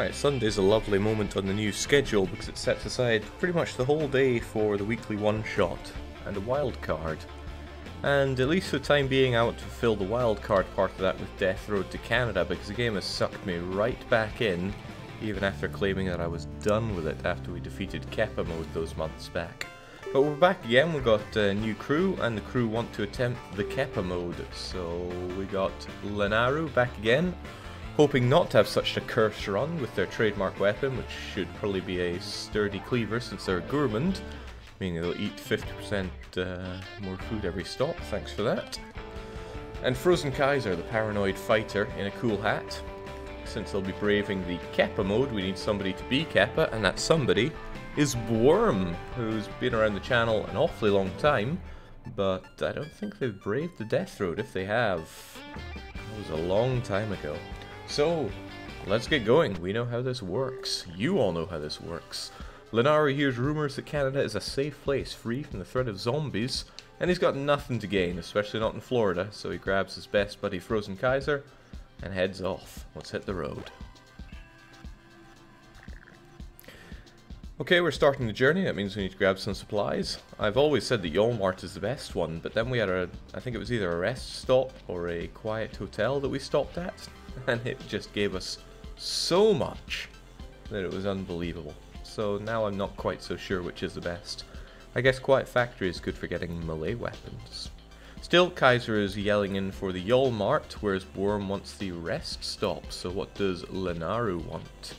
Alright, Sunday's a lovely moment on the new schedule because it sets aside pretty much the whole day for the weekly one-shot and a wild card. And at least for the time being, I want to fill the wild card part of that with Death Road to Canada because the game has sucked me right back in, even after claiming that I was done with it after we defeated Keppa mode those months back. But we're back again, we've got a new crew, and the crew want to attempt the Keppa mode. So we got Lanayru back again, hoping not to have such a cursed run with their trademark weapon, which should probably be a sturdy cleaver since they're a gourmand, meaning they'll eat 50% uh, more food every stop, thanks for that. And Frozen Kaiser, the paranoid fighter in a cool hat. Since they'll be braving the Keppa mode, we need somebody to be Keppa, and that somebody is Worm, who's been around the channel an awfully long time, but I don't think they've braved the Death Road. If they have, it was a long time ago. So, let's get going. We know how this works. You all know how this works. Lanayru hears rumours that Canada is a safe place, free from the threat of zombies, and he's got nothing to gain, especially not in Florida, so he grabs his best buddy Frozen Kaiser and heads off. Let's hit the road. Okay, we're starting the journey. That means we need to grab some supplies. I've always said that Yolmart is the best one, but then we had a, I think it was either a rest stop or a quiet hotel that we stopped at, and it just gave us so much that it was unbelievable. So now I'm not quite so sure which is the best. I guess Quiet Factory is good for getting melee weapons. Still, Kaiser is yelling in for the Yolmart, whereas Worm wants the rest stop, so what does Lanayru want?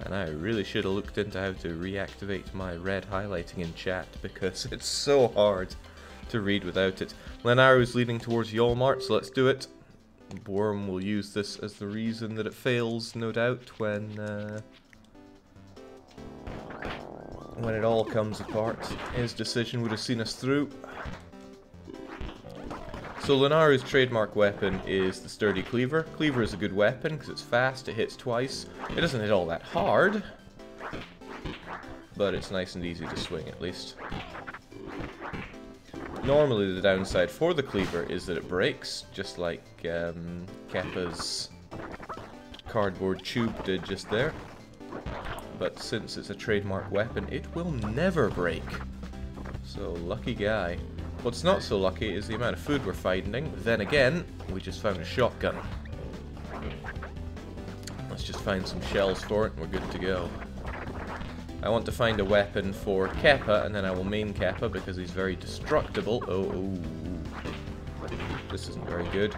And I really should have looked into how to reactivate my red highlighting in chat, because it's so hard to read without it. Lanayru is leading towards Yolmart, so let's do it. Worm will use this as the reason that it fails, no doubt, when uh, when it all comes apart. His decision would have seen us through. So Lanayru's trademark weapon is the Sturdy Cleaver. Cleaver is a good weapon because it's fast, it hits twice. It doesn't hit all that hard, but it's nice and easy to swing at least. Normally the downside for the Cleaver is that it breaks, just like um, cardboard tube did just there. But since it's a trademark weapon, it will never break. So, lucky guy. What's not so lucky is the amount of food we're finding. Then again, we just found a shotgun. Let's just find some shells for it and we're good to go. I want to find a weapon for Keppa, and then I will main Keppa because he's very destructible. Oh, oh. This isn't very good.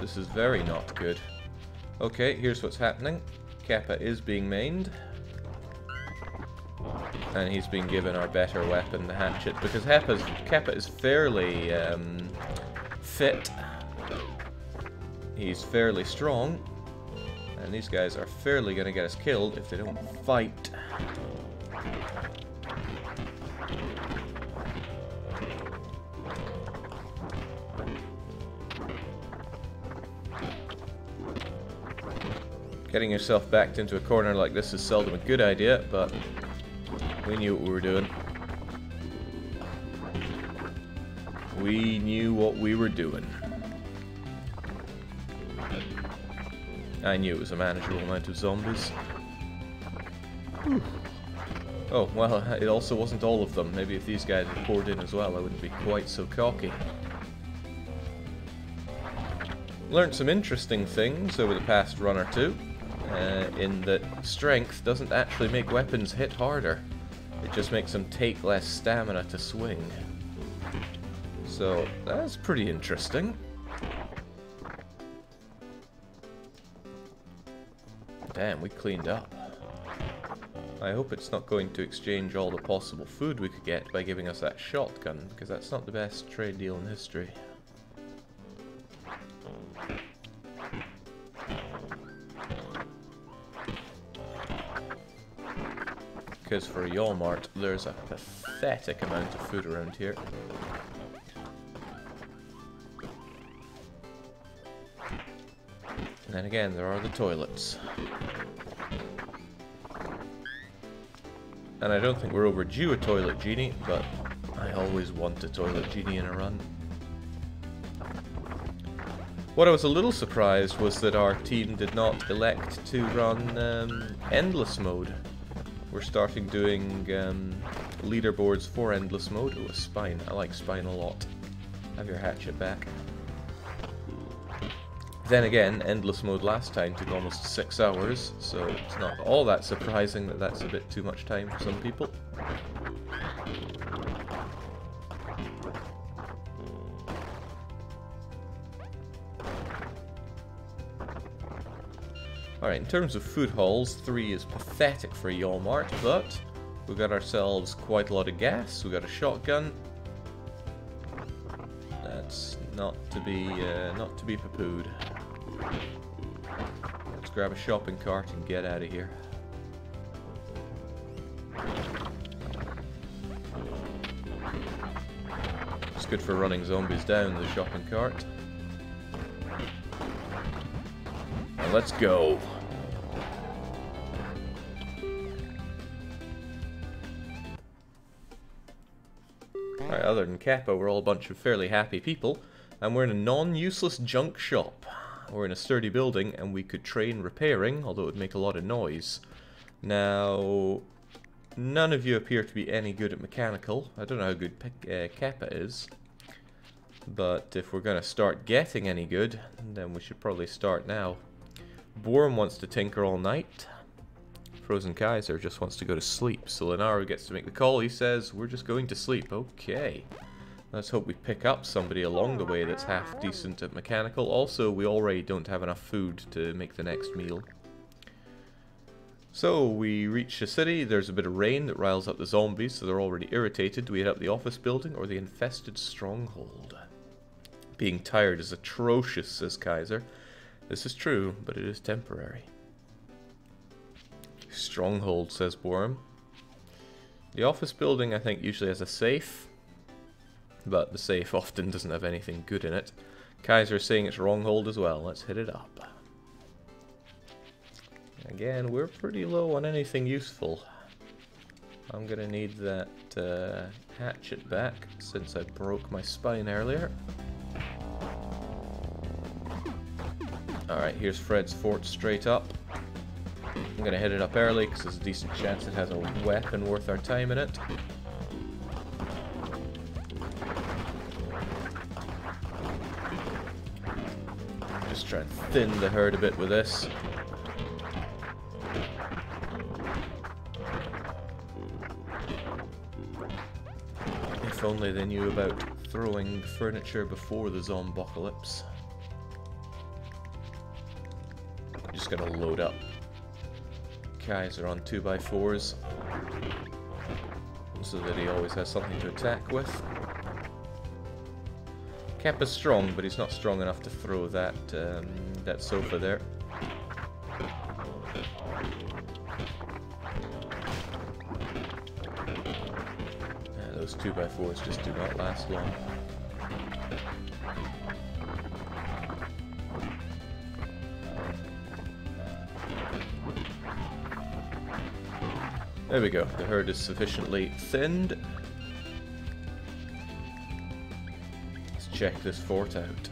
This is very not good. Okay, here's what's happening. Keppa is being mained. And he's been given our better weapon, the hatchet, because Keppa is fairly um, fit. He's fairly strong. And these guys are fairly going to get us killed if they don't fight. Getting yourself backed into a corner like this is seldom a good idea, but we knew what we were doing. We knew what we were doing. I knew it was a manageable amount of zombies. Oh, well, it also wasn't all of them. Maybe if these guys had poured in as well, I wouldn't be quite so cocky. Learned some interesting things over the past run or two uh, in that strength doesn't actually make weapons hit harder. It just makes them take less stamina to swing. So, that's pretty interesting. Damn, we cleaned up. I hope it's not going to exchange all the possible food we could get by giving us that shotgun, because that's not the best trade deal in history. because for Yolmart, there's a pathetic amount of food around here. And then again, there are the toilets. And I don't think we're overdue a toilet genie, but I always want a toilet genie in a run. What I was a little surprised was that our team did not elect to run um, Endless Mode. We're starting doing um, leaderboards for Endless Mode. Oh, a Spine. I like Spine a lot. Have your hatchet back. Then again, Endless Mode last time took almost six hours, so it's not all that surprising that that's a bit too much time for some people. Alright, in terms of food hauls, 3 is pathetic for a but we got ourselves quite a lot of gas, we got a shotgun. That's not to be, uh, not to be poo-pooed. Grab a shopping cart and get out of here. It's good for running zombies down, the shopping cart. Let's go. Alright, other than Kappa, we're all a bunch of fairly happy people, and we're in a non-useless junk shop. We're in a sturdy building, and we could train repairing, although it would make a lot of noise. Now, none of you appear to be any good at mechanical. I don't know how good uh, Kappa is. But if we're going to start getting any good, then we should probably start now. Worm wants to tinker all night. Frozen Kaiser just wants to go to sleep. So Lanayru gets to make the call. He says, we're just going to sleep. Okay. Let's hope we pick up somebody along the way that's half decent at mechanical. Also, we already don't have enough food to make the next meal. So, we reach the city. There's a bit of rain that riles up the zombies, so they're already irritated. Do we head up the office building or the infested stronghold? Being tired is atrocious, says Kaiser. This is true, but it is temporary. Stronghold, says Worm. The office building, I think, usually has a safe, but the safe often doesn't have anything good in it. Kaiser is saying it's wrong Wronghold as well. Let's hit it up. Again, we're pretty low on anything useful. I'm gonna need that uh, hatchet back since I broke my spine earlier. Alright, here's Fred's fort straight up. I'm gonna hit it up early because there's a decent chance it has a weapon worth our time in it. Just try and thin the herd a bit with this. If only they knew about throwing furniture before the zombocalypse. Just gotta load up Kaiser on 2x4s so that he always has something to attack with. Kappa's strong, but he's not strong enough to throw that um, that sofa there. Yeah, those 2x4s just do not last long. There we go, the herd is sufficiently thinned. Check this fort out.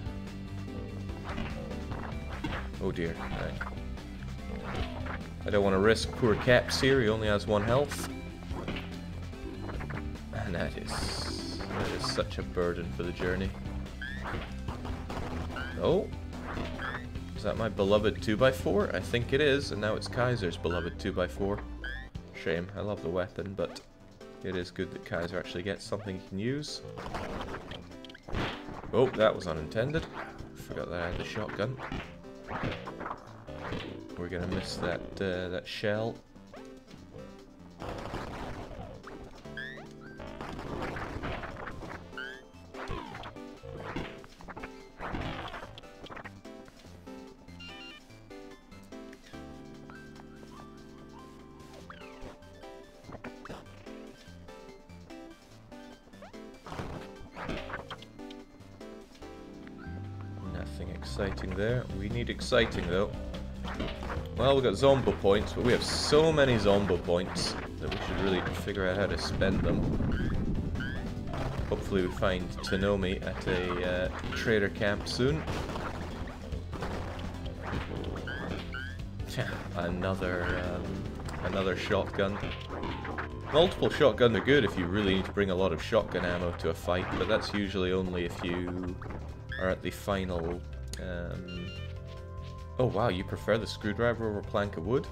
Oh dear, right. I don't want to risk poor Caps here, he only has one health. And that is, that is such a burden for the journey. Oh, is that my beloved 2x4? I think it is, and now it's Kaiser's beloved 2x4. Shame, I love the weapon, but it is good that Kaiser actually gets something he can use. Oh, that was unintended. Forgot that I had the shotgun. We're gonna miss that uh, that shell. Exciting there. We need exciting though. Well, we've got Zombo points, but we have so many Zombo points that we should really figure out how to spend them. Hopefully we find Tanomi at a uh, trader camp soon. another, um, another shotgun. Multiple shotguns are good if you really need to bring a lot of shotgun ammo to a fight, but that's usually only if you are at the final... Um... Oh wow, you prefer the screwdriver over a plank of wood?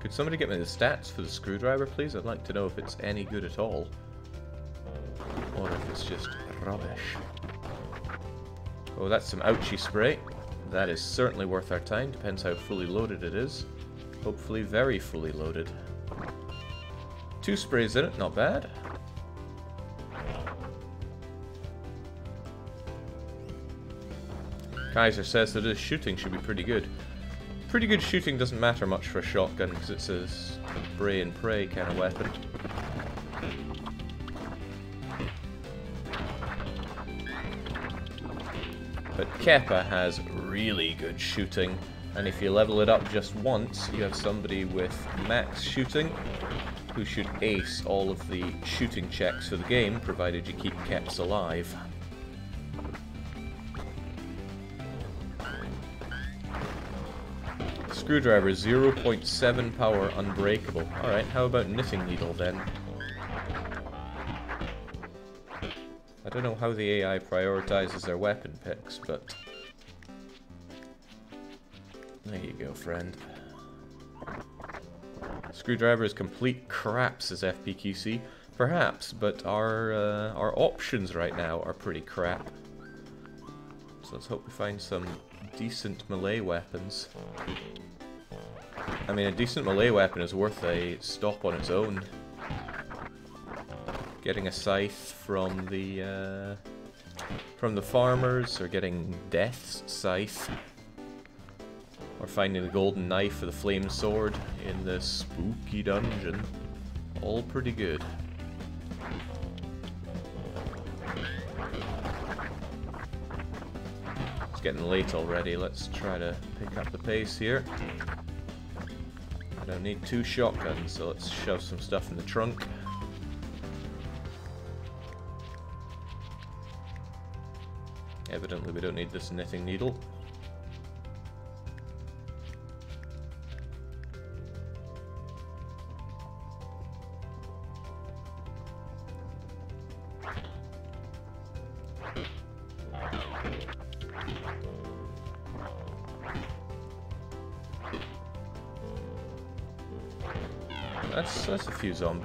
Could somebody get me the stats for the screwdriver, please? I'd like to know if it's any good at all. Or if it's just rubbish. Oh, that's some ouchie spray. That is certainly worth our time, depends how fully loaded it is. Hopefully very fully loaded. Two sprays in it, not bad. Kaiser says that his shooting should be pretty good. Pretty good shooting doesn't matter much for a shotgun because it's a spray and pray kind of weapon. But Keppa has really good shooting, and if you level it up just once, you have somebody with max shooting who should ace all of the shooting checks for the game, provided you keep Keps alive. Screwdriver, 0.7 power, unbreakable. Alright, how about knitting needle then? I don't know how the AI prioritizes their weapon picks, but... There you go, friend. Screwdriver is complete crap, says FPQC. Perhaps, but our, uh, our options right now are pretty crap. So let's hope we find some decent melee weapons. I mean, a decent melee weapon is worth a stop on its own. Getting a scythe from the, uh, from the farmers, or getting Death's scythe. Or finding the golden knife for the flame sword in the spooky dungeon. All pretty good. It's getting late already, let's try to pick up the pace here. I don't need two shotguns, so let's shove some stuff in the trunk. Evidently we don't need this knitting needle.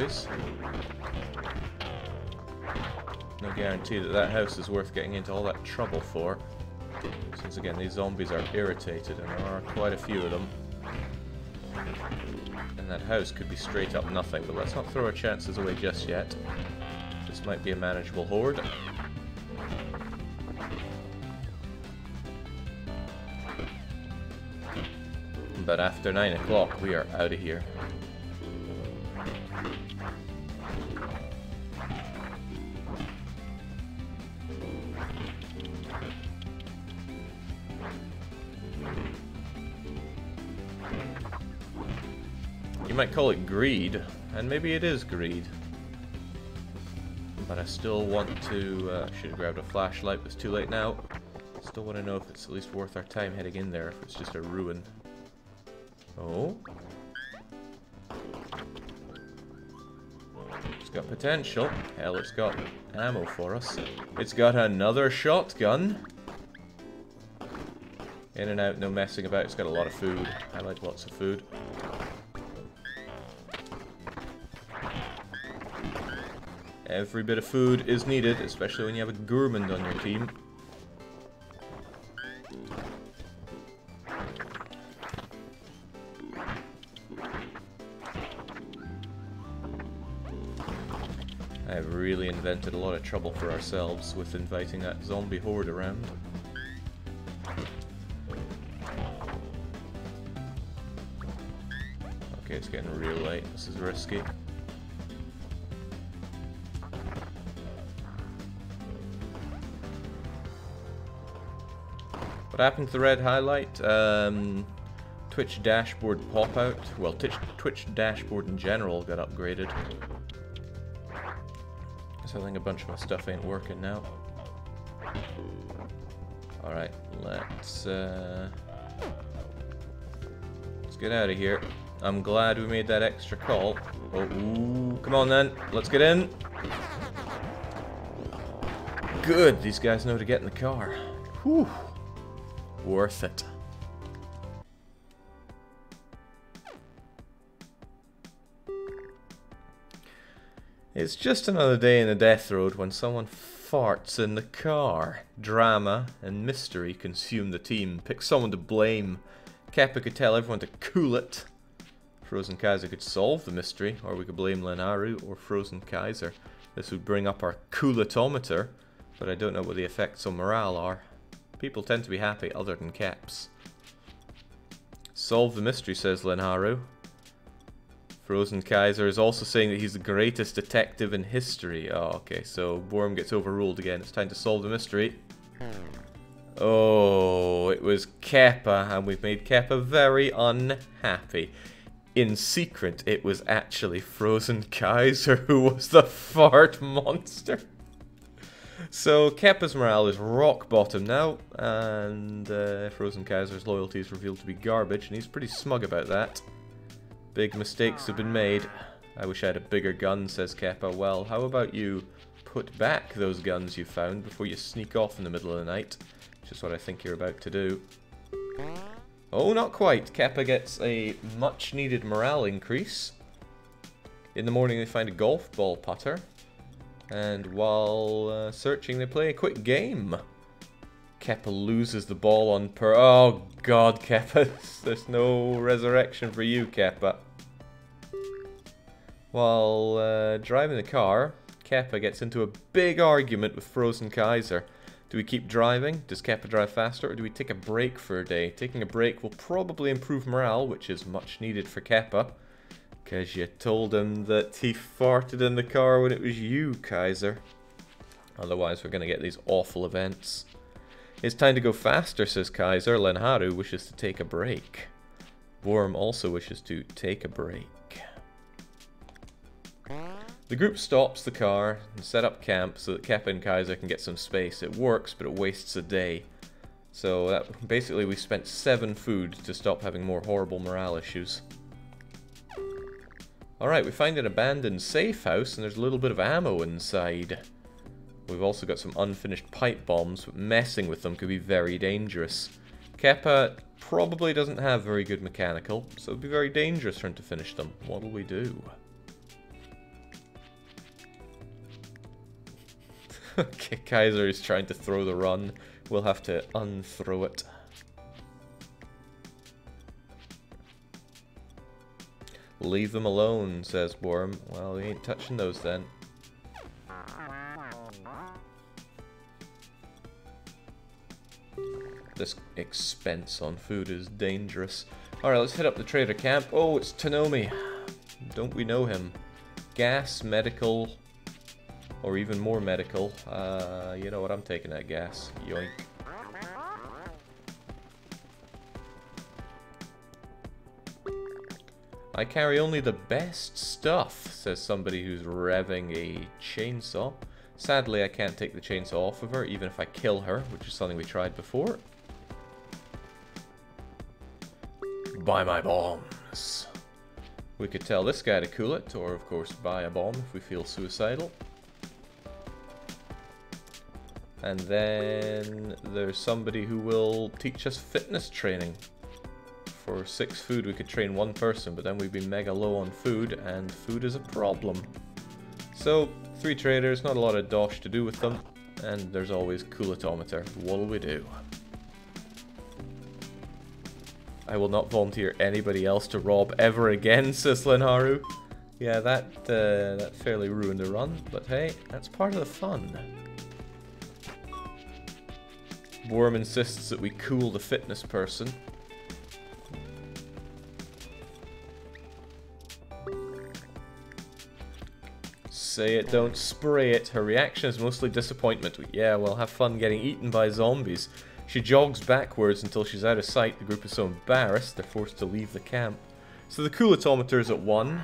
Zombies. No guarantee that that house is worth getting into all that trouble for. Since again, these zombies are irritated, and there are quite a few of them. And that house could be straight up nothing, but let's not throw our chances away just yet. This might be a manageable horde. But after 9 o'clock, we are out of here. Might call it greed, and maybe it is greed. But I still want to... Uh, should have grabbed a flashlight, but it's too late now. Still want to know if it's at least worth our time heading in there, if it's just a ruin. Oh? It's got potential. Hell, it's got ammo for us. It's got another shotgun. In and out, no messing about. It's got a lot of food. I like lots of food. Every bit of food is needed, especially when you have a gourmand on your team. I have really invented a lot of trouble for ourselves with inviting that zombie horde around. Okay, it's getting real late. This is risky. What happened to the red highlight? Um, Twitch dashboard pop out. Well, Twitch, Twitch dashboard in general got upgraded. So I think a bunch of my stuff ain't working now. Alright, let's, uh, let's get out of here. I'm glad we made that extra call. Oh, ooh, come on then. Let's get in. Good. These guys know to get in the car. Whew. Worth it. It's just another day in the death road when someone farts in the car. Drama and mystery consume the team. Pick someone to blame. Keppa could tell everyone to cool it. Frozen Kaiser could solve the mystery, or we could blame Lanayru or Frozen Kaiser. This would bring up our coolitometer, but I don't know what the effects on morale are. People tend to be happy other than Caps. Solve the mystery, says Lanayru. Frozen Kaiser is also saying that he's the greatest detective in history. Oh, okay, so Worm gets overruled again. It's time to solve the mystery. Oh, it was Keppa, and we've made Keppa very unhappy. In secret, it was actually Frozen Kaiser who was the fart monster. So Keppa's morale is rock bottom now, and uh, Frozen Kaiser's loyalty is revealed to be garbage, and he's pretty smug about that. Big mistakes have been made. I wish I had a bigger gun, says Keppa. Well, how about you put back those guns you found before you sneak off in the middle of the night? Which is what I think you're about to do. Oh, not quite. Keppa gets a much needed morale increase. In the morning they find a golf ball putter. And while uh, searching they play a quick game. Keppa loses the ball on per- Oh god, Keppa. There's no resurrection for you, Keppa. While uh, driving the car, Keppa gets into a big argument with Frozen Kaiser. Do we keep driving? Does Keppa drive faster? Or do we take a break for a day? Taking a break will probably improve morale, which is much needed for Keppa. Because you told him that he farted in the car when it was you, Kaiser. Otherwise, we're going to get these awful events. It's time to go faster, says Kaiser. Lanayru wishes to take a break. Worm also wishes to take a break. The group stops the car and set up camp so that Keppa and Kaiser can get some space. It works, but it wastes a day. So that, basically we spent seven food to stop having more horrible morale issues. Alright, we find an abandoned safe house and there's a little bit of ammo inside. We've also got some unfinished pipe bombs, but messing with them could be very dangerous. Keppa probably doesn't have very good mechanical, so it'd be very dangerous for him to finish them. What'll we do? okay, Kaiser is trying to throw the run. We'll have to unthrow it. Leave them alone, says Worm. Well, we ain't touching those then. This expense on food is dangerous. Alright, let's hit up the trader camp. Oh, it's Tanomi. Don't we know him? Gas, medical, or even more medical. Uh, you know what, I'm taking that gas. Yoink. I carry only the best stuff, says somebody who's revving a chainsaw. Sadly, I can't take the chainsaw off of her, even if I kill her, which is something we tried before. Buy my bombs. We could tell this guy to cool it, or of course buy a bomb if we feel suicidal. And then there's somebody who will teach us fitness training. For six food we could train one person, but then we'd be mega low on food, and food is a problem. So, three traders, not a lot of dosh to do with them, and there's always coolitometer. What'll we do? I will not volunteer anybody else to rob ever again, says Lanayru. Yeah, that, uh, that fairly ruined the run, but hey, that's part of the fun. Worm insists that we cool the fitness person. Say it, don't spray it. Her reaction is mostly disappointment. Yeah, well, have fun getting eaten by zombies. She jogs backwards until she's out of sight. The group is so embarrassed, they're forced to leave the camp. So the coolitometer is at 1.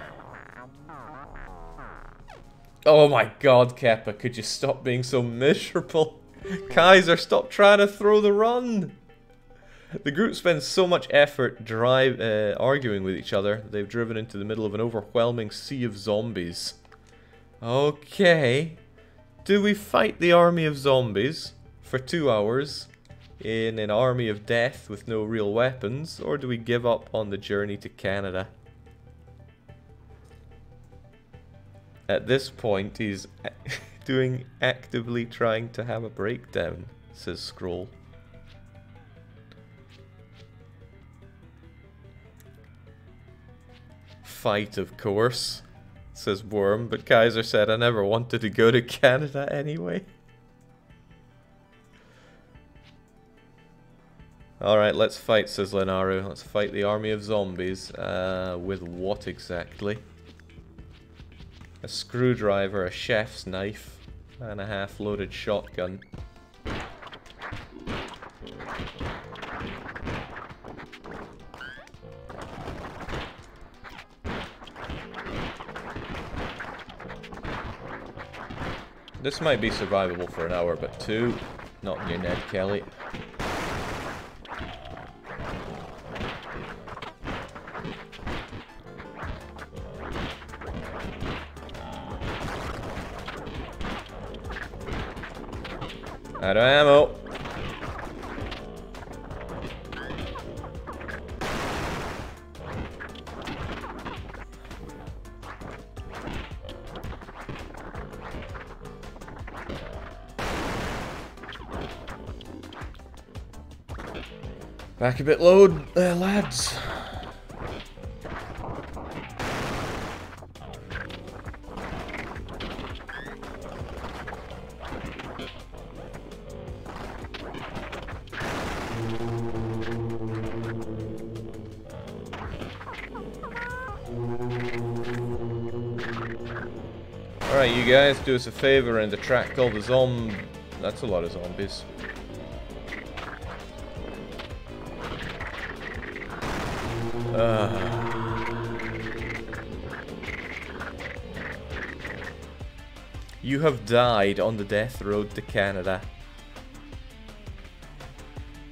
Oh my god, Keppa, could you stop being so miserable? Kaiser, stop trying to throw the run! The group spends so much effort drive, uh, arguing with each other, they've driven into the middle of an overwhelming sea of zombies. Okay. Do we fight the army of zombies for two hours in an army of death with no real weapons, or do we give up on the journey to Canada? At this point, he's doing actively trying to have a breakdown, says Scroll. Fight, of course, says Worm, but Kaiser said I never wanted to go to Canada anyway. Alright, let's fight, says Lanayru. Let's fight the army of zombies. Uh, with what exactly? A screwdriver, a chef's knife, and a half-loaded shotgun. This might be survivable for an hour, but two, not near Ned Kelly. Out of ammo. Back a bit load, uh, lads. Alright, you guys, do us a favor and attract all the zom... That's a lot of zombies. You have died on the death road to Canada.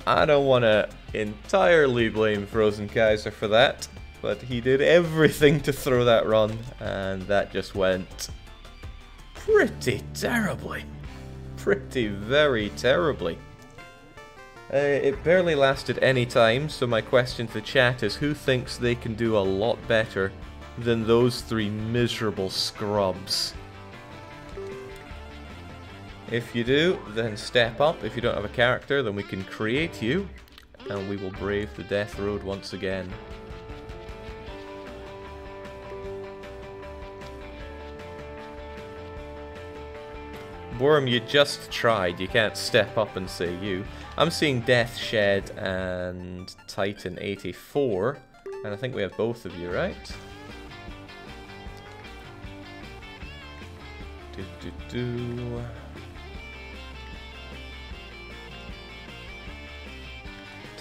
I don't want to entirely blame Frozen Kaiser for that, but he did everything to throw that run, and that just went pretty terribly. Pretty very terribly. Uh, it barely lasted any time, so my question to the chat is who thinks they can do a lot better than those three miserable scrubs? If you do, then step up. If you don't have a character, then we can create you, and we will brave the death road once again. Worm, you just tried. You can't step up and say you. I'm seeing Death Shed and Titan 84, and I think we have both of you, right? Do do do.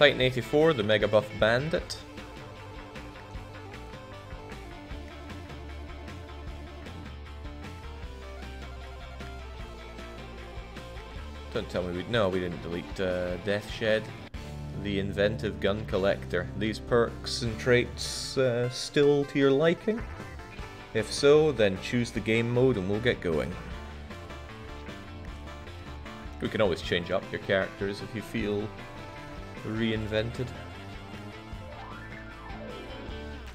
Titan 84, the Mega Buff Bandit. Don't tell me we... No, we didn't delete uh, Death Shed. The Inventive Gun Collector. These perks and traits uh, still to your liking? If so, then choose the game mode and we'll get going. We can always change up your characters if you feel reinvented.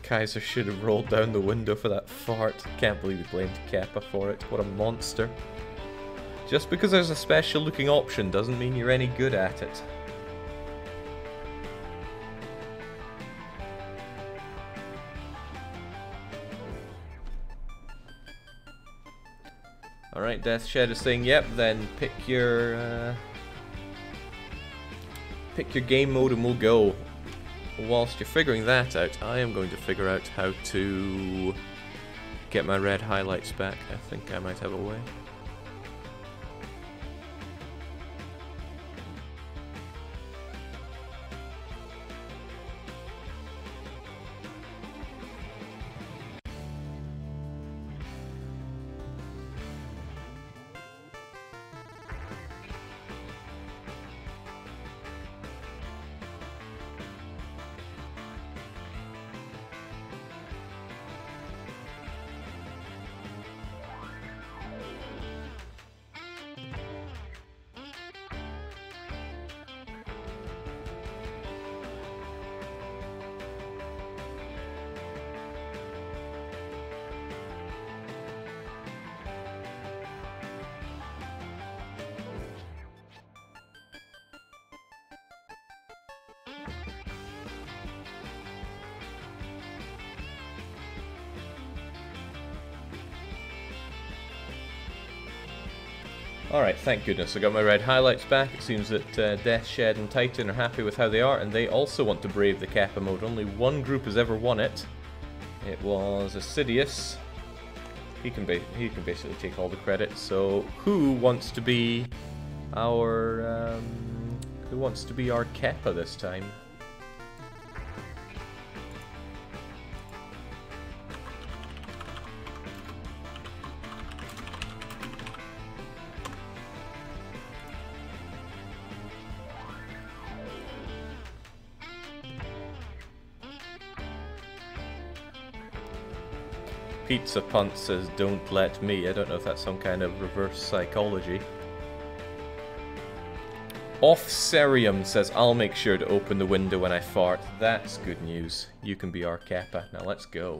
Kaiser should have rolled down the window for that fart. Can't believe he blamed Keppa for it. What a monster. Just because there's a special looking option doesn't mean you're any good at it. Alright, Death Shed is saying, yep, then pick your... Uh, pick your game mode and we'll go. Whilst you're figuring that out, I am going to figure out how to get my red highlights back. I think I might have a way. Thank goodness I got my red highlights back. It seems that uh, Death Shed and Titan are happy with how they are, and they also want to brave the Kappa mode. Only one group has ever won it. It was Assidious. He can, he can basically take all the credit. So, who wants to be our... Um, who wants to be our Kappa this time? Pizza Punt says, don't let me. I don't know if that's some kind of reverse psychology. Off Serium says, I'll make sure to open the window when I fart. That's good news. You can be our Kappa. Now let's go.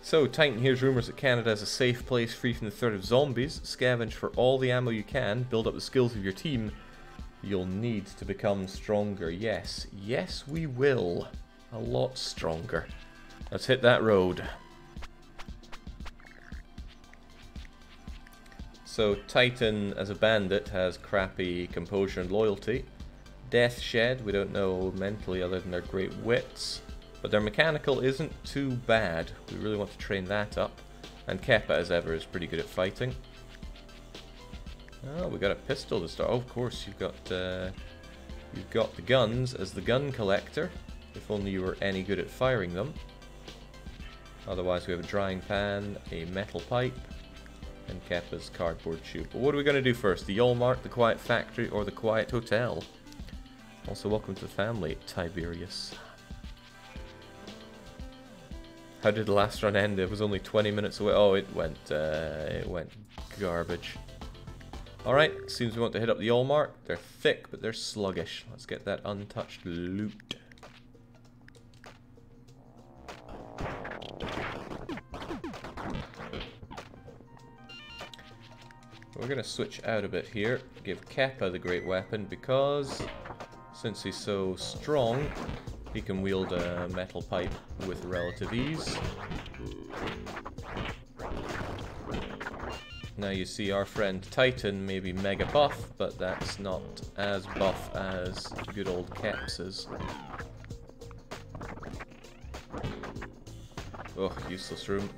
So, Titan hears rumours that Canada is a safe place free from the threat of zombies. Scavenge for all the ammo you can. Build up the skills of your team. You'll need to become stronger. Yes, yes we will. A lot stronger. Let's hit that road. So Titan as a bandit has crappy composure and loyalty. Death Shed, we don't know mentally other than their great wits. But their mechanical isn't too bad. We really want to train that up. And Keppa, as ever, is pretty good at fighting. Oh, we got a pistol to start. Oh, of course, you've got uh, you've got the guns as the gun collector. If only you were any good at firing them. Otherwise we have a drying pan, a metal pipe, and Keppa's cardboard tube. But what are we going to do first? The Yolmart, the Quiet Factory, or the Quiet Hotel? Also, welcome to the family, Tiberius. How did the last run end? It was only 20 minutes away. Oh, it went, uh, it went garbage. Alright, seems we want to hit up the Yolmart. They're thick, but they're sluggish. Let's get that untouched loot. We're going to switch out a bit here, give Kappa the great weapon, because since he's so strong, he can wield a metal pipe with relative ease. Now you see our friend Titan may be mega buff, but that's not as buff as good old Caps is. Oh, useless room.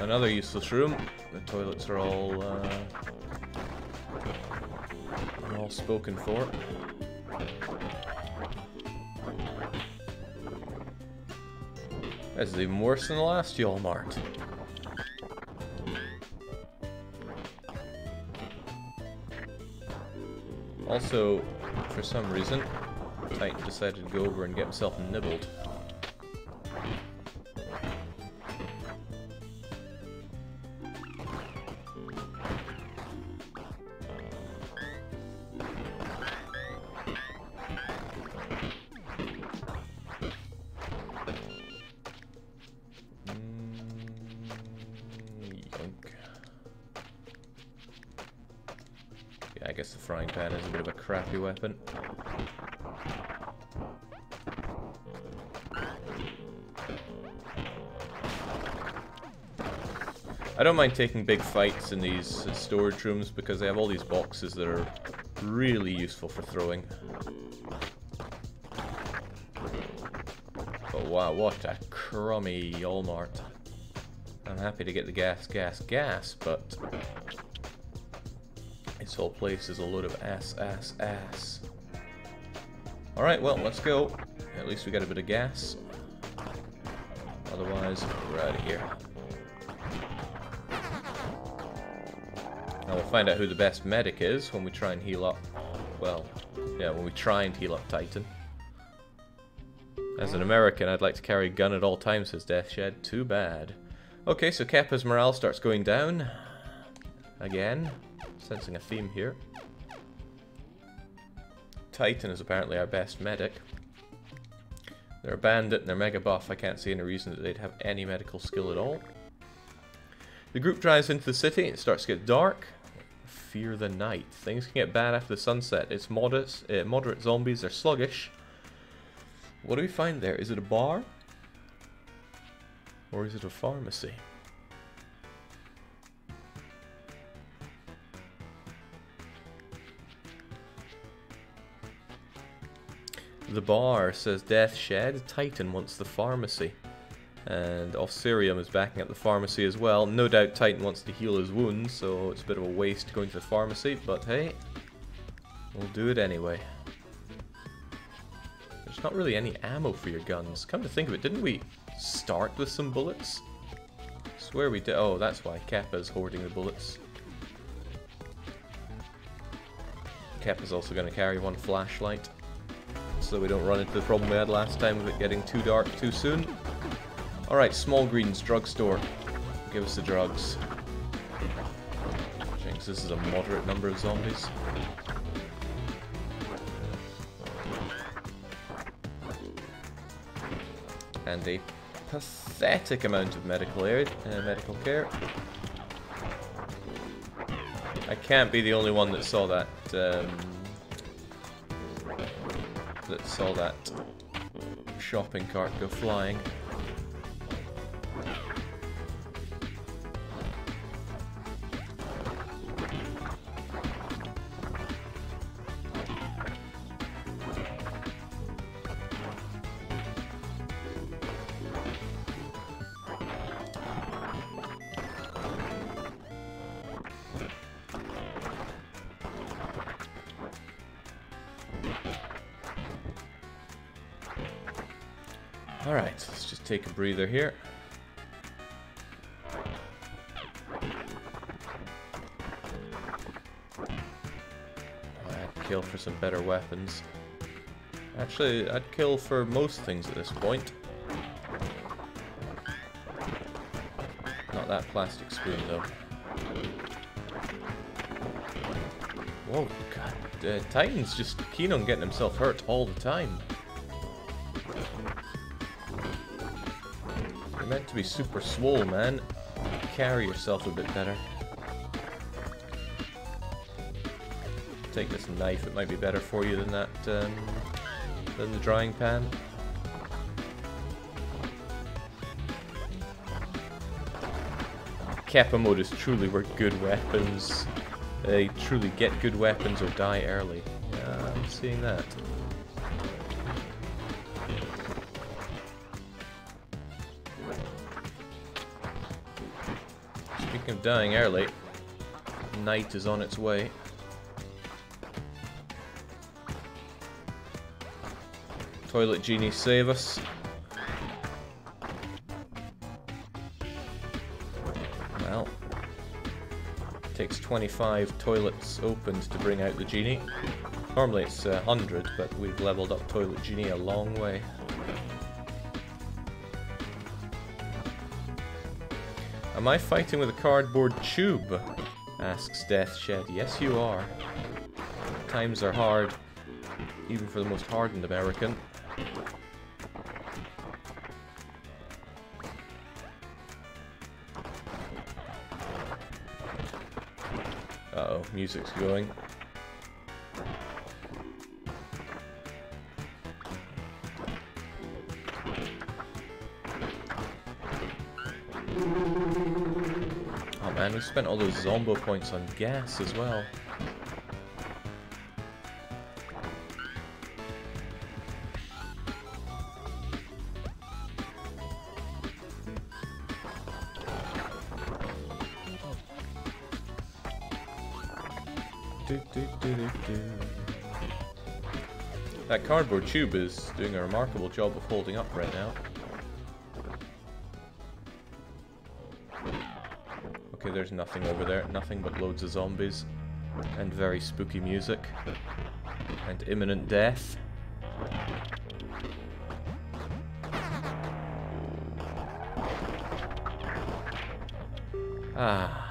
Another useless room. The toilets are all uh, all spoken for. This is even worse than the last Y'all Also, for some reason, Titan decided to go over and get himself nibbled. I don't mind taking big fights in these storage rooms because they have all these boxes that are really useful for throwing. But wow, what a crummy Yolmart. I'm happy to get the gas, gas, gas, but this whole place is a load of ass, ass, ass. Alright, well, let's go. At least we got a bit of gas. Otherwise, we're out of here. Now we'll find out who the best medic is when we try and heal up. Well, yeah, when we try and heal up Titan. As an American, I'd like to carry a gun at all times, says Death Shed. Too bad. Okay, so Keppa's morale starts going down. Again. Sensing a theme here. Titan is apparently our best medic. They're a bandit and they're mega buff. I can't see any reason that they'd have any medical skill at all. The group drives into the city. It starts to get dark. Fear the night. Things can get bad after the sunset. It's moderate, uh, moderate zombies. They're sluggish. What do we find there? Is it a bar? Or is it a pharmacy? The bar says Death Shed. Titan wants the pharmacy. And Osirium is backing up the pharmacy as well. No doubt Titan wants to heal his wounds, so it's a bit of a waste going to the pharmacy, but hey, we'll do it anyway. There's not really any ammo for your guns. Come to think of it, didn't we start with some bullets? I swear we did. Oh, that's why Kappa's hoarding the bullets. Kappa's also going to carry one flashlight so we don't run into the problem we had last time with it getting too dark too soon. Alright, Small Greens Drugstore. Give us the drugs. Jinx, this is a moderate number of zombies. And a pathetic amount of medical aid, uh, medical care. I can't be the only one that saw that um, that saw that shopping cart go flying. Actually, I'd kill for most things at this point. Not that plastic spoon, though. Whoa, god. Uh, Titan's just keen on getting himself hurt all the time. You're meant to be super swole, man. Carry yourself a bit better. Take this knife, it might be better for you than that, um, than the drying pan. Kappa modus truly were good weapons. They truly get good weapons or die early. Yeah, I'm seeing that. Speaking of dying early, night is on its way. Toilet genie save us. Well, takes 25 toilets opened to bring out the genie. Normally it's uh, 100, but we've leveled up toilet genie a long way. Am I fighting with a cardboard tube? Asks Death Shed. Yes, you are. Times are hard, even for the most hardened American. Uh oh music's going. Oh man, we spent all those Zombo points on gas as well. That cardboard tube is doing a remarkable job of holding up right now. Okay, there's nothing over there. Nothing but loads of zombies. And very spooky music. And imminent death. Ah.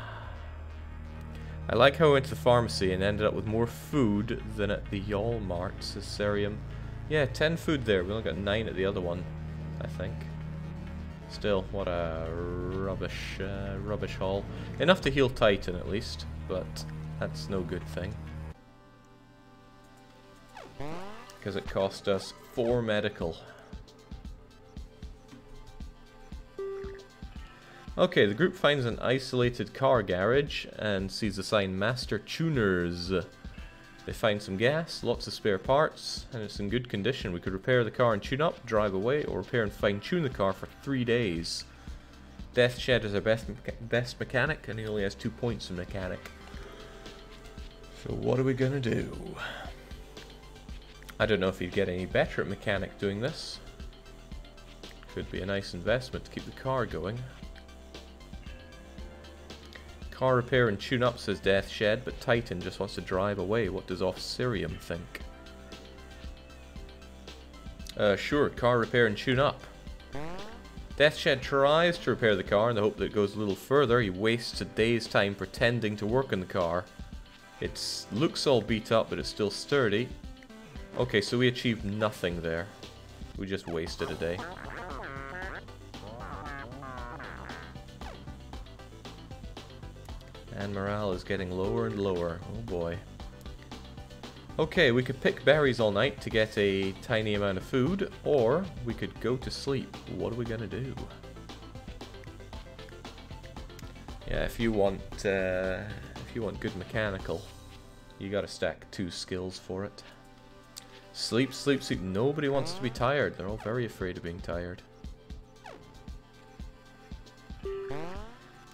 Like how I went to the pharmacy and ended up with more food than at the Yolmart, says Cerium. Yeah, 10 food there. We only got 9 at the other one, I think. Still, what a rubbish, uh, rubbish haul. Enough to heal Titan at least, but That's no good thing. Because it cost us 4 medical. Okay, the group finds an isolated car garage and sees the sign Master Tuners. They find some gas, lots of spare parts, and it's in good condition. We could repair the car and tune up, drive away, or repair and fine-tune the car for three days. Death Shed is our best, best mechanic, and he only has two points in mechanic. So what are we gonna do? I don't know if he'd get any better at mechanic doing this. Could be a nice investment to keep the car going. Car repair and tune up, says Death Shed, but Titan just wants to drive away. What does Off Sirium think? Uh, sure, car repair and tune up. Death Shed tries to repair the car in the hope that it goes a little further. He wastes a day's time pretending to work on the car. It looks all beat up, but it's still sturdy. Okay, so we achieved nothing there. We just wasted a day. And morale is getting lower and lower. Oh boy. Okay, we could pick berries all night to get a tiny amount of food, or we could go to sleep. What are we gonna do? Yeah, if you want, uh, if you want good mechanical, you gotta stack two skills for it. Sleep, sleep, sleep. Nobody wants to be tired. They're all very afraid of being tired.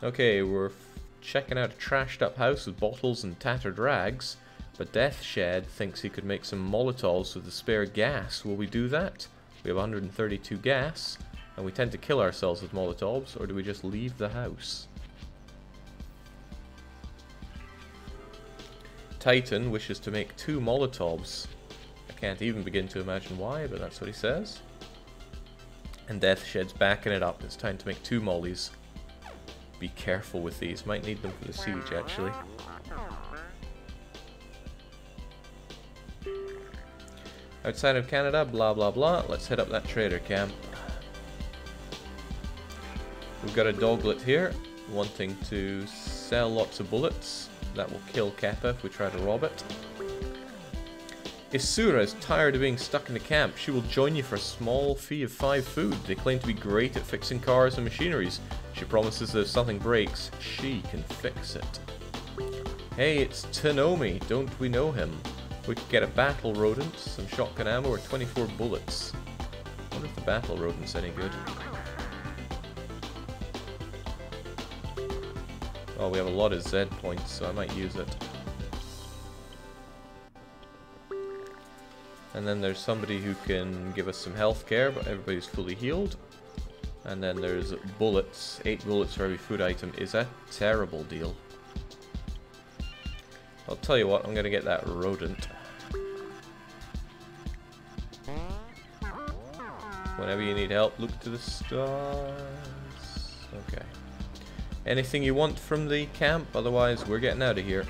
Okay, we're checking out a trashed up house with bottles and tattered rags, but Death Shed thinks he could make some Molotovs with the spare gas. Will we do that? We have 132 gas, and we tend to kill ourselves with Molotovs, or do we just leave the house? Titan wishes to make two Molotovs. I can't even begin to imagine why, but that's what he says. And Death Shed's backing it up. It's time to make two mollies be careful with these. Might need them for the siege, actually. Outside of Canada, blah blah blah. Let's hit up that trader camp. We've got a doglet here, wanting to sell lots of bullets. That will kill Kappa if we try to rob it. Isura is tired of being stuck in the camp. She will join you for a small fee of 5 food. They claim to be great at fixing cars and machineries. She promises that if something breaks, she can fix it. Hey, it's Tanomi. Don't we know him? We could get a battle rodent, some shotgun ammo, or 24 bullets. I wonder if the battle rodent's any good. Oh, we have a lot of Z points, so I might use it. And then there's somebody who can give us some health care, but everybody's fully healed. And then there's bullets. 8 bullets for every food item is a terrible deal. I'll tell you what, I'm going to get that rodent. Whenever you need help, look to the stars. Okay. Anything you want from the camp? Otherwise, we're getting out of here.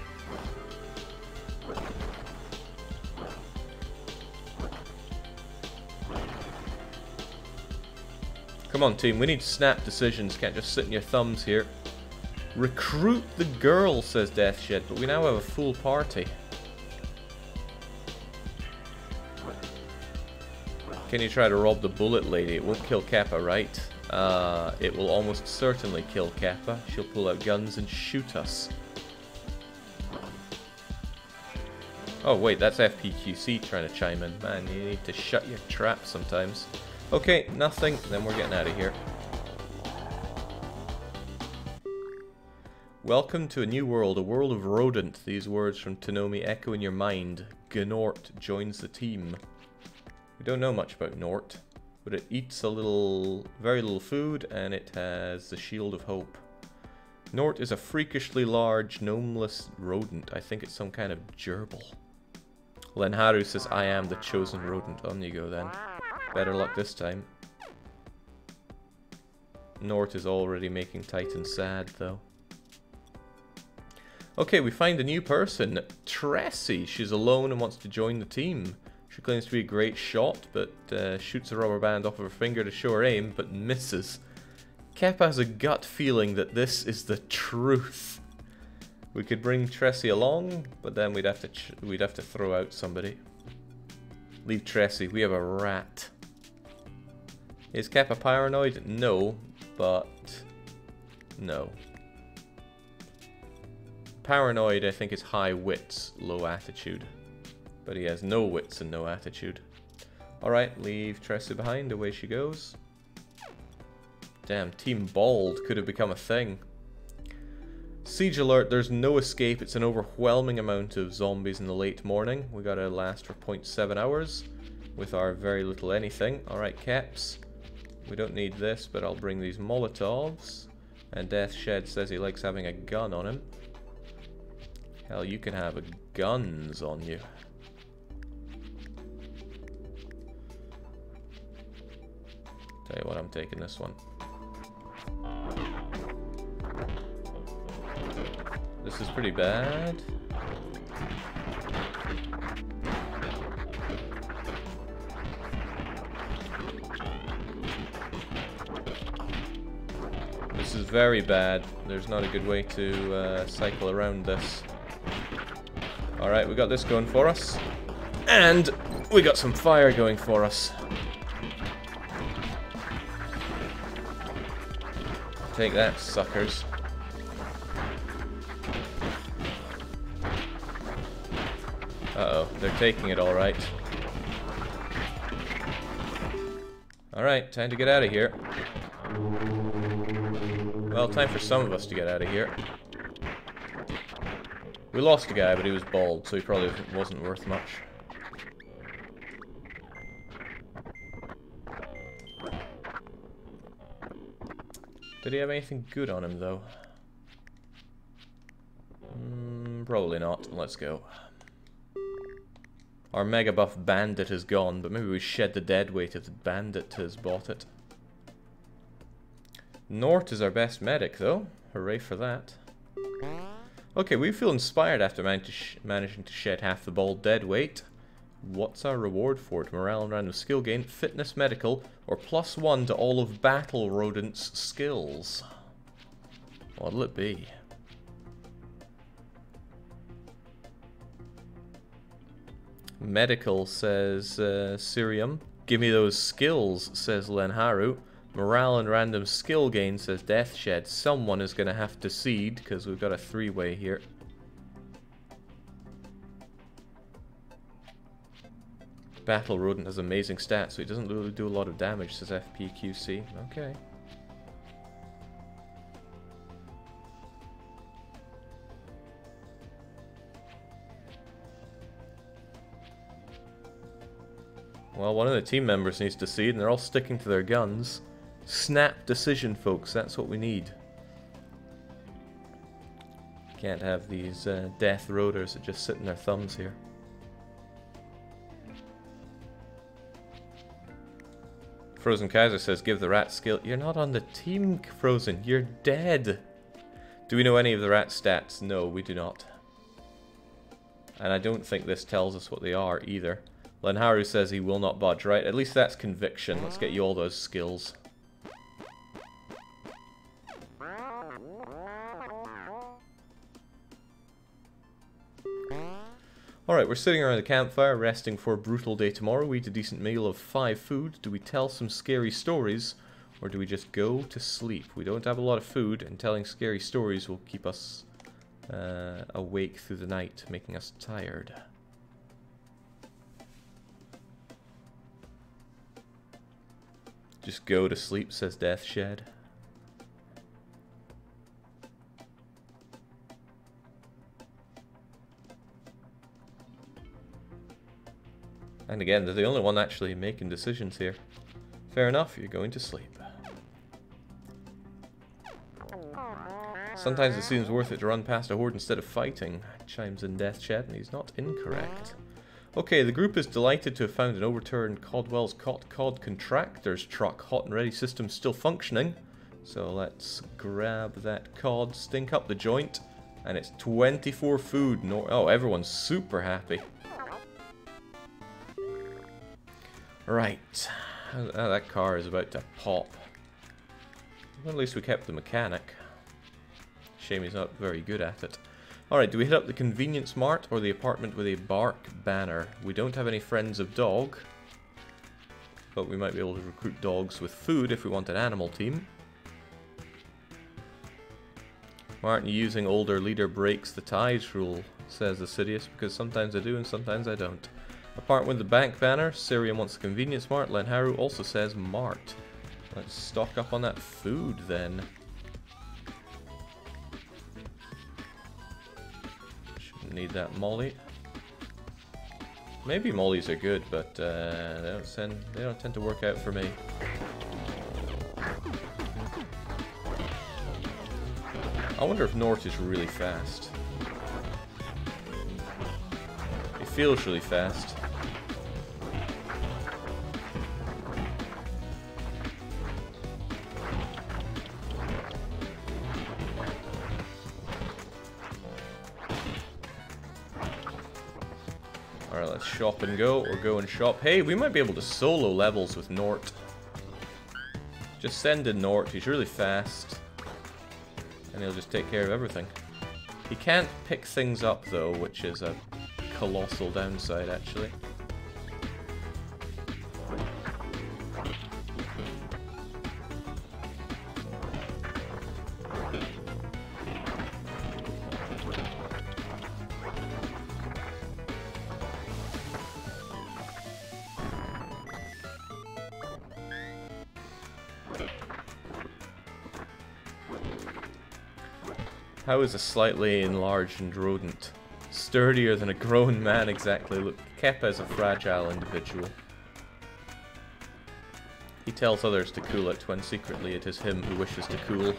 Come on, team. We need snap decisions. Can't just sit in your thumbs here. Recruit the girl, says Deathshed, but we now have a full party. Can you try to rob the bullet lady? It won't kill Kappa, right? Uh, it will almost certainly kill Kappa. She'll pull out guns and shoot us. Oh wait, that's FPQC trying to chime in. Man, you need to shut your trap sometimes. Okay, nothing. Then we're getting out of here. Welcome to a new world, a world of rodent. These words from Tanomi echo in your mind. Gnort joins the team. We don't know much about Nort, but it eats a little, very little food, and it has the Shield of Hope. Nort is a freakishly large, gnomeless rodent. I think it's some kind of gerbil. Lanayru says, I am the chosen rodent. On you go then. Better luck this time. Nort is already making Titan sad, though. Okay, we find a new person. Tressie. She's alone and wants to join the team. She claims to be a great shot, but uh, shoots a rubber band off of her finger to show her aim, but misses. Keppa has a gut feeling that this is the truth. We could bring Tressie along, but then we'd have to we'd have to throw out somebody. Leave Tressie. We have a rat. Is Kappa paranoid? No, but no. Paranoid, I think, is high wits, low attitude. But he has no wits and no attitude. Alright, leave Tressa behind. Away she goes. Damn, Team Bald could have become a thing. Siege alert, there's no escape. It's an overwhelming amount of zombies in the late morning. We gotta last for 0.7 hours with our very little anything. Alright, Caps. We don't need this, but I'll bring these Molotovs. And Death Shed says he likes having a gun on him. Hell, you can have guns on you. Tell you what, I'm taking this one. This is pretty bad. Is very bad. There's not a good way to uh, cycle around this. Alright, we got this going for us. And we got some fire going for us. Take that, suckers. Uh-oh, they're taking it alright. Alright, time to get out of here. Well, time for some of us to get out of here. We lost a guy, but he was bald, so he probably wasn't worth much. Did he have anything good on him, though? Mm, probably not. Let's go. Our mega buff bandit is gone, but maybe we shed the dead weight if the bandit has bought it. Nort is our best medic, though. Hooray for that. Okay, we feel inspired after man to managing to shed half the bald dead weight. What's our reward for it? Morale and random skill gain, fitness medical, or plus one to all of Battle Rodent's skills? What'll it be? Medical, says uh, Sirium. Give me those skills, says Lanayru. Morale and random skill gain, says Death Shed. Someone is going to have to seed, because we've got a three-way here. Battle Rodent has amazing stats, so he doesn't really do a lot of damage, says FPQC. Okay. Well, one of the team members needs to seed, and they're all sticking to their guns. Snap decision, folks. That's what we need. Can't have these uh, death rotors that just sit in their thumbs here. Frozen Kaiser says, give the rat skill. You're not on the team, Frozen. You're dead. Do we know any of the rat stats? No, we do not. And I don't think this tells us what they are either. Lanayru says he will not budge, right? At least that's conviction. Let's get you all those skills. Alright, we're sitting around the campfire, resting for a brutal day tomorrow. We eat a decent meal of five food. Do we tell some scary stories, or do we just go to sleep? We don't have a lot of food, and telling scary stories will keep us uh, awake through the night, making us tired. Just go to sleep, says Death Shed. And again, they're the only one actually making decisions here. Fair enough, you're going to sleep. Sometimes it seems worth it to run past a horde instead of fighting, chimes in Death Shed, and he's not incorrect. Okay, the group is delighted to have found an overturned Codwell's Cot Cod Contractors truck. Hot and ready system still functioning. So let's grab that cod, stink up the joint, and it's 24 food. No, oh, everyone's super happy. Right. That car is about to pop. Well, at least we kept the mechanic. Shame he's not very good at it. Alright, do we hit up the convenience mart or the apartment with a bark banner? We don't have any friends of dog. But we might be able to recruit dogs with food if we want an animal team. You using older leader breaks the ties rule, says the because sometimes I do and sometimes I don't. Apartment with the bank banner, Syrian wants a convenience mart, Lanayru also says mart. Let's stock up on that food then. Shouldn't need that molly. Maybe mollies are good, but uh, they don't tend they don't tend to work out for me. I wonder if Nort is really fast. It feels really fast. Shop and go, or go and shop. Hey, we might be able to solo levels with Nort. Just send in Nort, he's really fast. And he'll just take care of everything. He can't pick things up though, which is a colossal downside actually. How is a slightly enlarged and rodent? Sturdier than a grown man, exactly. Look, Keppa is a fragile individual. He tells others to cool it when secretly it is him who wishes to cool.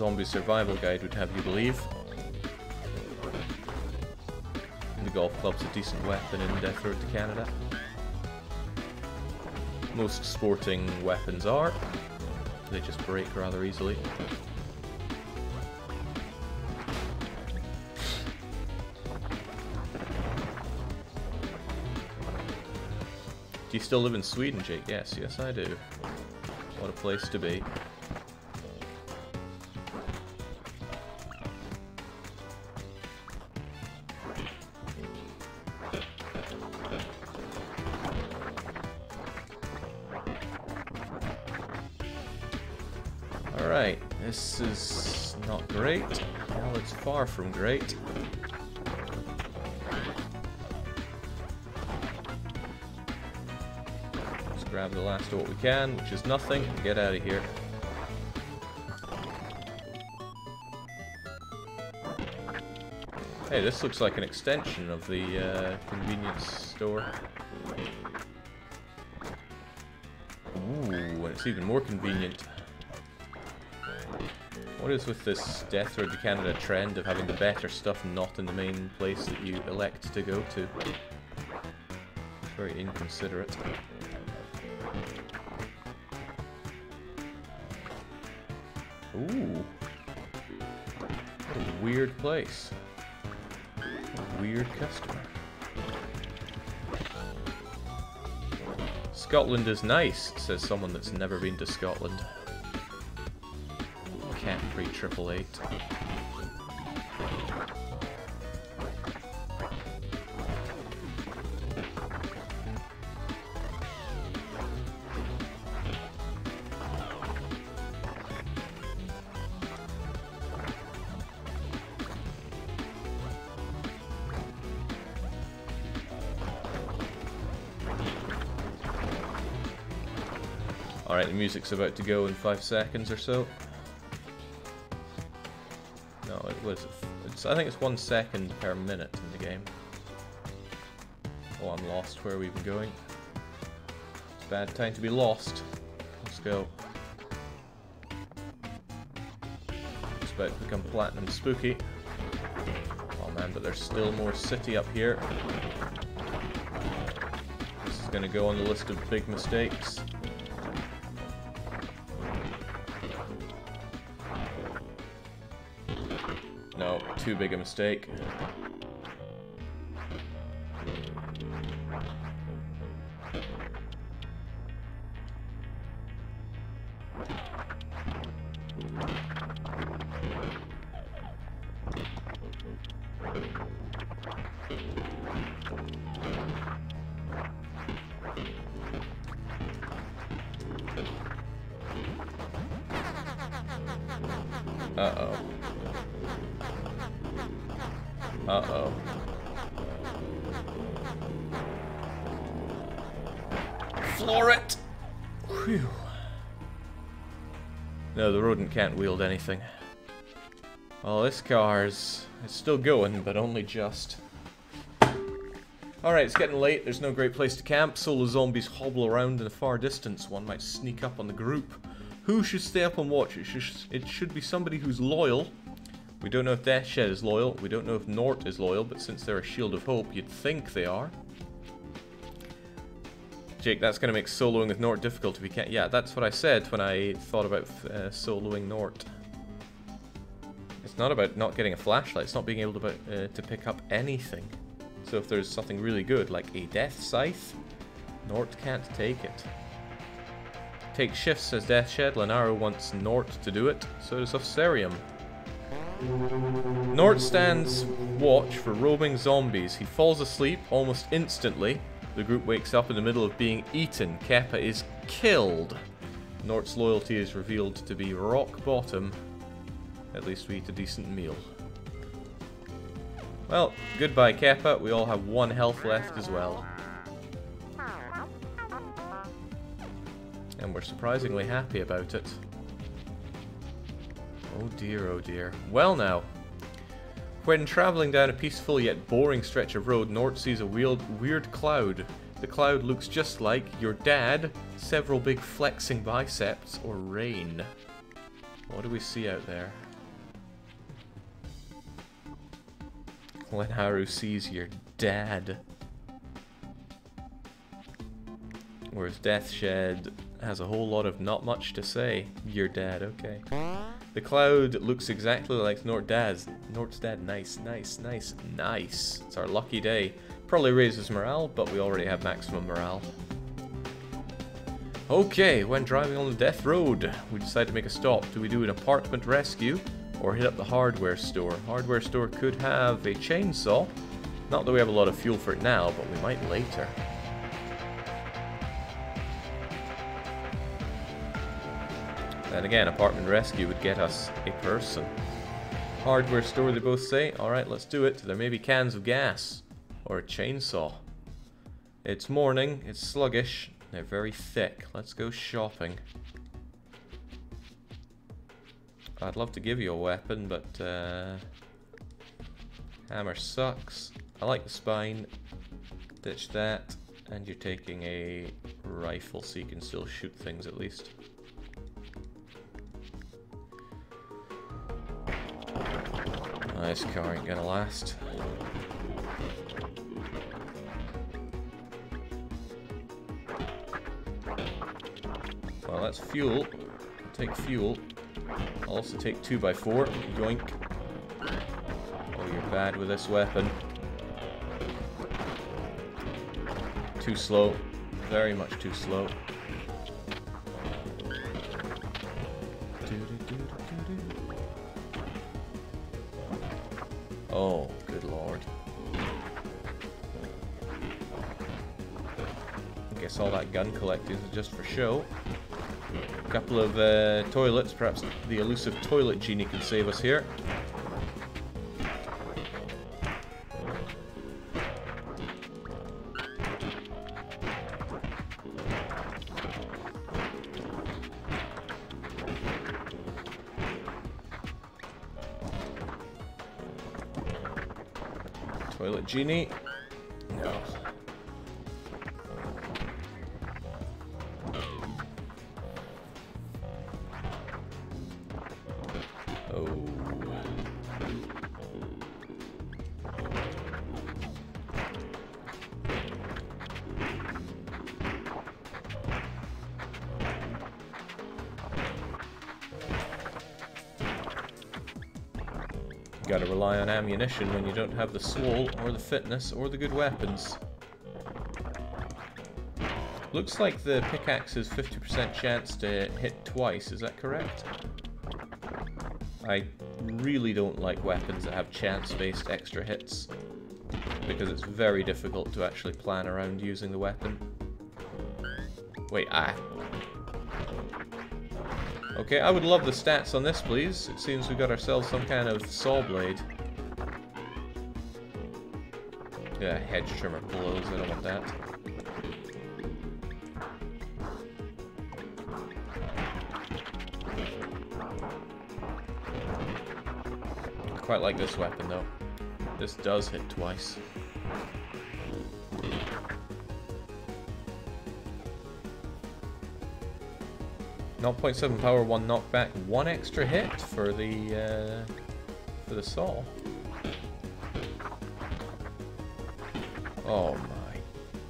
Zombie survival guide would have you believe. The golf club's a decent weapon in Death Road to Canada. Most sporting weapons are. They just break rather easily. Do you still live in Sweden, Jake? Yes, yes I do. What a place to be. Far from great. Let's grab the last what we can, which is nothing, get out of here. Hey, this looks like an extension of the uh, convenience store. Ooh, and it's even more convenient. What is with this Death Road to Canada trend of having the better stuff not in the main place that you elect to go to? Very inconsiderate. Ooh. What a weird place. A weird customer. Scotland is nice, says someone that's never been to Scotland triple eight. Alright, the music's about to go in five seconds or so. It's, I think it's one second per minute in the game. Oh, I'm lost. Where are we even going? It's a bad time to be lost. Let's go. It's about to become platinum spooky. Oh man, but there's still more city up here. This is gonna go on the list of big mistakes. Too big a mistake. Can't wield anything. Well, this car's... It's still going, but only just. Alright, it's getting late. There's no great place to camp. Solo zombies hobble around in the far distance. One might sneak up on the group. Who should stay up and watch? It should, it should be somebody who's loyal. We don't know if Deathshed is loyal. We don't know if Nort is loyal, but since they're a Shield of Hope, you'd think they are. Jake, that's going to make soloing with Nort difficult if we can't... Yeah, that's what I said when I thought about uh, soloing Nort. It's not about not getting a flashlight, it's not being able to, uh, to pick up anything. So if there's something really good, like a Death Scythe, Nort can't take it. Take shifts, says Deathshed. Lanayru wants Nort to do it, so does Ofsarium. Nort stands watch for roaming zombies. He falls asleep almost instantly. The group wakes up in the middle of being eaten. Keppa is killed. Nort's loyalty is revealed to be rock bottom. At least we eat a decent meal. Well, goodbye Keppa. We all have one health left as well. And we're surprisingly happy about it. Oh dear, oh dear. Well now. When travelling down a peaceful yet boring stretch of road, Nort sees a weird, weird cloud. The cloud looks just like your dad, several big flexing biceps, or rain. What do we see out there? Lanayru sees your dad. Whereas Deathshed has a whole lot of not much to say. Your dad, okay. The cloud looks exactly like Nort Dad's. Nort's dad, nice, nice, nice, nice. It's our lucky day. Probably raises morale, but we already have maximum morale. Okay, when driving on the death road, we decide to make a stop. Do we do an apartment rescue or hit up the hardware store? Hardware store could have a chainsaw. Not that we have a lot of fuel for it now, but we might later. And again, apartment rescue would get us a person. Hardware store, they both say. Alright, let's do it. There may be cans of gas. Or a chainsaw. It's morning, it's sluggish, they're very thick. Let's go shopping. I'd love to give you a weapon, but uh, hammer sucks. I like the spine. Ditch that. And you're taking a rifle so you can still shoot things at least. This car ain't gonna last. Well, that's fuel. Take fuel. Also take 2x4. Yoink. Oh, you're bad with this weapon. Too slow. Very much too slow. Oh, good lord. I guess all that gun collecting is just for show. A couple of uh, toilets, perhaps the elusive toilet genie can save us here. Genie. Ammunition when you don't have the soul, or the fitness, or the good weapons. Looks like the pickaxe has 50% chance to hit twice, is that correct? I really don't like weapons that have chance-based extra hits, because it's very difficult to actually plan around using the weapon. Wait, ah. Okay, I would love the stats on this, please. It seems we got ourselves some kind of saw blade. Yeah, hedge trimmer blows, I don't want that. quite like this weapon though. This does hit twice. Not 0.7 power, one knockback, one extra hit for the uh, for the saw. Oh my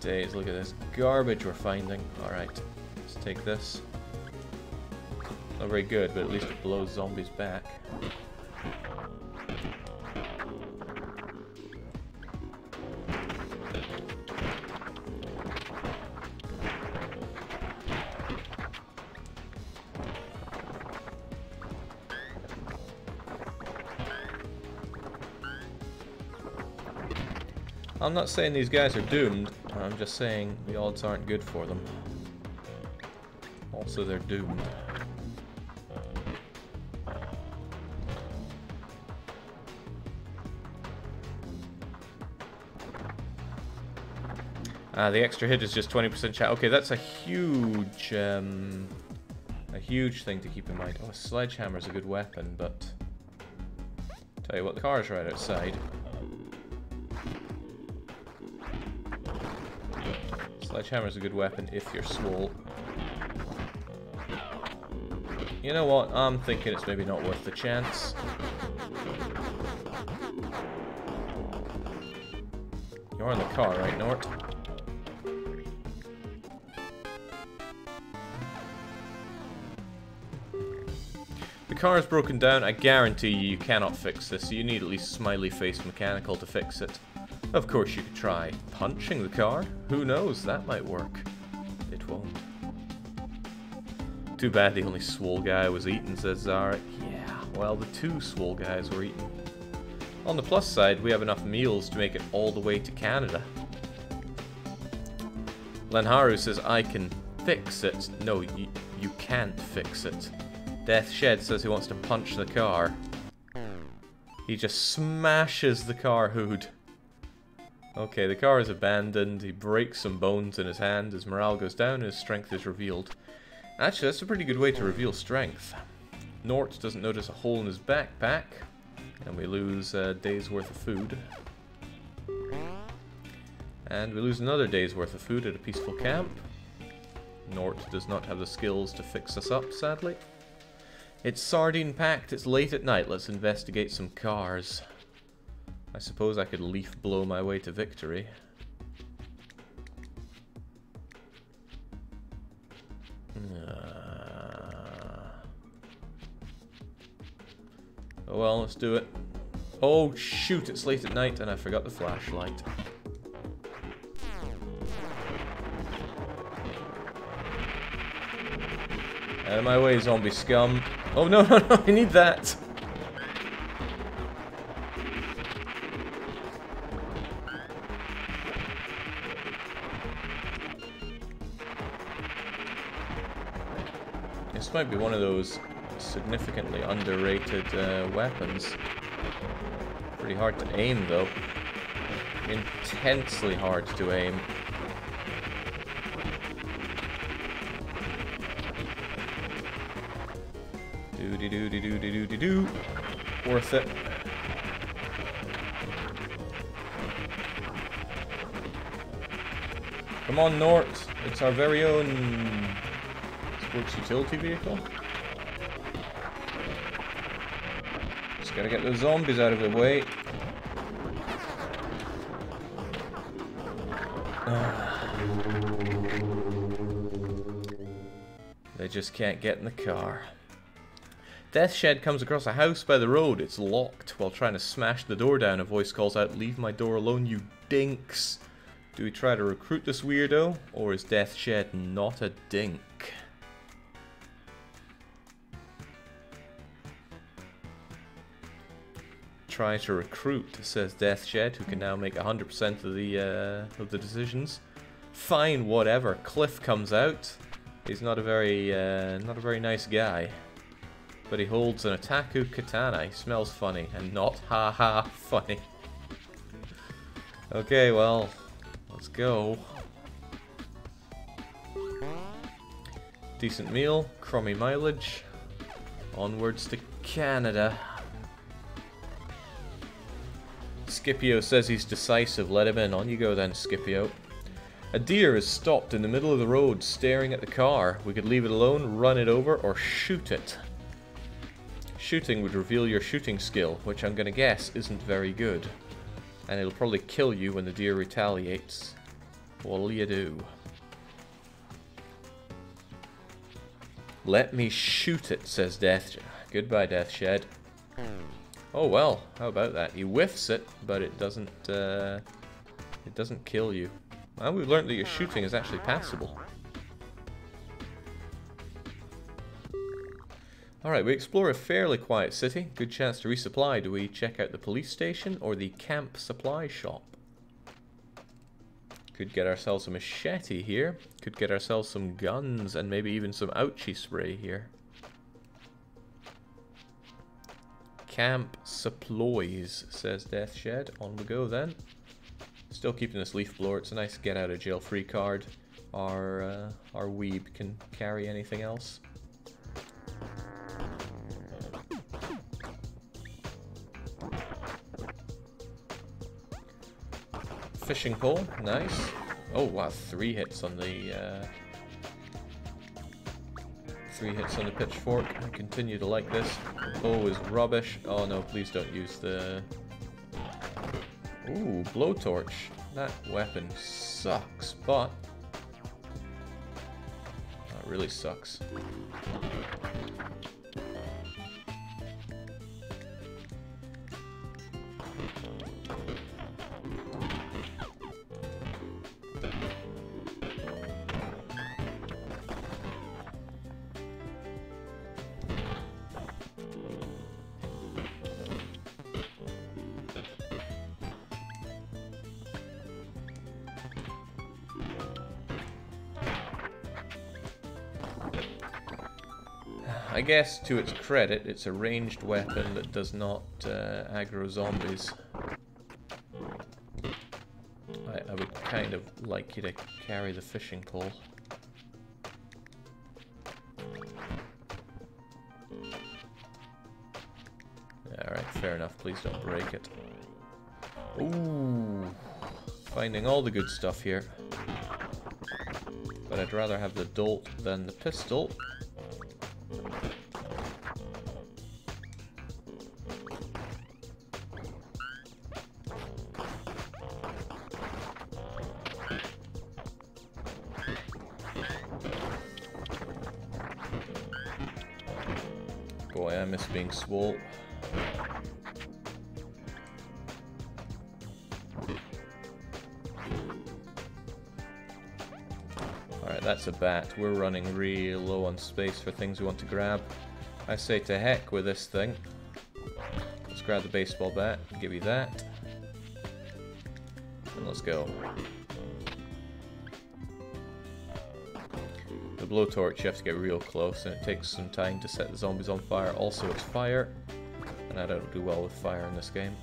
days! Look at this garbage we're finding. All right, let's take this. Not very good, but at least it blows zombies back. I'm not saying these guys are doomed, I'm just saying the odds aren't good for them. Also, they're doomed. Uh, the extra hit is just 20% chat. Okay, that's a huge, um, a huge thing to keep in mind. Oh, a sledgehammer is a good weapon, but... Tell you what, the car is right outside. Sledgehammer is a good weapon if you're swole. You know what? I'm thinking it's maybe not worth the chance. You're in the car, right, Nort? The car is broken down. I guarantee you, you cannot fix this. You need at least smiley face mechanical to fix it. Of course you could try punching the car. Who knows, that might work. It won't. Too bad the only swole guy was eaten, says Zarek. Yeah, well, the two swole guys were eaten. On the plus side, we have enough meals to make it all the way to Canada. Lanayru says, I can fix it. No, you, you can't fix it. Death Shed says he wants to punch the car. He just smashes the car hood. Okay, the car is abandoned. He breaks some bones in his hand. His morale goes down his strength is revealed. Actually, that's a pretty good way to reveal strength. Nort doesn't notice a hole in his backpack. And we lose a day's worth of food. And we lose another day's worth of food at a peaceful camp. Nort does not have the skills to fix us up, sadly. It's sardine packed, it's late at night, let's investigate some cars. I suppose I could leaf blow my way to victory. Uh... Oh well, let's do it. Oh shoot, it's late at night and I forgot the flashlight. Out of my way, zombie scum. Oh no, no, no, I need that! This might be one of those significantly underrated uh, weapons. Pretty hard to aim, though. Intensely hard to aim. Doody doody doody doody doo. Worth it. Come on, Nort. It's our very own Utility vehicle. Just gotta get those zombies out of the way. They just can't get in the car. Death Shed comes across a house by the road. It's locked. While trying to smash the door down, a voice calls out, Leave my door alone, you dinks. Do we try to recruit this weirdo, or is Death Shed not a dink? Try to recruit, says Death Shed, who can now make 100% of the uh, of the decisions. Fine, whatever. Cliff comes out. He's not a very uh, not a very nice guy, but he holds an Otaku katana. He smells funny and not ha ha funny. Okay, well, let's go. Decent meal, crummy mileage. Onwards to Canada. Scipio says he's decisive. Let him in. On you go then, Scipio. A deer is stopped in the middle of the road staring at the car. We could leave it alone, run it over, or shoot it. Shooting would reveal your shooting skill, which I'm gonna guess isn't very good. And it'll probably kill you when the deer retaliates. What'll you do? Let me shoot it, says Death. Goodbye, Death Shed. Oh well, how about that? He whiffs it, but it doesn't, uh, it doesn't kill you. Well, we've learned that your shooting is actually passable. Alright, we explore a fairly quiet city. Good chance to resupply. Do we check out the police station or the camp supply shop? Could get ourselves a machete here. Could get ourselves some guns and maybe even some ouchie spray here. Camp supplies, says Death Shed. On we go then. Still keeping this leaf blower. It's a nice get out of jail free card. Our uh, our weeb can carry anything else. Fishing pole, nice. Oh wow, three hits on the uh, three hits on the pitchfork. I continue to like this. Oh is rubbish. Oh no, please don't use the Ooh, blowtorch. That weapon sucks, but... That really sucks. Guess to its credit, it's a ranged weapon that does not uh, aggro zombies. I, I would kind of like you to carry the fishing pole. Alright, fair enough. Please don't break it. Ooh, finding all the good stuff here. But I'd rather have the Dolt than the pistol. Bat. We're running real low on space for things we want to grab. I say to heck with this thing. Let's grab the baseball bat, give you that. And let's go. The blowtorch, you have to get real close, and it takes some time to set the zombies on fire. Also, it's fire, and I don't do well with fire in this game.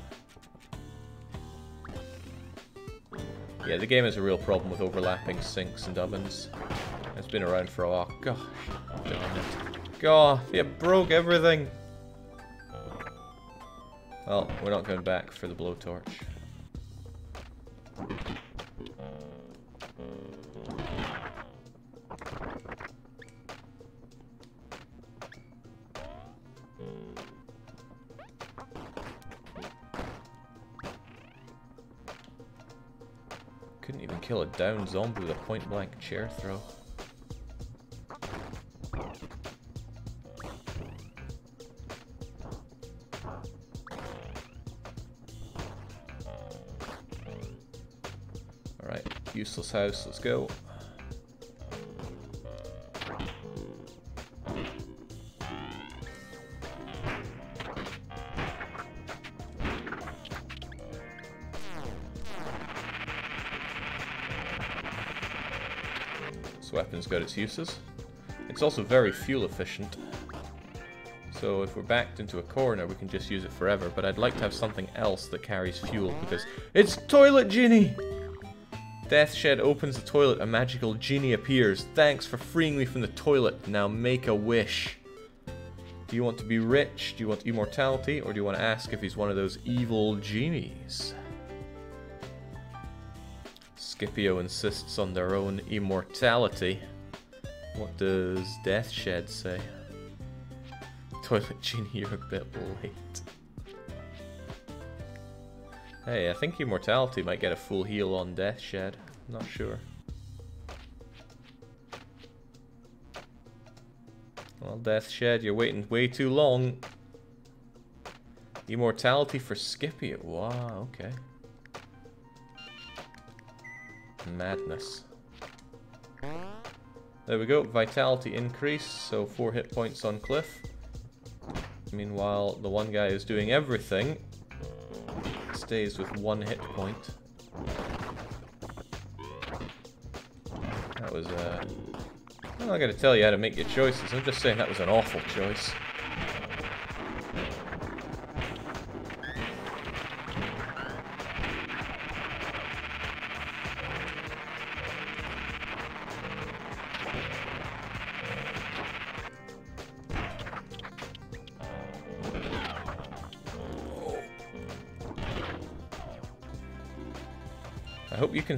Yeah, the game has a real problem with overlapping sinks and ovens. It's been around for a while. Gosh, darn it. God, it broke everything. Well, we're not going back for the blowtorch. Couldn't even kill a down zombie with a point blank chair throw. Useless house. Let's go. This weapon's got its uses. It's also very fuel efficient. So if we're backed into a corner, we can just use it forever. But I'd like to have something else that carries fuel because it's Toilet Genie! Death Shed opens the toilet. A magical genie appears. Thanks for freeing me from the toilet. Now make a wish. Do you want to be rich? Do you want immortality? Or do you want to ask if he's one of those evil genies? Scipio insists on their own immortality. What does Death Shed say? Toilet Genie, you're a bit late. Hey, I think Immortality might get a full heal on Death Shed. Not sure. Well, Death Shed, you're waiting way too long. Immortality for Scipio. Wow, okay. Madness. There we go, vitality increase, so 4 hit points on Cliff. Meanwhile, the one guy is doing everything. Stays with one hit point. That was, uh... I'm not gonna tell you how to make your choices, I'm just saying that was an awful choice.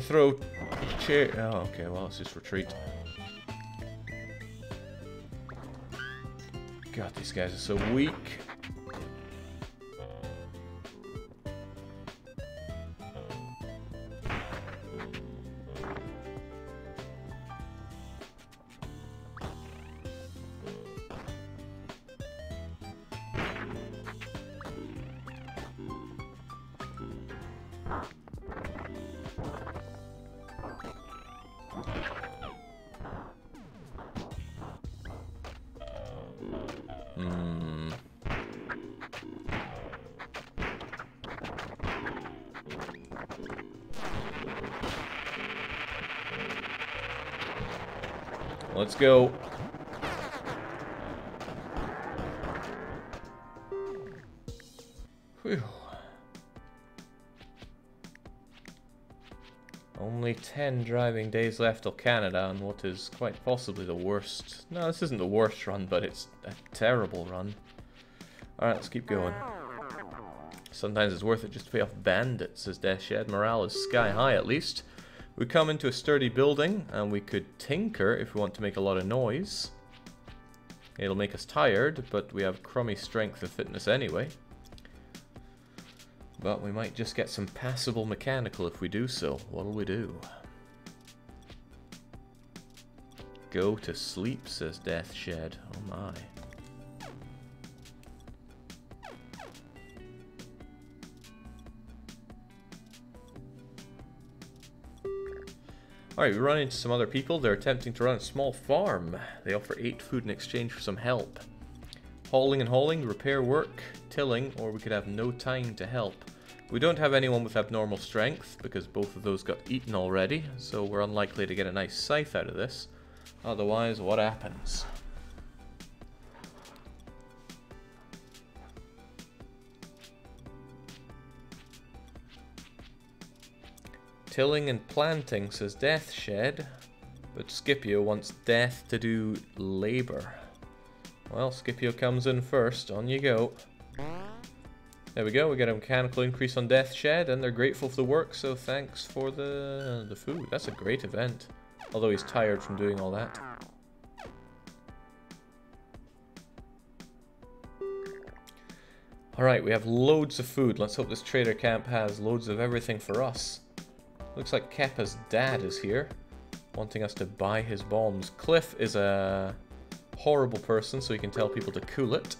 Throw chair. Oh, okay. Well, let's just retreat. God, these guys are so weak. Let's go. Whew. Only 10 driving days left till Canada on what is quite possibly the worst. No, this isn't the worst run, but it's a terrible run. Alright, let's keep going. Sometimes it's worth it just to pay off bandits, as Death Shed. Morale is sky high, at least. We come into a sturdy building, and we could tinker if we want to make a lot of noise. It'll make us tired, but we have crummy strength and fitness anyway. But we might just get some passable mechanical if we do so. What'll we do? Go to sleep, says Death Shed. Oh my. Alright, we run into some other people. They're attempting to run a small farm. They offer 8 food in exchange for some help. Hauling and hauling, repair work, tilling, or we could have no time to help. We don't have anyone with abnormal strength, because both of those got eaten already, so we're unlikely to get a nice scythe out of this. Otherwise, what happens? Tilling and planting, says Death Shed, but Scipio wants Death to do labor. Well, Scipio comes in first. On you go. There we go. We get a mechanical increase on Death Shed, and they're grateful for the work, so thanks for the, the food. That's a great event. Although he's tired from doing all that. Alright, we have loads of food. Let's hope this trader camp has loads of everything for us. Looks like Keppa's dad is here, wanting us to buy his bombs. Cliff is a horrible person, so he can tell people to cool it.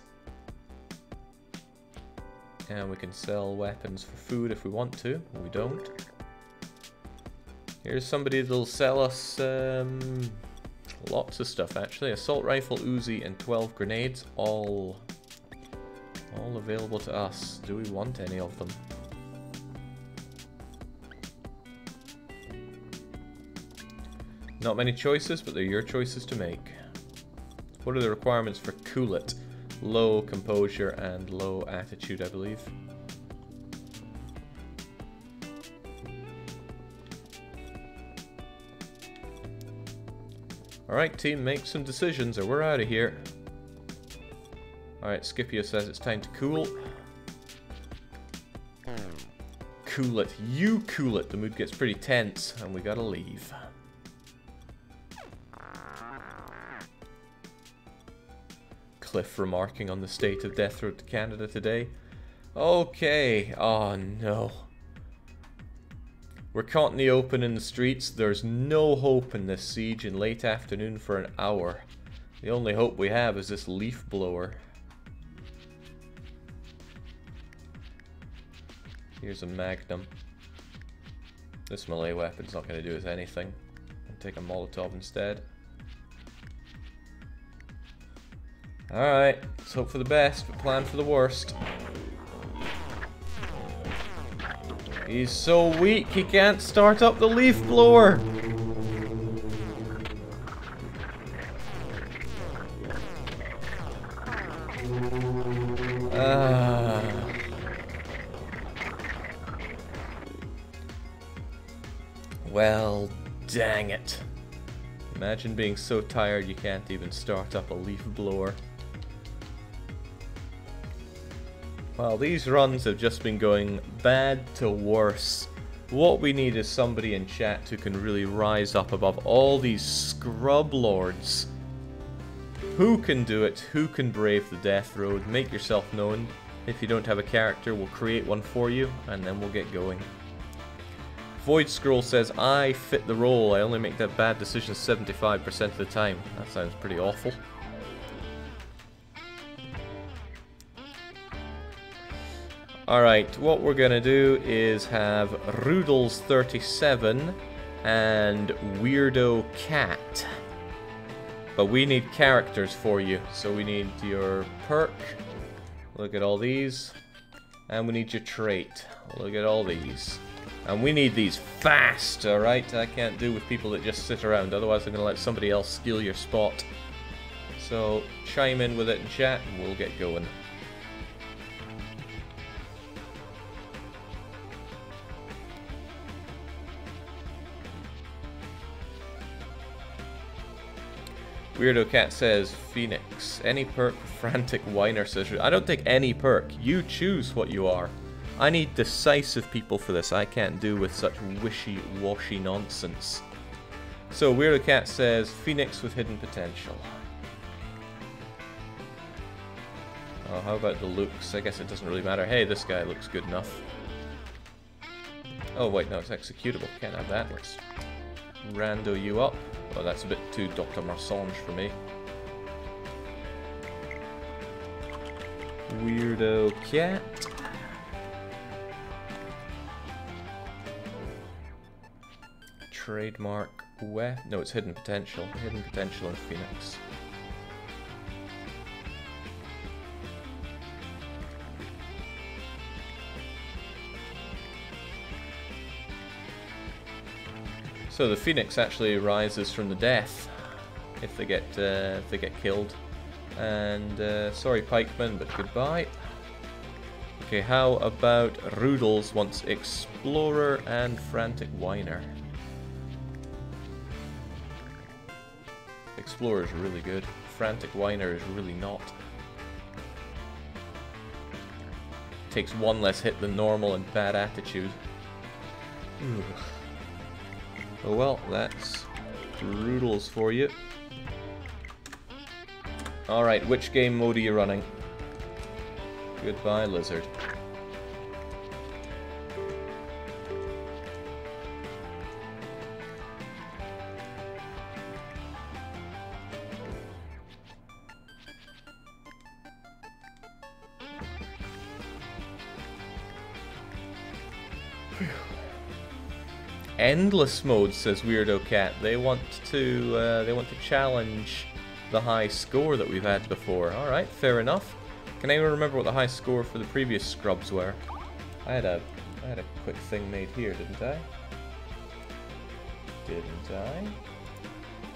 And we can sell weapons for food if we want to. We don't. Here's somebody that'll sell us um, lots of stuff actually. Assault rifle, Uzi, and 12 grenades, all, all available to us. Do we want any of them? Not many choices, but they're your choices to make. What are the requirements for Cool It? Low composure and low attitude, I believe. Alright team, make some decisions or we're out of here. Alright, Scipio says it's time to cool. Cool it. You cool it. The mood gets pretty tense and we gotta leave. Cliff remarking on the state of Death to Canada today. Okay. Oh no. We're caught in the open in the streets. There's no hope in this siege in late afternoon for an hour. The only hope we have is this leaf blower. Here's a magnum. This melee weapon's not going to do us anything. I'll take a Molotov instead. Alright, let's hope for the best, but plan for the worst. He's so weak, he can't start up the leaf blower. Ah. Well, dang it. Imagine being so tired you can't even start up a leaf blower. Well, these runs have just been going bad to worse. What we need is somebody in chat who can really rise up above all these scrub lords. Who can do it? Who can brave the death road? Make yourself known. If you don't have a character, we'll create one for you, and then we'll get going. Void Scroll says, I fit the role. I only make that bad decision 75% of the time. That sounds pretty awful. Alright, what we're going to do is have Roodles37 and Weirdo Cat. But we need characters for you. So we need your perk. Look at all these. And we need your trait. Look at all these. And we need these fast, alright? I can't do with people that just sit around. Otherwise I'm going to let somebody else steal your spot. So chime in with it chat and we'll get going. Weirdo Cat says, Phoenix, any perk Frantic Whiner says, I don't take any perk. You choose what you are. I need decisive people for this. I can't do with such wishy-washy nonsense. So Weirdo Cat says, Phoenix with hidden potential. Oh, how about the looks? I guess it doesn't really matter. Hey, this guy looks good enough. Oh, wait, no, it's executable. Can't have that. Let's rando you up. Well, that's a bit too Dr. Marsange for me. Weirdo cat. Trademark where? No, it's hidden potential. Hidden potential in Phoenix. So the phoenix actually rises from the death if they get uh, if they get killed. And uh, sorry, pikeman, but goodbye. Okay, how about Roodles wants Explorer and Frantic Whiner? Explorer is really good. Frantic Whiner is really not. Takes one less hit than normal and bad attitude. Oh well, that's Roodles for you. Alright, which game mode are you running? Goodbye, lizard. Endless mode, says Weirdo Cat. They want to uh, they want to challenge the high score that we've had before. All right, fair enough. Can anyone remember what the high score for the previous scrubs were? I had a I had a quick thing made here, didn't I? Didn't I?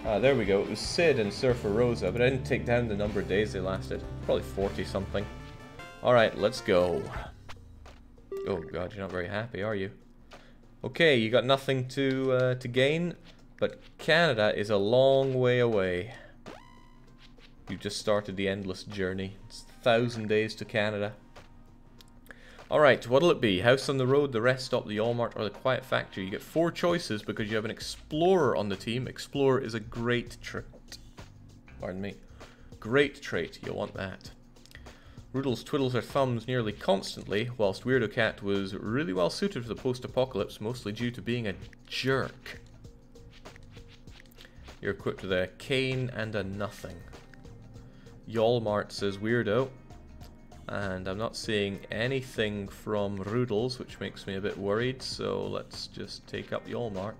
Ah, there we go. It was Sid and Surfer Rosa, but I didn't take down the number of days they lasted. Probably 40 something. Alright, let's go. Oh god, you're not very happy, are you? Okay, you got nothing to uh, to gain, but Canada is a long way away. You just started the endless journey. It's a thousand days to Canada. Alright, what'll it be? House on the road, the rest stop, the Walmart, or the Quiet Factory? You get four choices because you have an Explorer on the team. Explorer is a great trait. Pardon me. Great trait, you'll want that. Roodles twiddles her thumbs nearly constantly, whilst Weirdo Cat was really well suited for the post-apocalypse, mostly due to being a jerk. You're equipped with a cane and a nothing. Yolmart says Weirdo, and I'm not seeing anything from Roodles, which makes me a bit worried, so let's just take up Yolmart.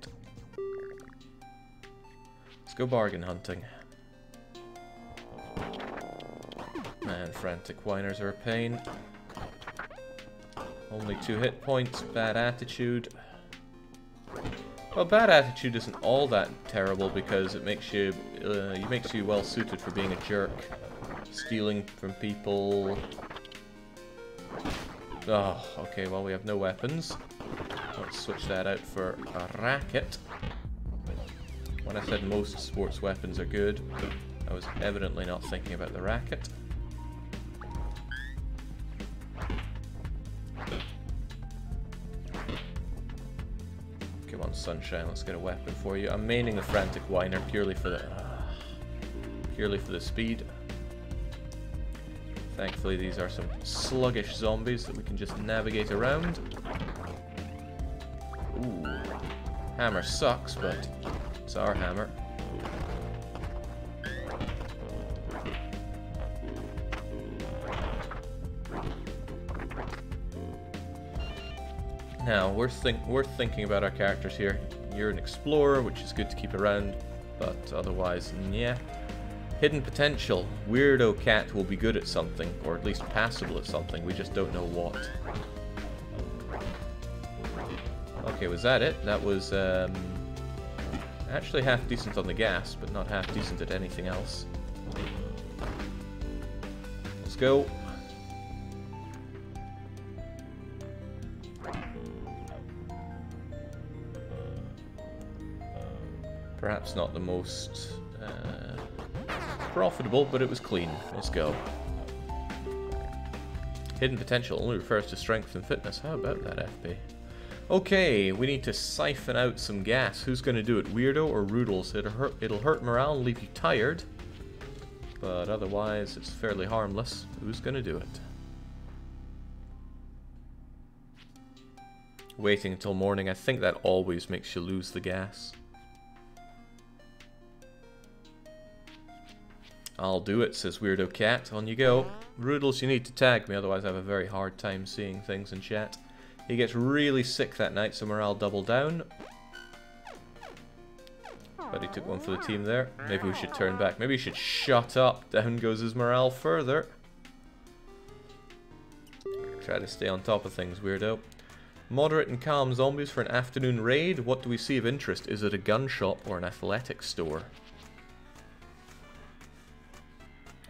Let's go bargain hunting. Man, frantic whiners are a pain. Only two hit points, bad attitude. Well, bad attitude isn't all that terrible because it makes you, uh, it makes you well suited for being a jerk. Stealing from people, Oh, okay, well we have no weapons. Let's switch that out for a racket. When I said most sports weapons are good, I was evidently not thinking about the racket. Come on, Sunshine, let's get a weapon for you. I'm maining the Frantic Whiner purely for the... Purely for the speed. Thankfully these are some sluggish zombies that we can just navigate around. Ooh. Hammer sucks, but it's our hammer. Now, we're, think we're thinking about our characters here. You're an explorer, which is good to keep around, but otherwise, yeah. Hidden potential. Weirdo cat will be good at something, or at least passable at something, we just don't know what. Okay, was that it? That was, um, actually half decent on the gas, but not half decent at anything else. Let's go. Perhaps not the most uh, profitable, but it was clean. Let's go. Hidden potential only refers to strength and fitness. How about that, FP? Okay, we need to siphon out some gas. Who's going to do it? Weirdo or Roodles? It'll hurt, it'll hurt morale and leave you tired. But otherwise, it's fairly harmless. Who's going to do it? Waiting until morning. I think that always makes you lose the gas. I'll do it, says Weirdo Cat. On you go. Roodles, you need to tag me, otherwise I have a very hard time seeing things in chat. He gets really sick that night, so morale double down. But he took one for the team there. Maybe we should turn back. Maybe he should shut up. Down goes his morale further. Try to stay on top of things, weirdo. Moderate and calm zombies for an afternoon raid. What do we see of interest? Is it a gun shop or an athletic store?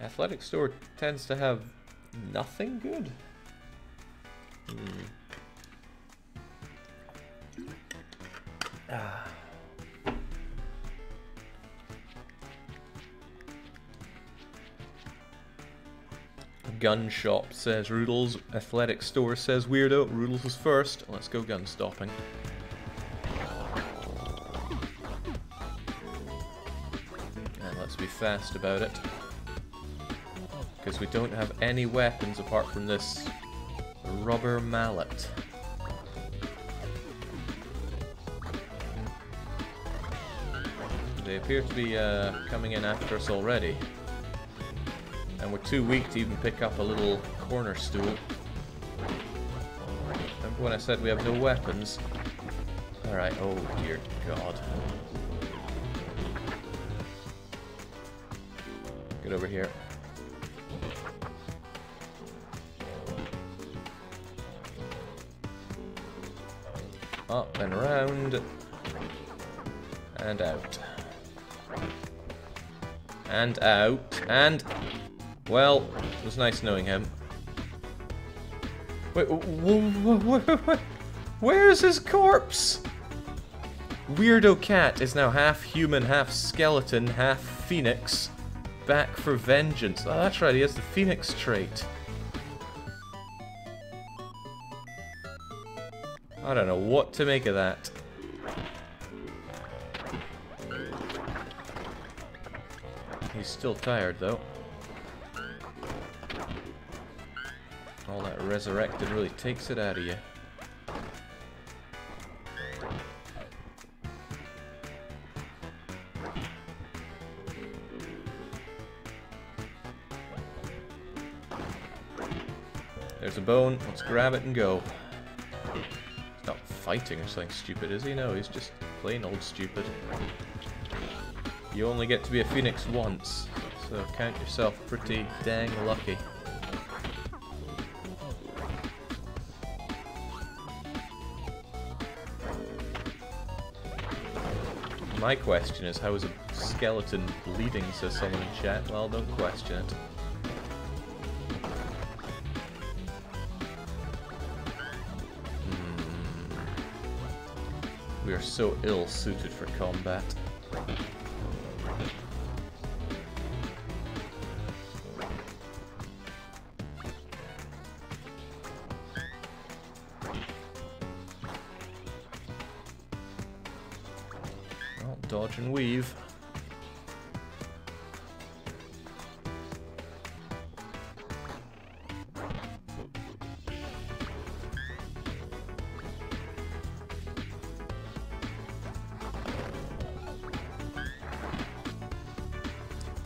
Athletic store tends to have nothing good. Hmm. Ah. Gun shop says Roodles. Athletic store says Weirdo. Roodles was first. Let's go gun stopping. And let's be fast about it. Because we don't have any weapons apart from this rubber mallet. They appear to be uh, coming in after us already. And we're too weak to even pick up a little corner stool. Remember when I said we have no weapons? Alright, oh dear god. Get over here. Up and around. And out. And out. And... Well, it was nice knowing him. Wait, where's his corpse? Weirdo cat is now half human, half skeleton, half phoenix. Back for vengeance. Oh, that's right, he has the phoenix trait. I don't know what to make of that. He's still tired, though. All that resurrected really takes it out of you. There's a bone. Let's grab it and go fighting or something stupid, is he? No, he's just plain old stupid. You only get to be a phoenix once, so count yourself pretty dang lucky. My question is, how is a skeleton bleeding, says someone in chat? Well, don't question it. We are so ill-suited for combat. Well, dodge and weave.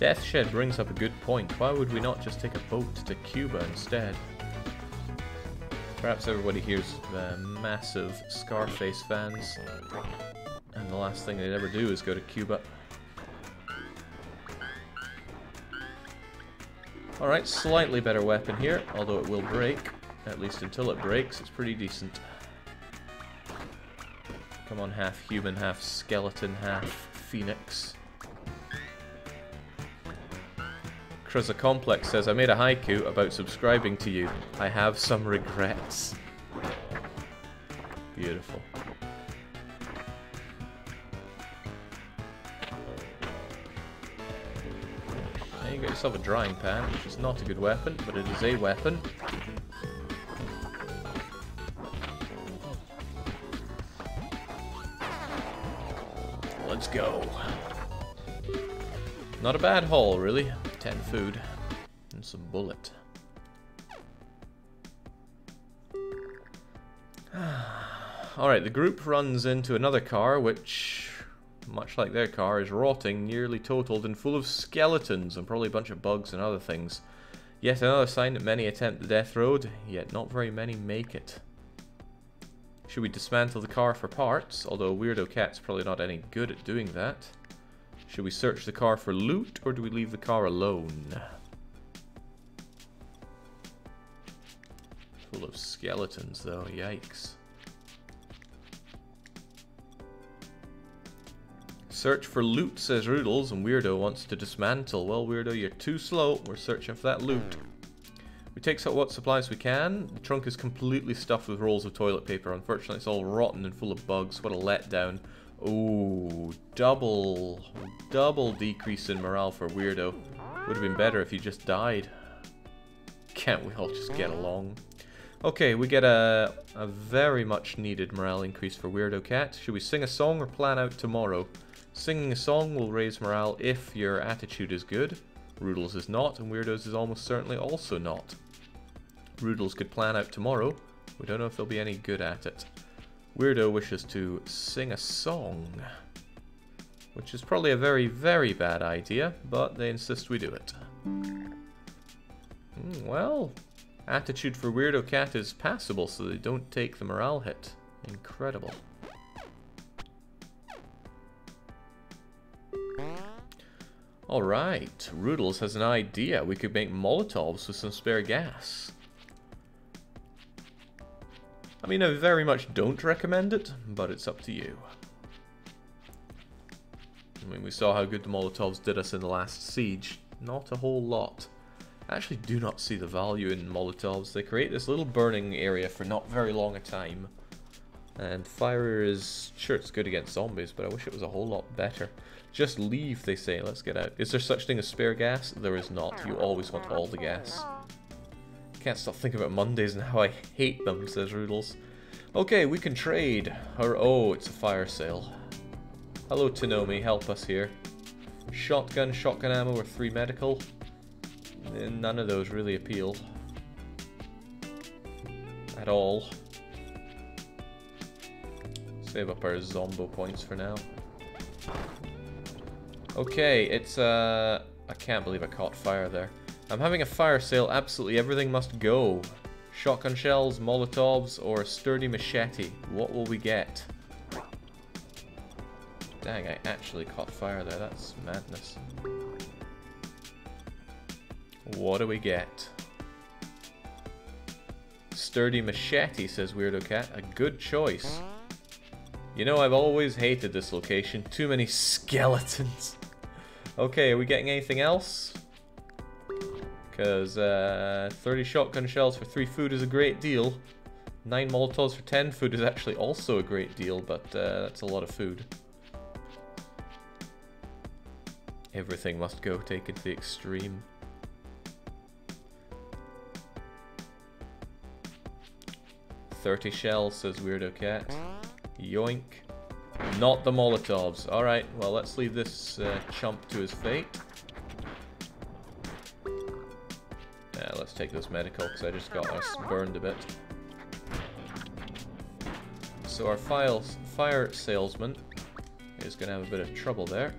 Deathshed brings up a good point. Why would we not just take a boat to Cuba instead? Perhaps everybody here's uh, massive Scarface fans, and the last thing they'd ever do is go to Cuba. Alright, slightly better weapon here, although it will break. At least until it breaks, it's pretty decent. Come on, half human, half skeleton, half phoenix. Kruzza Complex says, I made a haiku about subscribing to you. I have some regrets. Beautiful. Now you get yourself a drying pan, which is not a good weapon, but it is a weapon. Let's go. Not a bad haul, really. 10 food and some bullet. Alright, the group runs into another car which, much like their car, is rotting, nearly totaled and full of skeletons and probably a bunch of bugs and other things. Yet another sign that many attempt the death road, yet not very many make it. Should we dismantle the car for parts? Although Weirdo Cat's probably not any good at doing that. Should we search the car for loot, or do we leave the car alone? Full of skeletons, though. Yikes. Search for loot, says Roodles, and Weirdo wants to dismantle. Well, Weirdo, you're too slow. We're searching for that loot. We take what supplies we can. The trunk is completely stuffed with rolls of toilet paper. Unfortunately, it's all rotten and full of bugs. What a letdown. Oh, double, double decrease in morale for Weirdo. Would have been better if he just died. Can't we all just get along? Okay, we get a, a very much needed morale increase for Weirdo Cat. Should we sing a song or plan out tomorrow? Singing a song will raise morale if your attitude is good. Roodles is not, and Weirdos is almost certainly also not. Roodles could plan out tomorrow. We don't know if they'll be any good at it. Weirdo wishes to sing a song. Which is probably a very, very bad idea, but they insist we do it. Mm, well, attitude for Weirdo Cat is passable, so they don't take the morale hit. Incredible. Alright, Roodles has an idea. We could make Molotovs with some spare gas. I mean, I very much don't recommend it, but it's up to you. I mean, we saw how good the Molotovs did us in the last siege. Not a whole lot. I actually do not see the value in Molotovs. They create this little burning area for not very long a time. And fire is, sure it's good against zombies, but I wish it was a whole lot better. Just leave, they say, let's get out. Is there such thing as spare gas? There is not. You always want all the gas. Can't stop thinking about Mondays and how I hate them, says Roodles. Okay, we can trade. Or, oh, it's a fire sale. Hello, Tanomi, help us here. Shotgun, shotgun ammo, or three medical. Eh, none of those really appeal. At all. Save up our Zombo points for now. Okay, it's, uh... I can't believe I caught fire there. I'm having a fire sale, absolutely everything must go. Shotgun shells, molotovs, or a sturdy machete. What will we get? Dang, I actually caught fire there, that's madness. What do we get? Sturdy machete, says Weirdo Cat. A good choice. You know, I've always hated this location. Too many skeletons. okay, are we getting anything else? Because uh, 30 shotgun shells for 3 food is a great deal. 9 molotovs for 10 food is actually also a great deal, but uh, that's a lot of food. Everything must go taken to the extreme. 30 shells, says Weirdo Cat. Yoink. Not the Molotovs. Alright, well let's leave this uh, chump to his fate. Yeah, let's take this medical, because I just got us burned a bit. So our files, fire salesman is going to have a bit of trouble there.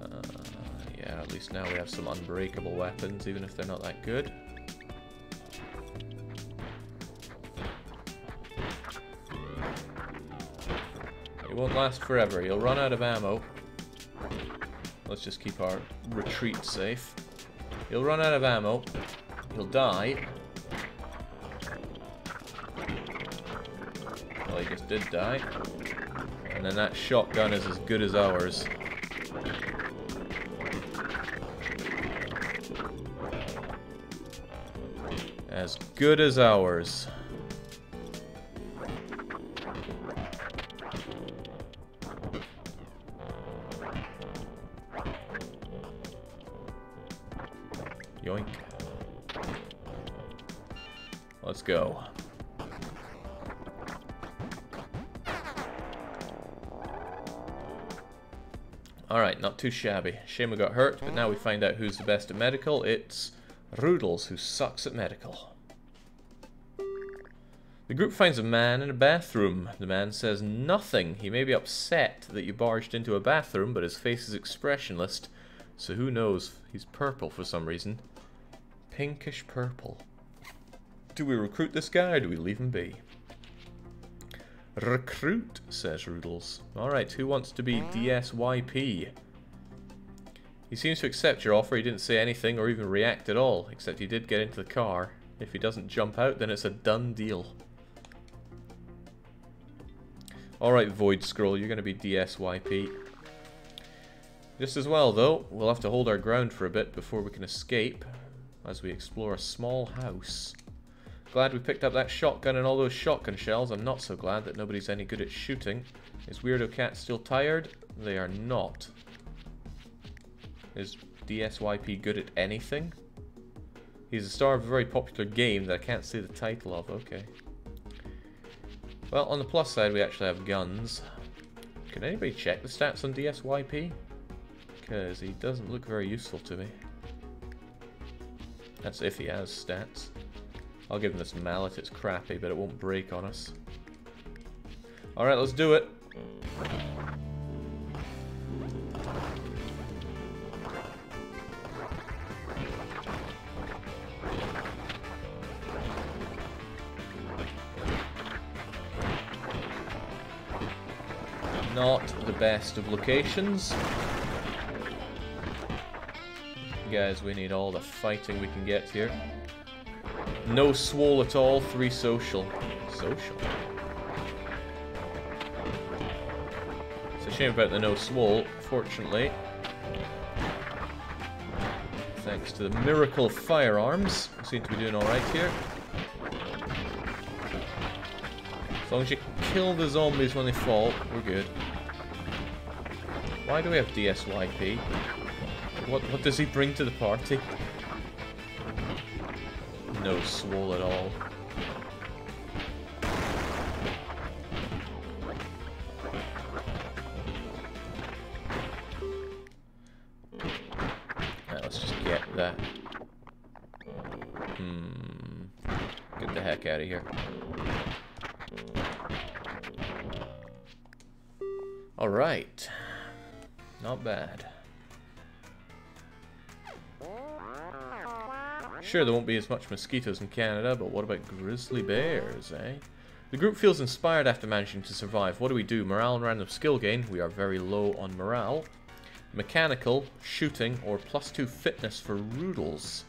Uh, yeah, at least now we have some unbreakable weapons, even if they're not that good. It won't last forever. You'll run out of ammo. Let's just keep our retreat safe. He'll run out of ammo. He'll die. Well, he just did die. And then that shotgun is as good as ours. As good as ours. Yoink. Let's go. Alright, not too shabby. We got hurt, but now we find out who's the best at medical. It's Roodles, who sucks at medical. The group finds a man in a bathroom. The man says nothing. He may be upset that you barged into a bathroom, but his face is expressionless, so who knows? He's purple for some reason. Pinkish purple. Do we recruit this guy, or do we leave him be? Recruit, says Roodles. Alright, who wants to be hmm? DSYP? He seems to accept your offer. He didn't say anything or even react at all, except he did get into the car. If he doesn't jump out, then it's a done deal. Alright, Void Scroll, you're going to be DSYP. Just as well, though, we'll have to hold our ground for a bit before we can escape, as we explore a small house. Glad we picked up that shotgun and all those shotgun shells. I'm not so glad that nobody's any good at shooting. Is Weirdo Cat still tired? They are not. Is DSYP good at anything? He's a star of a very popular game that I can't see the title of. Okay. Well, on the plus side, we actually have guns. Can anybody check the stats on DSYP? Because he doesn't look very useful to me. That's if he has stats. I'll give him this mallet. It's crappy, but it won't break on us. Alright, let's do it. Not the best of locations. Guys, we need all the fighting we can get here. No swole at all, three social. Social? It's a shame about the no swole, fortunately. Thanks to the miracle firearms, we seem to be doing alright here. As long as you kill the zombies when they fall, we're good. Why do we have DSYP? What, what does he bring to the party? No swole at all. Right, let's just get that. Hmm. Get the heck out of here. Alright. Not bad. Sure, there won't be as much mosquitoes in Canada, but what about grizzly bears, eh? The group feels inspired after managing to survive. What do we do? Morale and random skill gain. We are very low on morale. Mechanical, shooting, or plus two fitness for Roodles.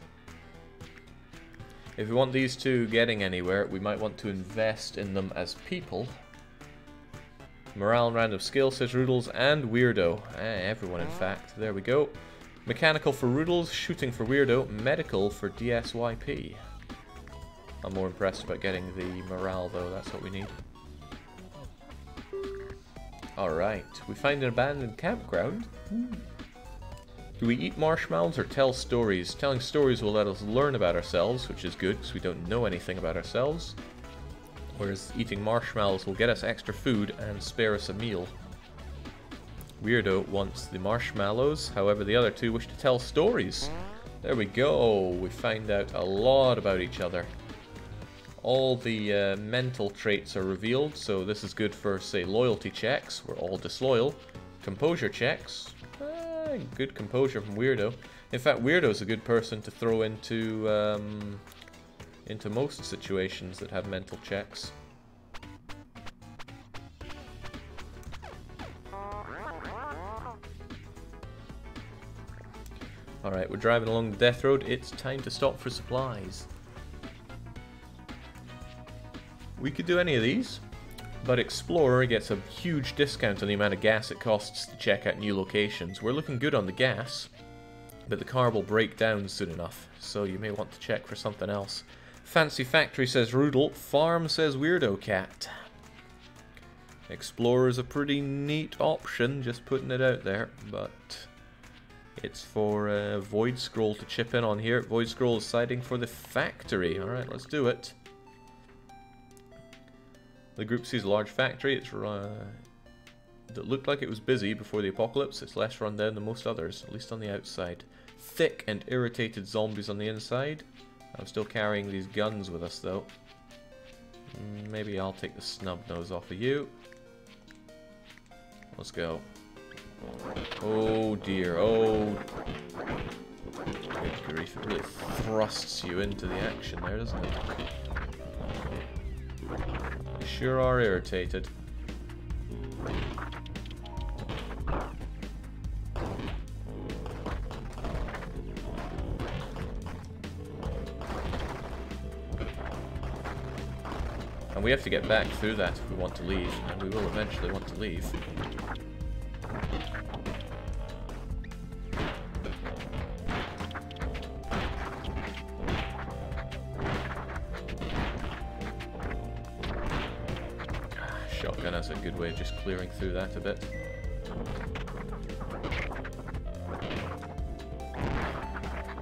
If we want these two getting anywhere, we might want to invest in them as people. Morale and random skill says Roodles and Weirdo. Eh, everyone in fact. There we go. Mechanical for Roodles, shooting for Weirdo, medical for DSYP. I'm more impressed about getting the morale though, that's what we need. Alright, we find an abandoned campground. Do we eat marshmallows or tell stories? Telling stories will let us learn about ourselves, which is good because we don't know anything about ourselves. Whereas eating marshmallows will get us extra food and spare us a meal. Weirdo wants the marshmallows, however the other two wish to tell stories. There we go, we find out a lot about each other. All the uh, mental traits are revealed, so this is good for, say, loyalty checks, we're all disloyal. Composure checks, ah, good composure from Weirdo. In fact, Weirdo's a good person to throw into, um, into most situations that have mental checks. Alright, we're driving along the death road. It's time to stop for supplies. We could do any of these, but Explorer gets a huge discount on the amount of gas it costs to check out new locations. We're looking good on the gas, but the car will break down soon enough, so you may want to check for something else. Fancy Factory says Roodle, Farm says Weirdo Cat. Explorer is a pretty neat option, just putting it out there, but it's for uh, Void Scroll to chip in on here. Void Scroll is siding for the factory. Alright, let's do it. The group sees a large factory. It's uh, that looked like it was busy before the apocalypse. It's less run down than most others, at least on the outside. Thick and irritated zombies on the inside. I'm still carrying these guns with us though. Mm, maybe I'll take the snub nose off of you. Let's go. Oh dear, oh. Good grief, it really thrusts you into the action there, doesn't it? You sure are irritated. And we have to get back through that if we want to leave, and we will eventually want to leave. Clearing through that a bit.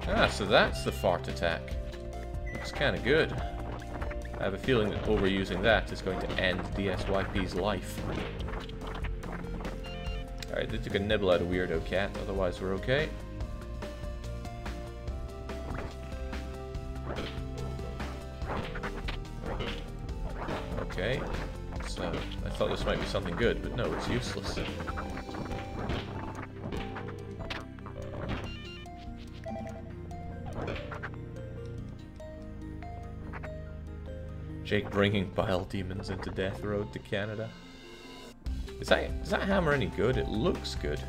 Ah, so that's the fart attack. Looks kind of good. I have a feeling that overusing that is going to end DSYP's life. Alright, they took a nibble out of Weirdo Cat, otherwise we're okay. Okay, something good, but no, it's useless. Jake bringing bile demons into Death Road to Canada. Is that, is that hammer any good? It looks good.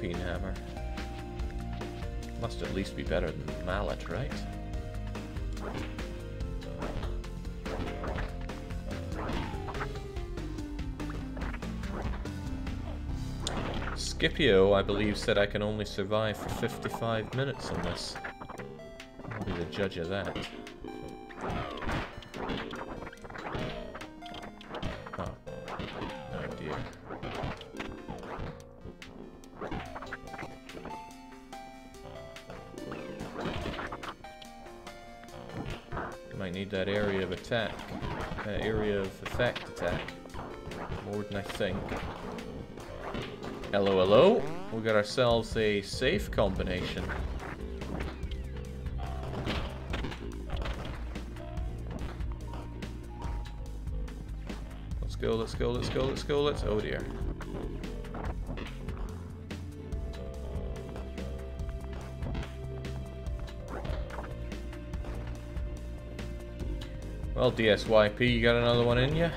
Peen hammer. Must at least be better than mallet, right? Scipio, I believe, said I can only survive for 55 minutes on this. I'll be the judge of that. Ourselves a safe combination. Let's go, let's go, let's go, let's go, let's... Oh dear. Well, DSYP, you got another one in you?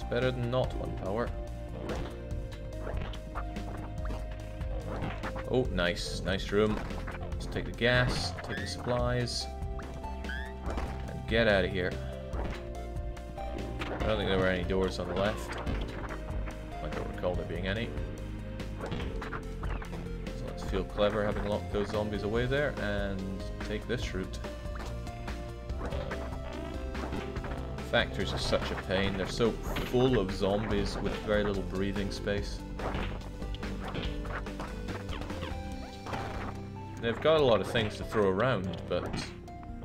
That's better than not one power. Oh, nice. Nice room. Let's take the gas, take the supplies, and get out of here. I don't think there were any doors on the left. I don't recall there being any. So let's feel clever having locked those zombies away there and take this route. Factories are such a pain. They're so full of zombies with very little breathing space. They've got a lot of things to throw around, but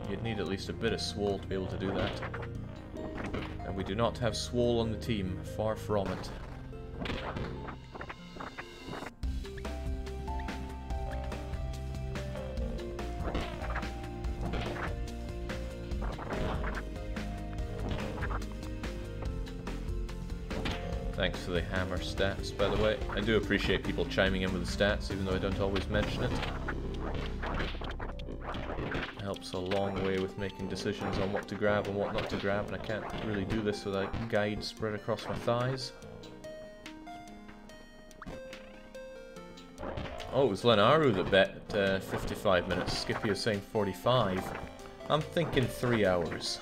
you'd need at least a bit of swole to be able to do that. And we do not have swole on the team, far from it. By the way. I do appreciate people chiming in with the stats, even though I don't always mention it. Helps a long way with making decisions on what to grab and what not to grab, and I can't really do this without guides spread across my thighs. Oh, it was Lanayru that bet uh, 55 minutes. Skippy is saying 45. I'm thinking 3 hours.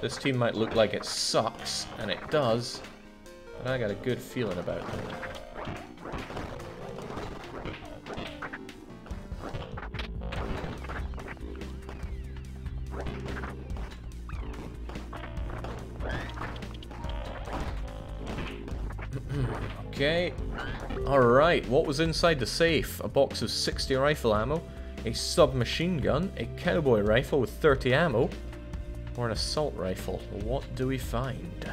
This team might look like it sucks, and it does, but I got a good feeling about them. okay. Alright, what was inside the safe? A box of 60 rifle ammo, a submachine gun, a cowboy rifle with 30 ammo, or an assault rifle. What do we find?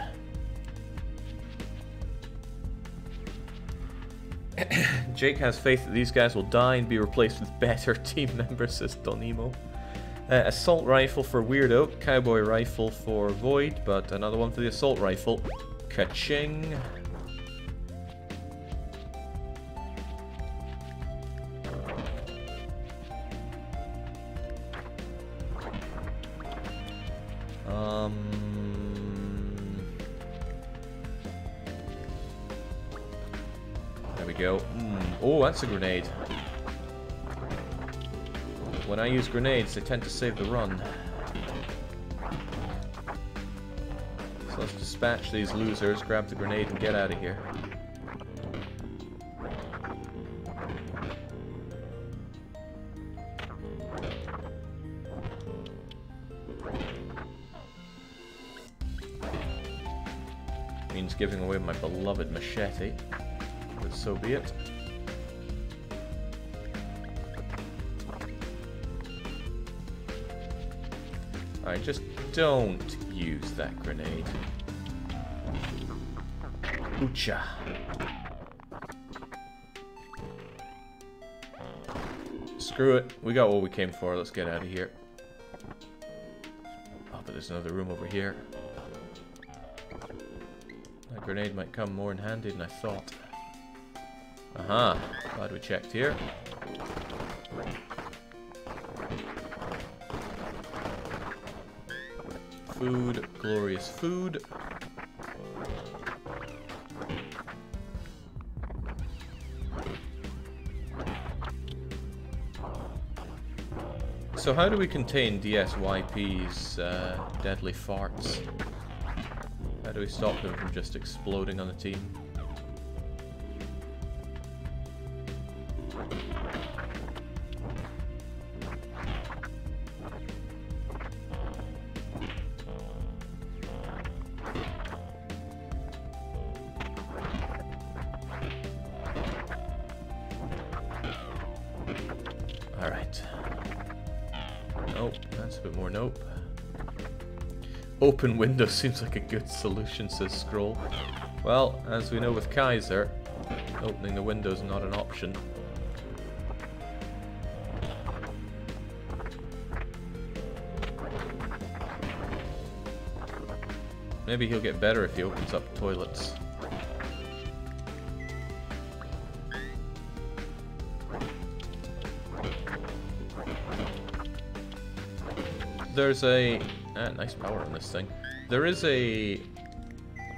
Jake has faith that these guys will die and be replaced with better team members, says Donimo. Uh, assault rifle for Weirdo, cowboy rifle for Void, but another one for the assault rifle. Ka-ching. That's a grenade. When I use grenades, they tend to save the run. So let's dispatch these losers, grab the grenade, and get out of here. Means giving away my beloved machete. But so be it. Don't use that grenade. Oocha. Screw it. We got what we came for. Let's get out of here. Oh, but there's another room over here. That grenade might come more in handy than I thought. Aha. Glad we checked here. Food, glorious food. So how do we contain DSYP's uh, deadly farts? How do we stop them from just exploding on the team? Open window seems like a good solution, says Scroll. Well, as we know with Kaiser, opening the window is not an option. Maybe he'll get better if he opens up toilets. There's a Ah, nice power on this thing. There is a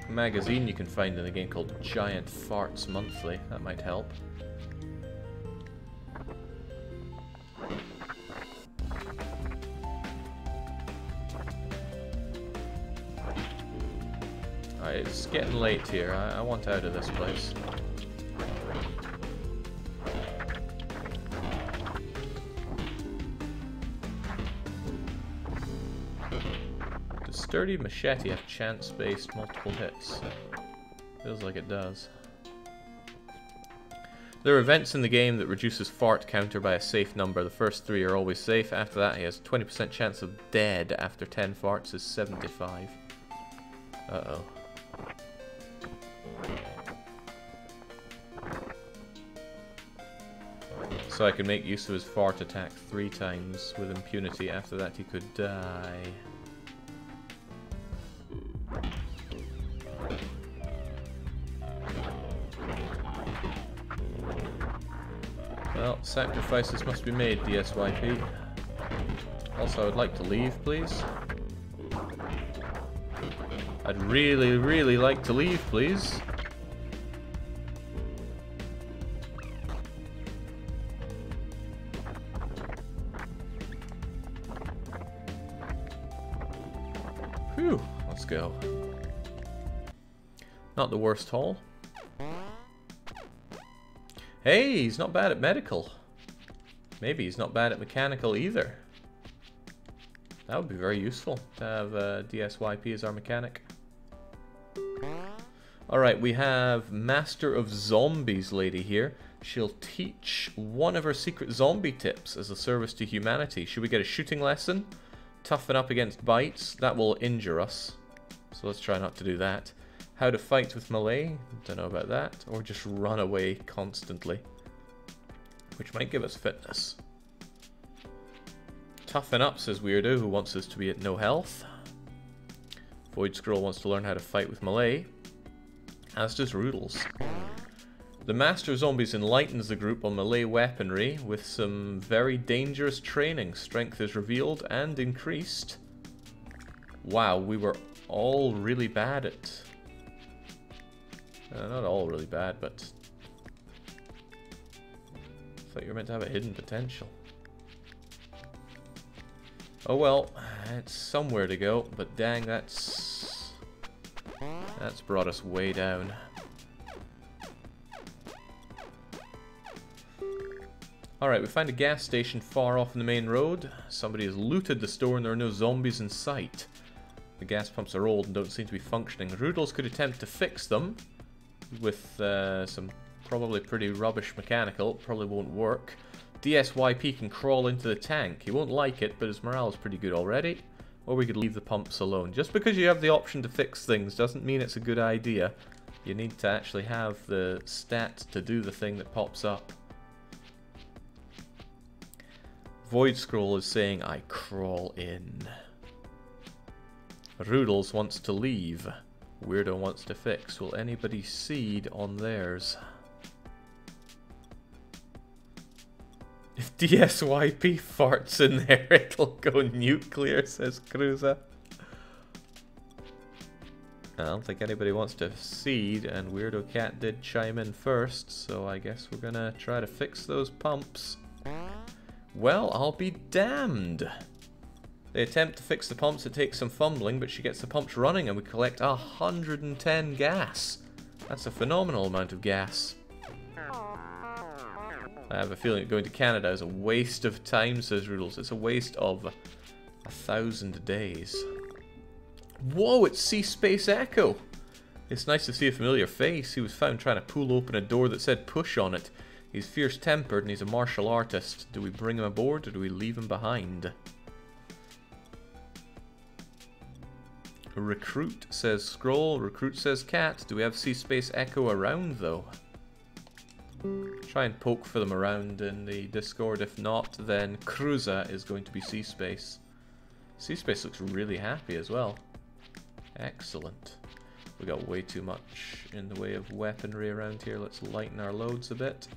magazine you can find in the game called Giant Farts Monthly. That might help. it's getting late here. I, I want out of this place. Sturdy machete have chance-based multiple hits? Feels like it does. There are events in the game that reduces fart counter by a safe number. The first three are always safe. After that, he has 20% chance of dead. After 10 farts is 75. Uh-oh. So I can make use of his fart attack three times with impunity. After that, he could die. Sacrifices must be made, DSYP. Also, I would like to leave, please. I'd really, really like to leave, please. Whew, let's go. Not the worst haul. Hey, he's not bad at medical. Maybe he's not bad at mechanical either. That would be very useful to have uh, DSYP as our mechanic. Alright, we have Master of Zombies lady here. She'll teach one of her secret zombie tips as a service to humanity. Should we get a shooting lesson? Toughen up against bites. That will injure us. So let's try not to do that. How to fight with melee, don't know about that. Or just run away constantly, which might give us fitness. Toughen up, says Weirdo, who wants us to be at no health. Void Scroll wants to learn how to fight with melee, as does Roodles. The Master Zombies enlightens the group on melee weaponry with some very dangerous training. Strength is revealed and increased. Wow, we were all really bad at uh, not all really bad, but... Thought you were meant to have a hidden potential. Oh well, it's somewhere to go, but dang, that's... That's brought us way down. Alright, we find a gas station far off in the main road. Somebody has looted the store and there are no zombies in sight. The gas pumps are old and don't seem to be functioning. Roodles could attempt to fix them, with uh, some probably pretty rubbish mechanical. Probably won't work. DSYP can crawl into the tank. He won't like it, but his morale is pretty good already. Or we could leave the pumps alone. Just because you have the option to fix things doesn't mean it's a good idea. You need to actually have the stats to do the thing that pops up. Void Scroll is saying, I crawl in. Roodles wants to leave. Weirdo wants to fix. Will anybody seed on theirs? If DSYP farts in there, it'll go nuclear, says Cruiser. I don't think anybody wants to seed, and Weirdo Cat did chime in first, so I guess we're gonna try to fix those pumps. Well, I'll be damned! They attempt to fix the pumps, it takes some fumbling, but she gets the pumps running and we collect 110 gas. That's a phenomenal amount of gas. I have a feeling going to Canada is a waste of time, says Roodles. It's a waste of a thousand days. Whoa, it's Sea Space Echo! It's nice to see a familiar face. He was found trying to pull open a door that said push on it. He's fierce-tempered and he's a martial artist. Do we bring him aboard or do we leave him behind? Recruit says scroll, recruit says cat. Do we have Sea Space Echo around though? Try and poke for them around in the Discord. If not, then Cruiser is going to be Sea Space. Sea Space looks really happy as well. Excellent. We got way too much in the way of weaponry around here. Let's lighten our loads a bit.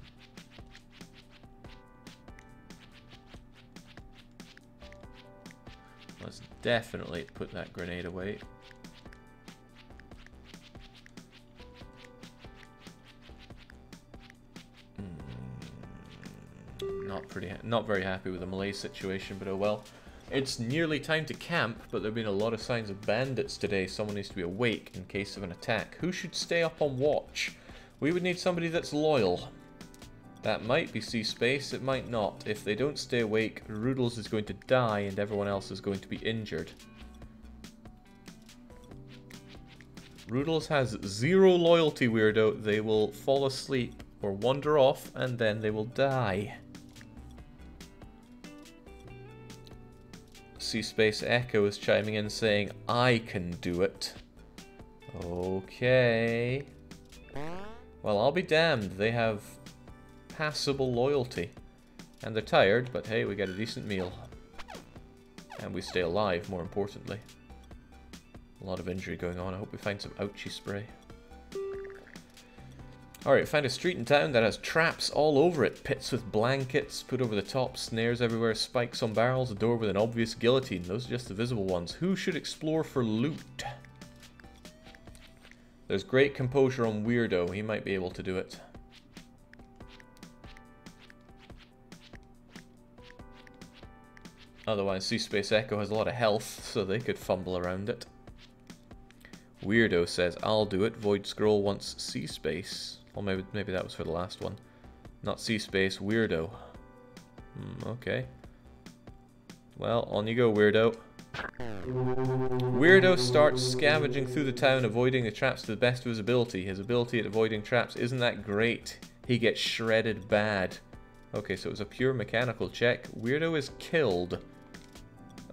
Let's definitely put that grenade away. Not pretty, not very happy with the melee situation, but oh well. It's nearly time to camp, but there have been a lot of signs of bandits today. Someone needs to be awake in case of an attack. Who should stay up on watch? We would need somebody that's loyal. That might be Sea Space, it might not. If they don't stay awake, Roodles is going to die and everyone else is going to be injured. Roodles has zero loyalty, weirdo. They will fall asleep or wander off and then they will die. Space Echo is chiming in saying, I can do it. Okay. Well, I'll be damned. They have passable loyalty. And they're tired, but hey, we get a decent meal. And we stay alive, more importantly. A lot of injury going on. I hope we find some ouchie spray. Alright, find a street in town that has traps all over it. Pits with blankets put over the top, snares everywhere, spikes on barrels, a door with an obvious guillotine. Those are just the visible ones. Who should explore for loot? There's great composure on Weirdo. He might be able to do it. Otherwise, Sea Space Echo has a lot of health, so they could fumble around it. Weirdo says, I'll do it. Void Scroll wants Sea Or maybe, maybe that was for the last one. Not Sea Space, Weirdo. Hmm, okay. Well, on you go, Weirdo. Weirdo starts scavenging through the town, avoiding the traps to the best of his ability. His ability at avoiding traps isn't that great. He gets shredded bad. Okay, so it was a pure mechanical check. Weirdo is killed.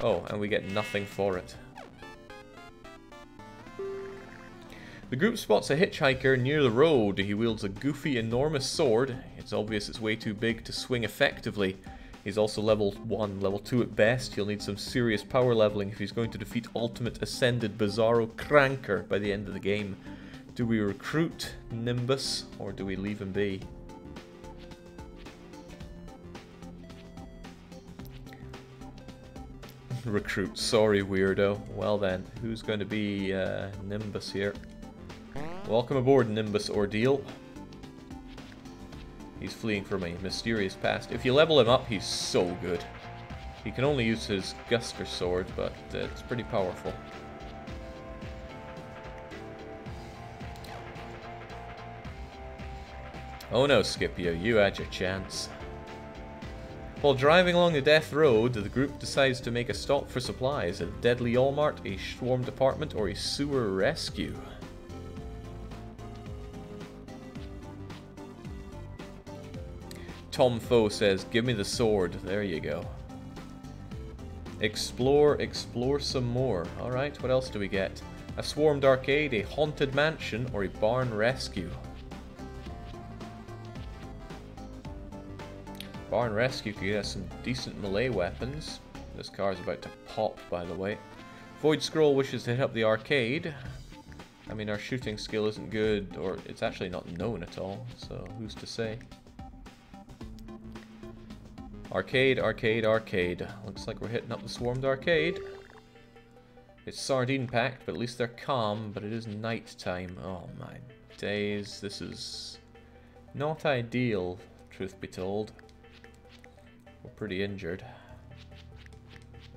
Oh, and we get nothing for it. The group spots a hitchhiker near the road. He wields a goofy, enormous sword. It's obvious it's way too big to swing effectively. He's also level 1, level 2 at best. He'll need some serious power leveling if he's going to defeat Ultimate Ascended Bizarro Cranker by the end of the game. Do we recruit Nimbus, or do we leave him be? recruit. Sorry, weirdo. Well then, who's going to be uh, Nimbus here? Welcome aboard, Nimbus Ordeal. He's fleeing from a mysterious past. If you level him up, he's so good. He can only use his Buster sword, but uh, it's pretty powerful. Oh no, Scipio, you had your chance. While driving along the death road, the group decides to make a stop for supplies, a deadly Yolmart, a swarm department, or a sewer rescue. Tom Foe says, give me the sword. There you go. Explore, explore some more. Alright, what else do we get? A swarmed arcade, a haunted mansion, or a barn rescue. Barn Rescue could get us some decent melee weapons. This car is about to pop, by the way. Void Scroll wishes to hit up the arcade. I mean, our shooting skill isn't good, or it's actually not known at all, so who's to say? Arcade, arcade, arcade. Looks like we're hitting up the swarmed arcade. It's sardine packed, but at least they're calm, but it is night time. Oh my days, this is not ideal, truth be told. We're pretty injured.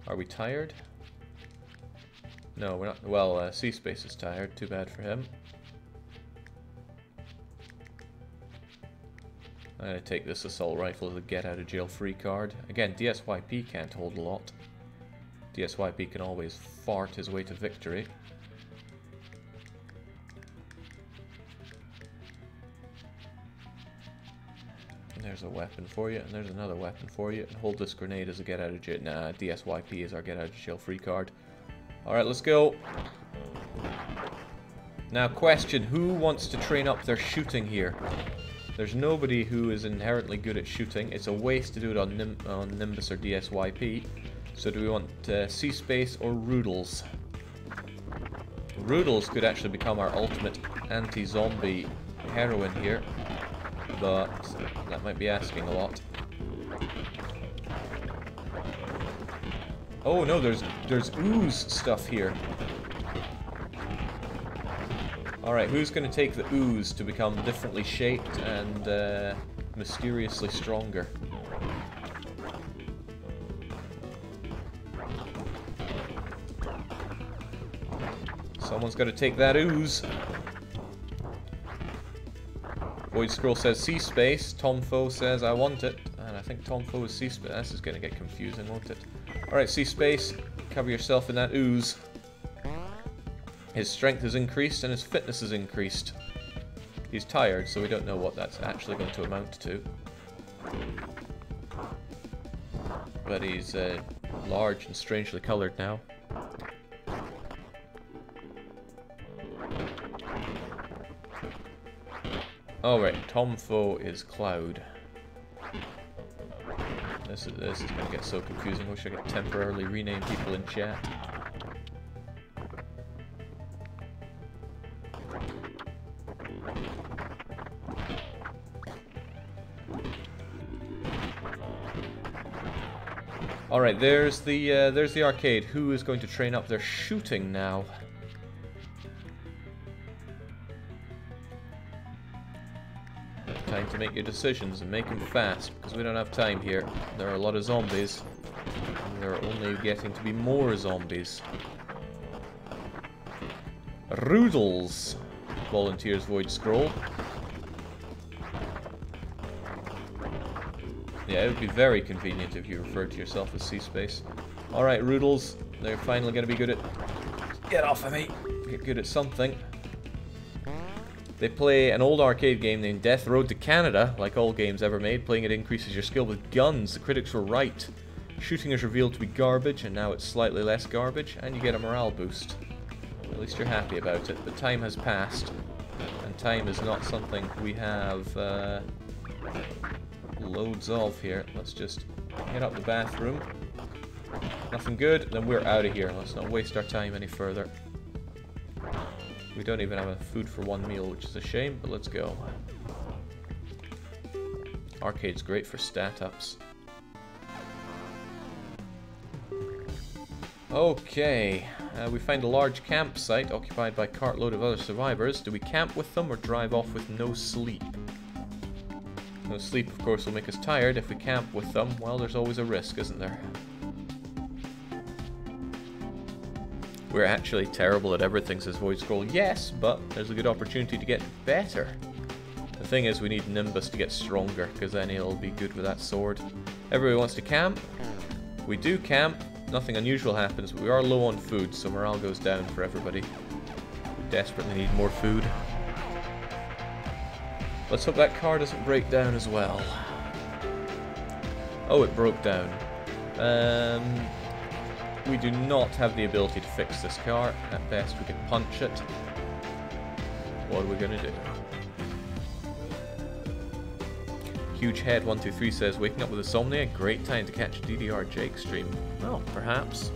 Are we tired? No, we're not. Well, uh, C-Space is tired. Too bad for him. I'm going to take this assault rifle as a get out of jail free card. Again, DSYP can't hold a lot. DSYP can always fart his way to victory. There's a weapon for you, and there's another weapon for you. And hold this grenade as a get out of jail. Nah, DSYP is our get out of jail free card. Alright, let's go. Now, question, who wants to train up their shooting here? There's nobody who is inherently good at shooting. It's a waste to do it on, Nim on Nimbus or DSYP. So do we want uh, C-Space or Roodles? Roodles could actually become our ultimate anti-zombie heroine here. But that might be asking a lot. Oh no, there's there's ooze stuff here. Alright, who's going to take the ooze to become differently shaped and uh, mysteriously stronger? Someone's got to take that ooze. Void Scroll says C-Space, Tom Foe says I want it, and I think Tom Foe is C-Space. This is going to get confusing, won't it? Alright, C-Space, cover yourself in that ooze. His strength has increased and his fitness has increased. He's tired, so we don't know what that's actually going to amount to. But he's uh, large and strangely coloured now. Oh right, Tom Foe is Cloud. This is this is gonna get so confusing. Wish I could temporarily rename people in chat. Alright, there's the uh, there's the arcade. Who is going to train up their shooting now? Time to make your decisions and make them fast, because we don't have time here. There are a lot of zombies, and there are only getting to be more zombies. Roodles, volunteers Void Scroll. Yeah, it would be very convenient if you referred to yourself as C-Space. Alright, Roodles, they're finally going to be good at... Get off of me! Get good at something. They play an old arcade game named Death Road to Canada. Like all games ever made, playing it increases your skill with guns. The critics were right. Shooting is revealed to be garbage, and now it's slightly less garbage, and you get a morale boost. At least you're happy about it, but time has passed, and time is not something we have... Uh, loads of here. Let's just hit up the bathroom. Nothing good, then we're out of here. Let's not waste our time any further. We don't even have a food for one meal, which is a shame, but let's go. Arcade's great for stat ups. Okay, uh, we find a large campsite occupied by a cartload of other survivors. Do we camp with them or drive off with no sleep? No sleep, of course, will make us tired. If we camp with them, well, there's always a risk, isn't there? We're actually terrible at everything, says Void Scroll. Yes, but there's a good opportunity to get better. The thing is, we need Nimbus to get stronger, because then he'll be good with that sword. Everybody wants to camp. We do camp. Nothing unusual happens, but we are low on food, so morale goes down for everybody. We desperately need more food. Let's hope that car doesn't break down as well. Oh, it broke down. Um, we do not have the ability to fix this car. At best, we can punch it. What are we going to do? Huge Head 123 says, waking up with insomnia, great time to catch DDR Jake stream. Well, perhaps.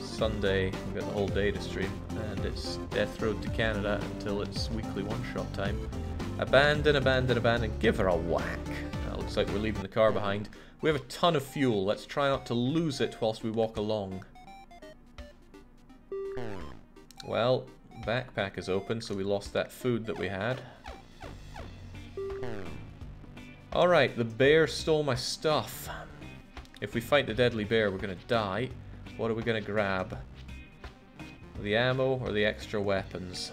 Sunday, we've got the whole day to stream, and it's Death Road to Canada until it's weekly one-shot time. Abandon, abandon, abandon, give her a whack. Looks like we're leaving the car behind. We have a ton of fuel, let's try not to lose it whilst we walk along. well, backpack is open, so we lost that food that we had. Alright, the bear stole my stuff. If we fight the deadly bear, we're gonna die. What are we gonna grab? The ammo or the extra weapons?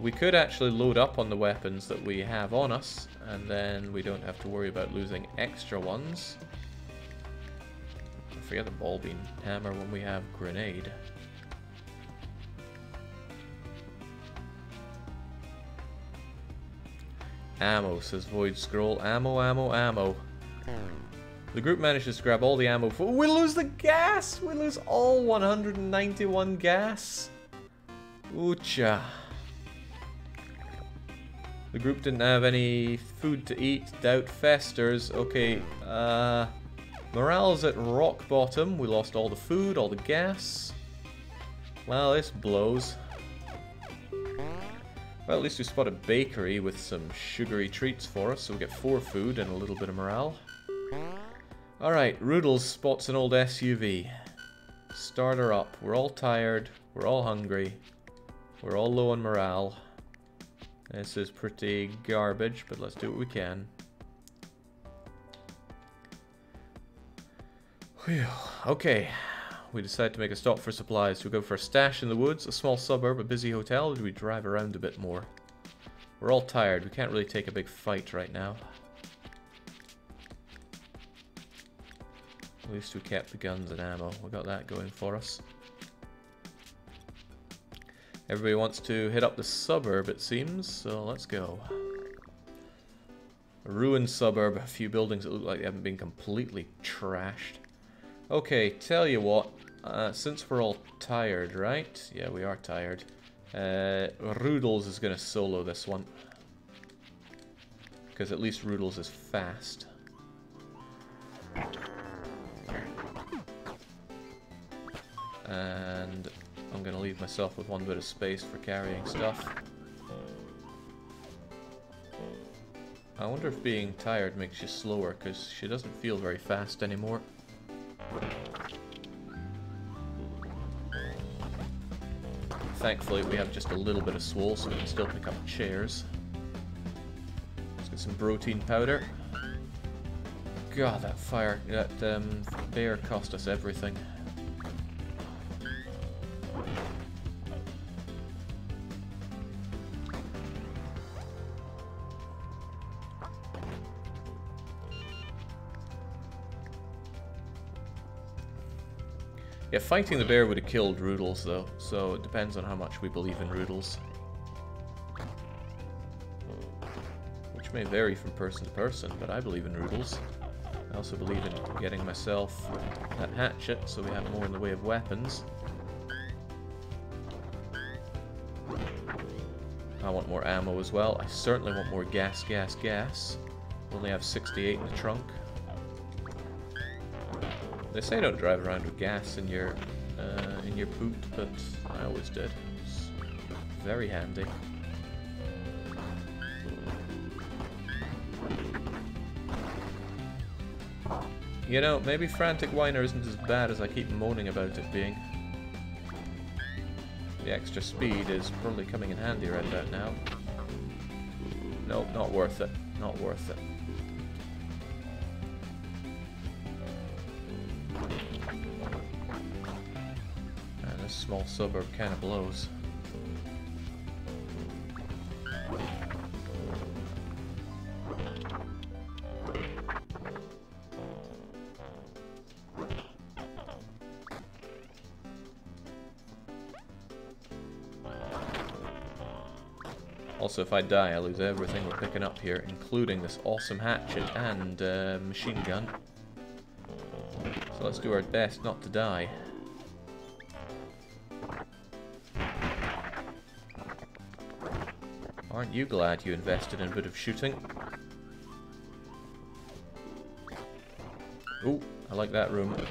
We could actually load up on the weapons that we have on us, and then we don't have to worry about losing extra ones. I forget the ball peen hammer when we have grenade. Ammo, says Void Scroll. Ammo, ammo, ammo. The group manages to grab all the ammo for- We lose the gas! We lose all 191 gas! Oocha. The group didn't have any food to eat. Doubt festers. Okay, uh... Morale's at rock bottom. We lost all the food, all the gas. Well, this blows. Well, at least we spot a bakery with some sugary treats for us, so we get four food and a little bit of morale. Alright, Roodles spots an old SUV. Start her up. We're all tired, we're all hungry, we're all low on morale. This is pretty garbage, but let's do what we can. Whew. Okay, we decide to make a stop for supplies. We go for a stash in the woods, a small suburb, a busy hotel, do we drive around a bit more? We're all tired. We can't really take a big fight right now. At least we kept the guns and ammo. We got that going for us. Everybody wants to hit up the suburb, it seems, so let's go. A ruined suburb, a few buildings that look like they haven't been completely trashed. Okay, tell you what, uh, since we're all tired, right? Yeah, we are tired. Uh, Roodles is going to solo this one. Because at least Roodles is fast. And I'm going to leave myself with one bit of space for carrying stuff. I wonder if being tired makes you slower, because she doesn't feel very fast anymore. Thankfully, we have just a little bit of swole, so we can still pick up chairs. Let's get some protein powder. God, that fire, that um, bear cost us everything. Yeah, fighting the bear would have killed Roodles, though, so it depends on how much we believe in Roodles. Which may vary from person to person, but I believe in Roodles. I also believe in getting myself that hatchet, so we have more in the way of weapons. I want more ammo as well. I certainly want more gas, gas, gas. Only have 68 in the trunk. They say don't drive around with gas in your uh, in your boot, but I always did. It's very handy. You know, maybe Frantic Whiner isn't as bad as I keep moaning about it being. The extra speed is probably coming in handy right about now. Nope, not worth it. Not worth it. Small suburb kind of blows. Also, if I die, I lose everything we're picking up here, including this awesome hatchet and uh, machine gun. So let's do our best not to die. Aren't you glad you invested in a bit of shooting? Ooh, I like that room.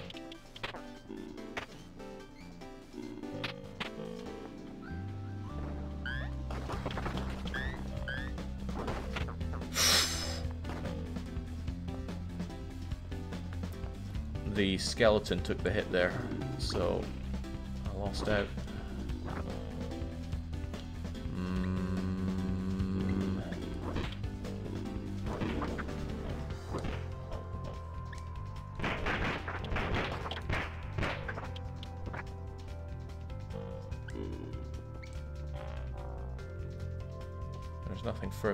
the skeleton took the hit there, so I lost out.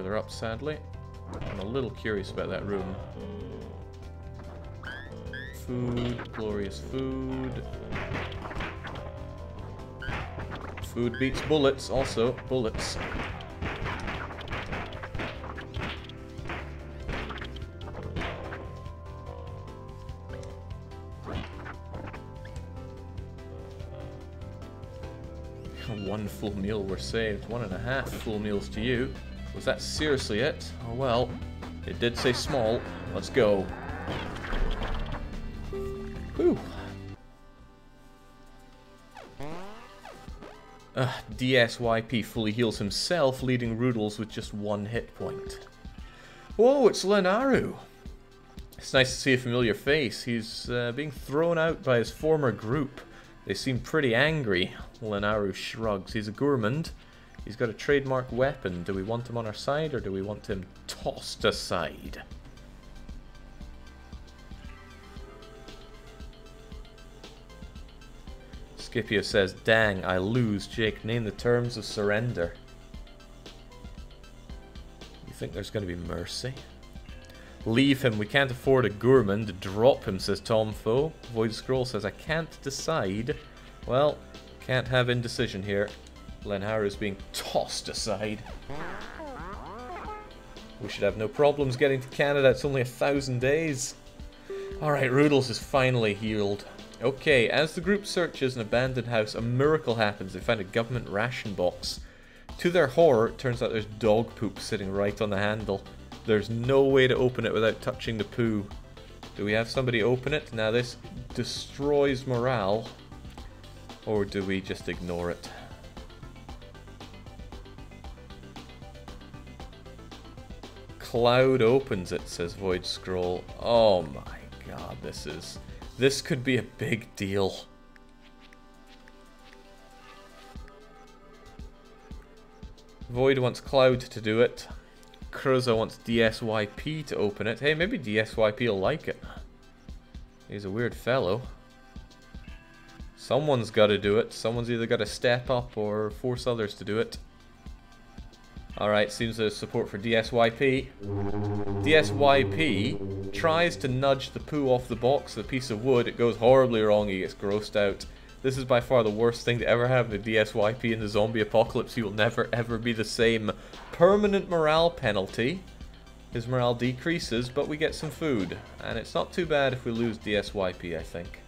Further up, sadly. I'm a little curious about that room. Food, glorious food. Food beats bullets, also. Bullets. One full meal were saved. One and a half full meals to you. Was that seriously it? Oh well. It did say small. Let's go. Whew. Uh, DSYP fully heals himself, leading Roodles with just one hit point. Whoa, it's Lanayru! It's nice to see a familiar face. He's uh, being thrown out by his former group. They seem pretty angry. Lanayru shrugs. He's a gourmand. He's got a trademark weapon. Do we want him on our side or do we want him tossed aside? Scipio says, Dang, I lose. Jake, name the terms of surrender. You think there's going to be mercy? Leave him. We can't afford a gourmand. Drop him, says Tom Foe. Void Scroll says, I can't decide. Well, can't have indecision here. Is being tossed aside. We should have no problems getting to Canada. It's only a thousand days. Alright, Roodles is finally healed. Okay, as the group searches an abandoned house, a miracle happens. They find a government ration box. To their horror, it turns out there's dog poop sitting right on the handle. There's no way to open it without touching the poo. Do we have somebody open it? Now this destroys morale. Or do we just ignore it? Cloud opens it, says Void Scroll. Oh my god, this is... This could be a big deal. Void wants Cloud to do it. Cruzo wants DSYP to open it. Hey, maybe DSYP will like it. He's a weird fellow. Someone's got to do it. Someone's either got to step up or force others to do it. Alright, seems there's support for DSYP. DSYP tries to nudge the poo off the box, the piece of wood. It goes horribly wrong. He gets grossed out. This is by far the worst thing to ever happen to DSYP in the zombie apocalypse. He will never ever be the same. Permanent morale penalty. His morale decreases, but we get some food. And it's not too bad if we lose DSYP, I think.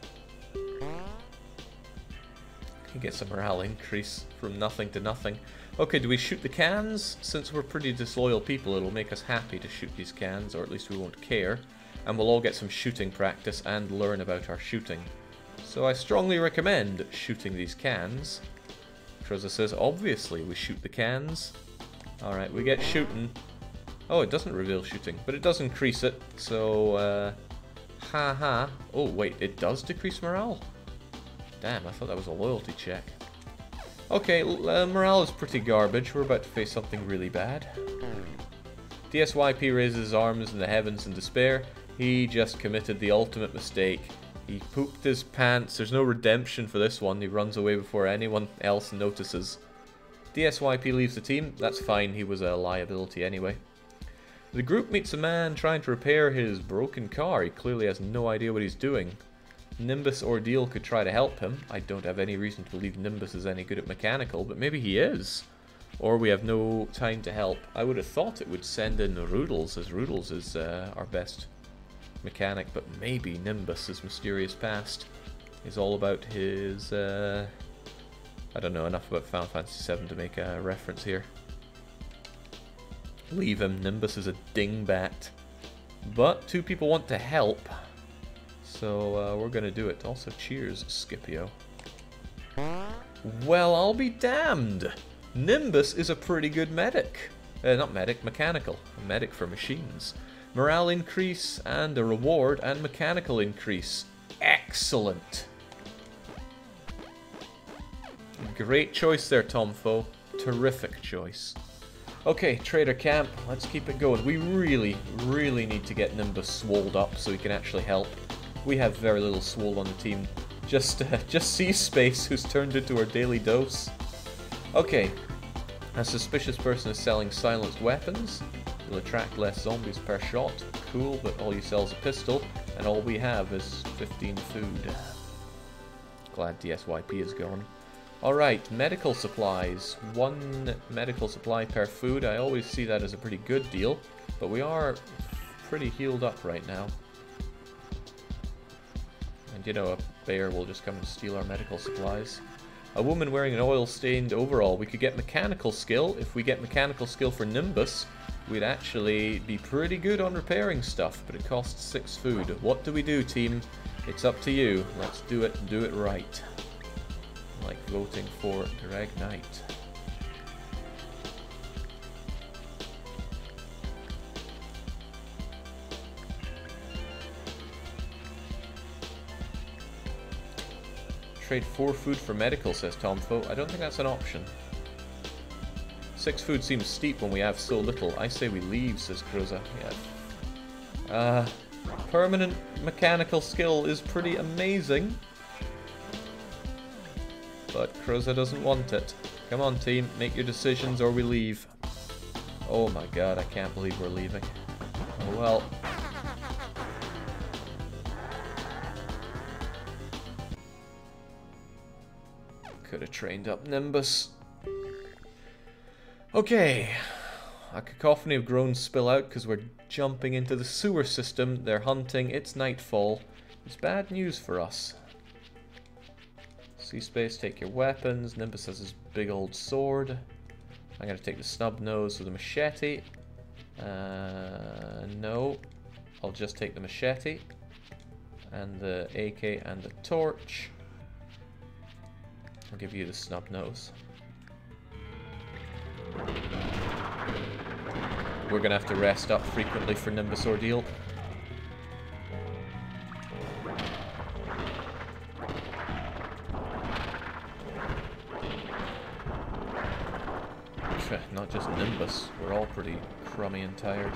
He gets a morale increase from nothing to nothing. Okay, do we shoot the cans? Since we're pretty disloyal people, it'll make us happy to shoot these cans, or at least we won't care. And we'll all get some shooting practice and learn about our shooting. So I strongly recommend shooting these cans. Trezor says, obviously we shoot the cans. Alright, we get shooting. Oh, it doesn't reveal shooting, but it does increase it, so, uh, ha ha. Oh, wait, it does decrease morale? Damn, I thought that was a loyalty check. Okay, uh, morale is pretty garbage. We're about to face something really bad. DSYP raises his arms in the heavens in despair. He just committed the ultimate mistake. He pooped his pants. There's no redemption for this one. He runs away before anyone else notices. DSYP leaves the team. That's fine. He was a liability anyway. The group meets a man trying to repair his broken car. He clearly has no idea what he's doing. Nimbus Ordeal could try to help him. I don't have any reason to believe Nimbus is any good at mechanical, but maybe he is. Or we have no time to help. I would have thought it would send in Roodles, as Roodles is uh, our best mechanic, but maybe Nimbus's mysterious past is all about his, uh, I don't know enough about Final Fantasy VII to make a reference here. Leave him, Nimbus is a dingbat. But two people want to help, so uh, we're gonna do it. Also, cheers, Scipio. Well, I'll be damned! Nimbus is a pretty good medic. Uh, not medic, mechanical. A medic for machines morale increase, and a reward and mechanical increase. Excellent! Great choice there, Tomfo. Terrific choice. Okay, Trader Camp, let's keep it going. We really, really need to get Nimbus swolled up so he can actually help. We have very little swole on the team. Just, uh, just see Space, who's turned into our daily dose. Okay, A suspicious person is selling silenced weapons. Will attract less zombies per shot. Cool, but all you sell is a pistol, and all we have is 15 food. Glad DSYP is gone. Alright, medical supplies. One medical supply per food. I always see that as a pretty good deal, but we are pretty healed up right now. And you know, a bear will just come and steal our medical supplies. A woman wearing an oil-stained overall. We could get mechanical skill. If we get mechanical skill for Nimbus, we'd actually be pretty good on repairing stuff, but it costs six food. What do we do, team? It's up to you. Let's do it do it right. Like voting for Greg Knight. Trade 4 food for medical, says Tomfo. I don't think that's an option. 6 food seems steep when we have so little. I say we leave, says Cruza. Yeah. Uh, permanent mechanical skill is pretty amazing. But Cruza doesn't want it. Come on, team. Make your decisions or we leave. Oh my god, I can't believe we're leaving. Oh well. Could have trained up Nimbus. Okay. A cacophony of groans spill out because we're jumping into the sewer system. They're hunting. It's nightfall. It's bad news for us. Sea space, take your weapons. Nimbus has his big old sword. I'm going to take the snub nose with the machete. Uh, no. I'll just take the machete. And the AK and the torch. I'll give you the snub nose. We're gonna have to rest up frequently for Nimbus Ordeal. Not just Nimbus, we're all pretty crummy and tired.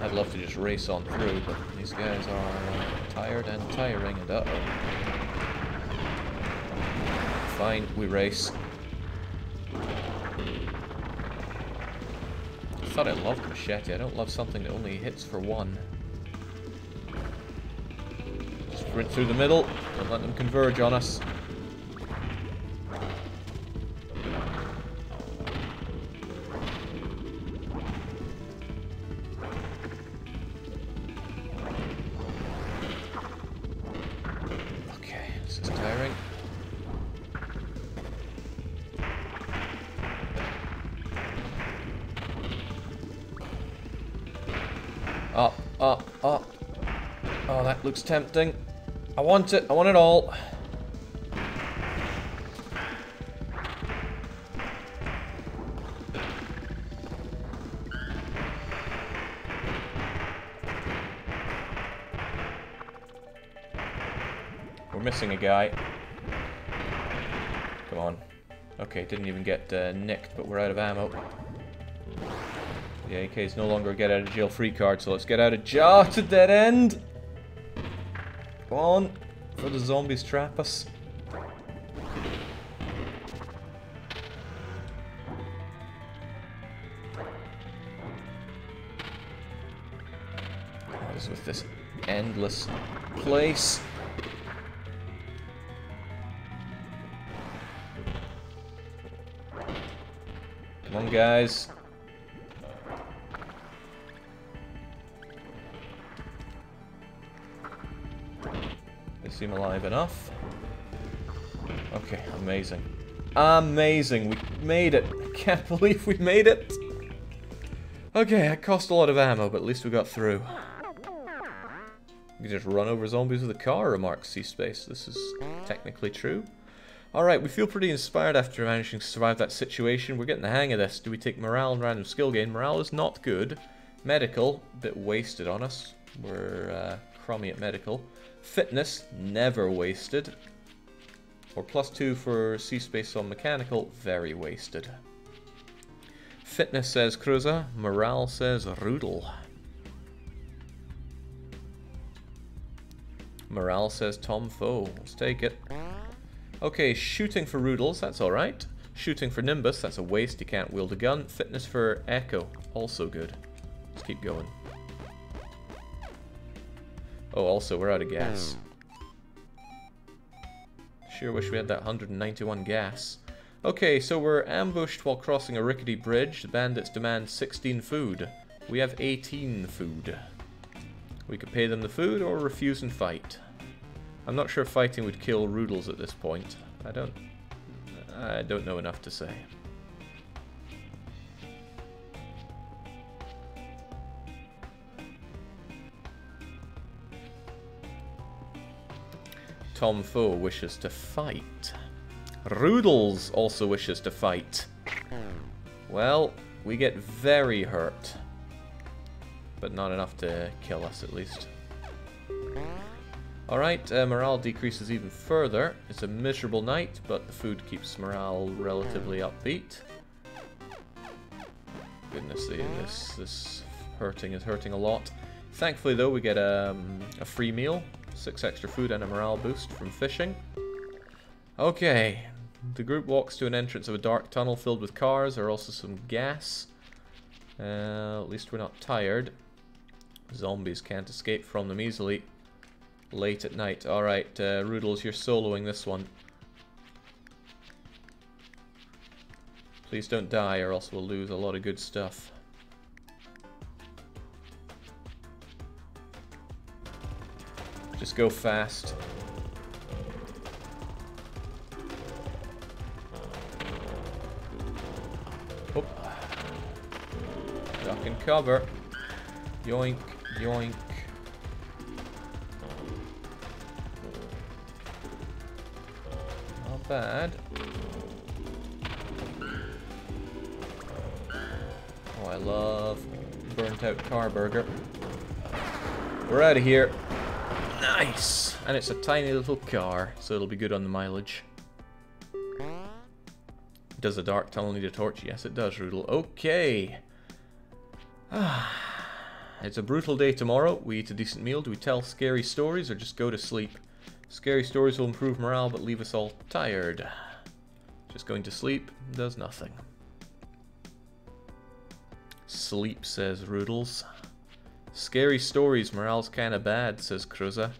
I'd love to just race on through, but these guys are uh, tired and tiring, and uh-oh. Fine, we race. I thought I loved Machete. I don't love something that only hits for one. Sprint through the middle, don't let them converge on us. Looks tempting. I want it. I want it all. We're missing a guy. Come on. Okay, didn't even get uh, nicked, but we're out of ammo. The AK is no longer a get out of jail free card, so let's get out of jail. to dead end! Come on, before the zombies trap us. What is with this endless place? Come on, guys. Seem alive enough. Okay, amazing. Amazing, we made it. I can't believe we made it. Okay, it cost a lot of ammo, but at least we got through. You can just run over zombies with a car, remarks C-Space. This is technically true. Alright, we feel pretty inspired after managing to survive that situation. We're getting the hang of this. Do we take morale and random skill gain? Morale is not good. Medical, a bit wasted on us. We're uh, crummy at medical. Fitness, never wasted. Or plus two for C-Space on Mechanical, very wasted. Fitness says Cruza, morale says Rudel. Morale says Tom Foe. Let's take it. Okay, shooting for Roodles, that's alright. Shooting for Nimbus, that's a waste, he can't wield a gun. Fitness for Echo, also good. Let's keep going. Oh, also, we're out of gas. Hmm. Sure wish we had that 191 gas. Okay, so we're ambushed while crossing a rickety bridge. The bandits demand 16 food. We have 18 food. We could pay them the food or refuse and fight. I'm not sure fighting would kill Roodles at this point. I don't... I don't know enough to say. Tom Foe wishes to fight. Roodles also wishes to fight. Well, we get very hurt. But not enough to kill us, at least. Alright, uh, morale decreases even further. It's a miserable night, but the food keeps morale relatively upbeat. Goodness, this, this hurting is hurting a lot. Thankfully, though, we get um, a free meal 6 extra food and a morale boost from fishing. Okay, the group walks to an entrance of a dark tunnel filled with cars. There are also some gas. Uh, at least we're not tired. Zombies can't escape from them easily. Late at night. Alright, uh, you're soloing this one. Please don't die or else we'll lose a lot of good stuff. Just go fast. Oh. Duck and cover. Yoink, yoink. Not bad. Oh, I love burnt out car burger. We're out of here. Nice! And it's a tiny little car, so it'll be good on the mileage. Does a dark tunnel need a torch? Yes, it does, Rudel. Okay. Ah, it's a brutal day tomorrow. We eat a decent meal. Do we tell scary stories or just go to sleep? Scary stories will improve morale but leave us all tired. Just going to sleep does nothing. Sleep, says Roodles. Scary stories, morale's kinda bad, says Cruza.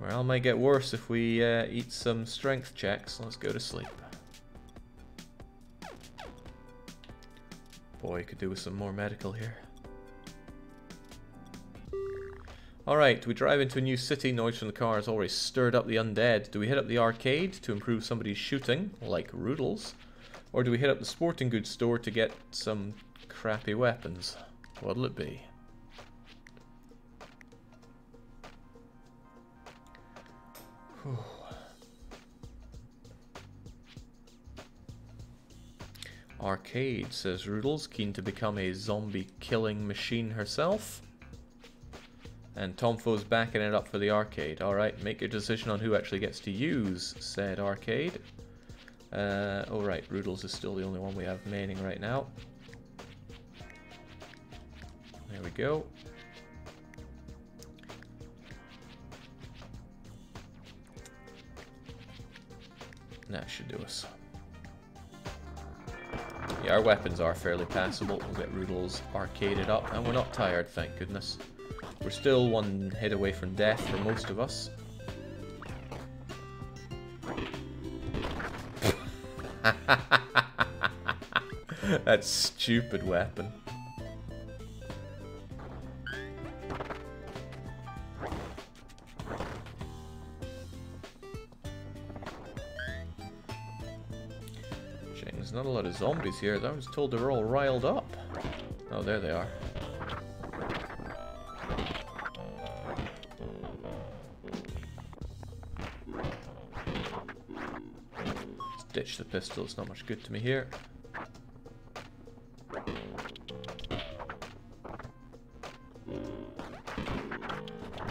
Morale might get worse if we uh, eat some strength checks. Let's go to sleep. Boy, could do with some more medical here. Alright, we drive into a new city. Noise from the car has already stirred up the undead. Do we hit up the arcade to improve somebody's shooting, like Roodles? Or do we hit up the sporting goods store to get some crappy weapons? What'll it be? Arcade, says Roodles, keen to become a zombie killing machine herself. And Tomfo's backing it up for the arcade. Alright, make your decision on who actually gets to use said arcade. Uh, oh right, Roodles is still the only one we have maining right now. There we go. That should do us. Yeah, our weapons are fairly passable. We'll get Roodles arcaded up, and we're not tired, thank goodness. We're still one hit away from death for most of us. that stupid weapon. Not a lot of zombies here. I was told they were all riled up. Oh, there they are. Let's ditch the pistol. It's not much good to me here.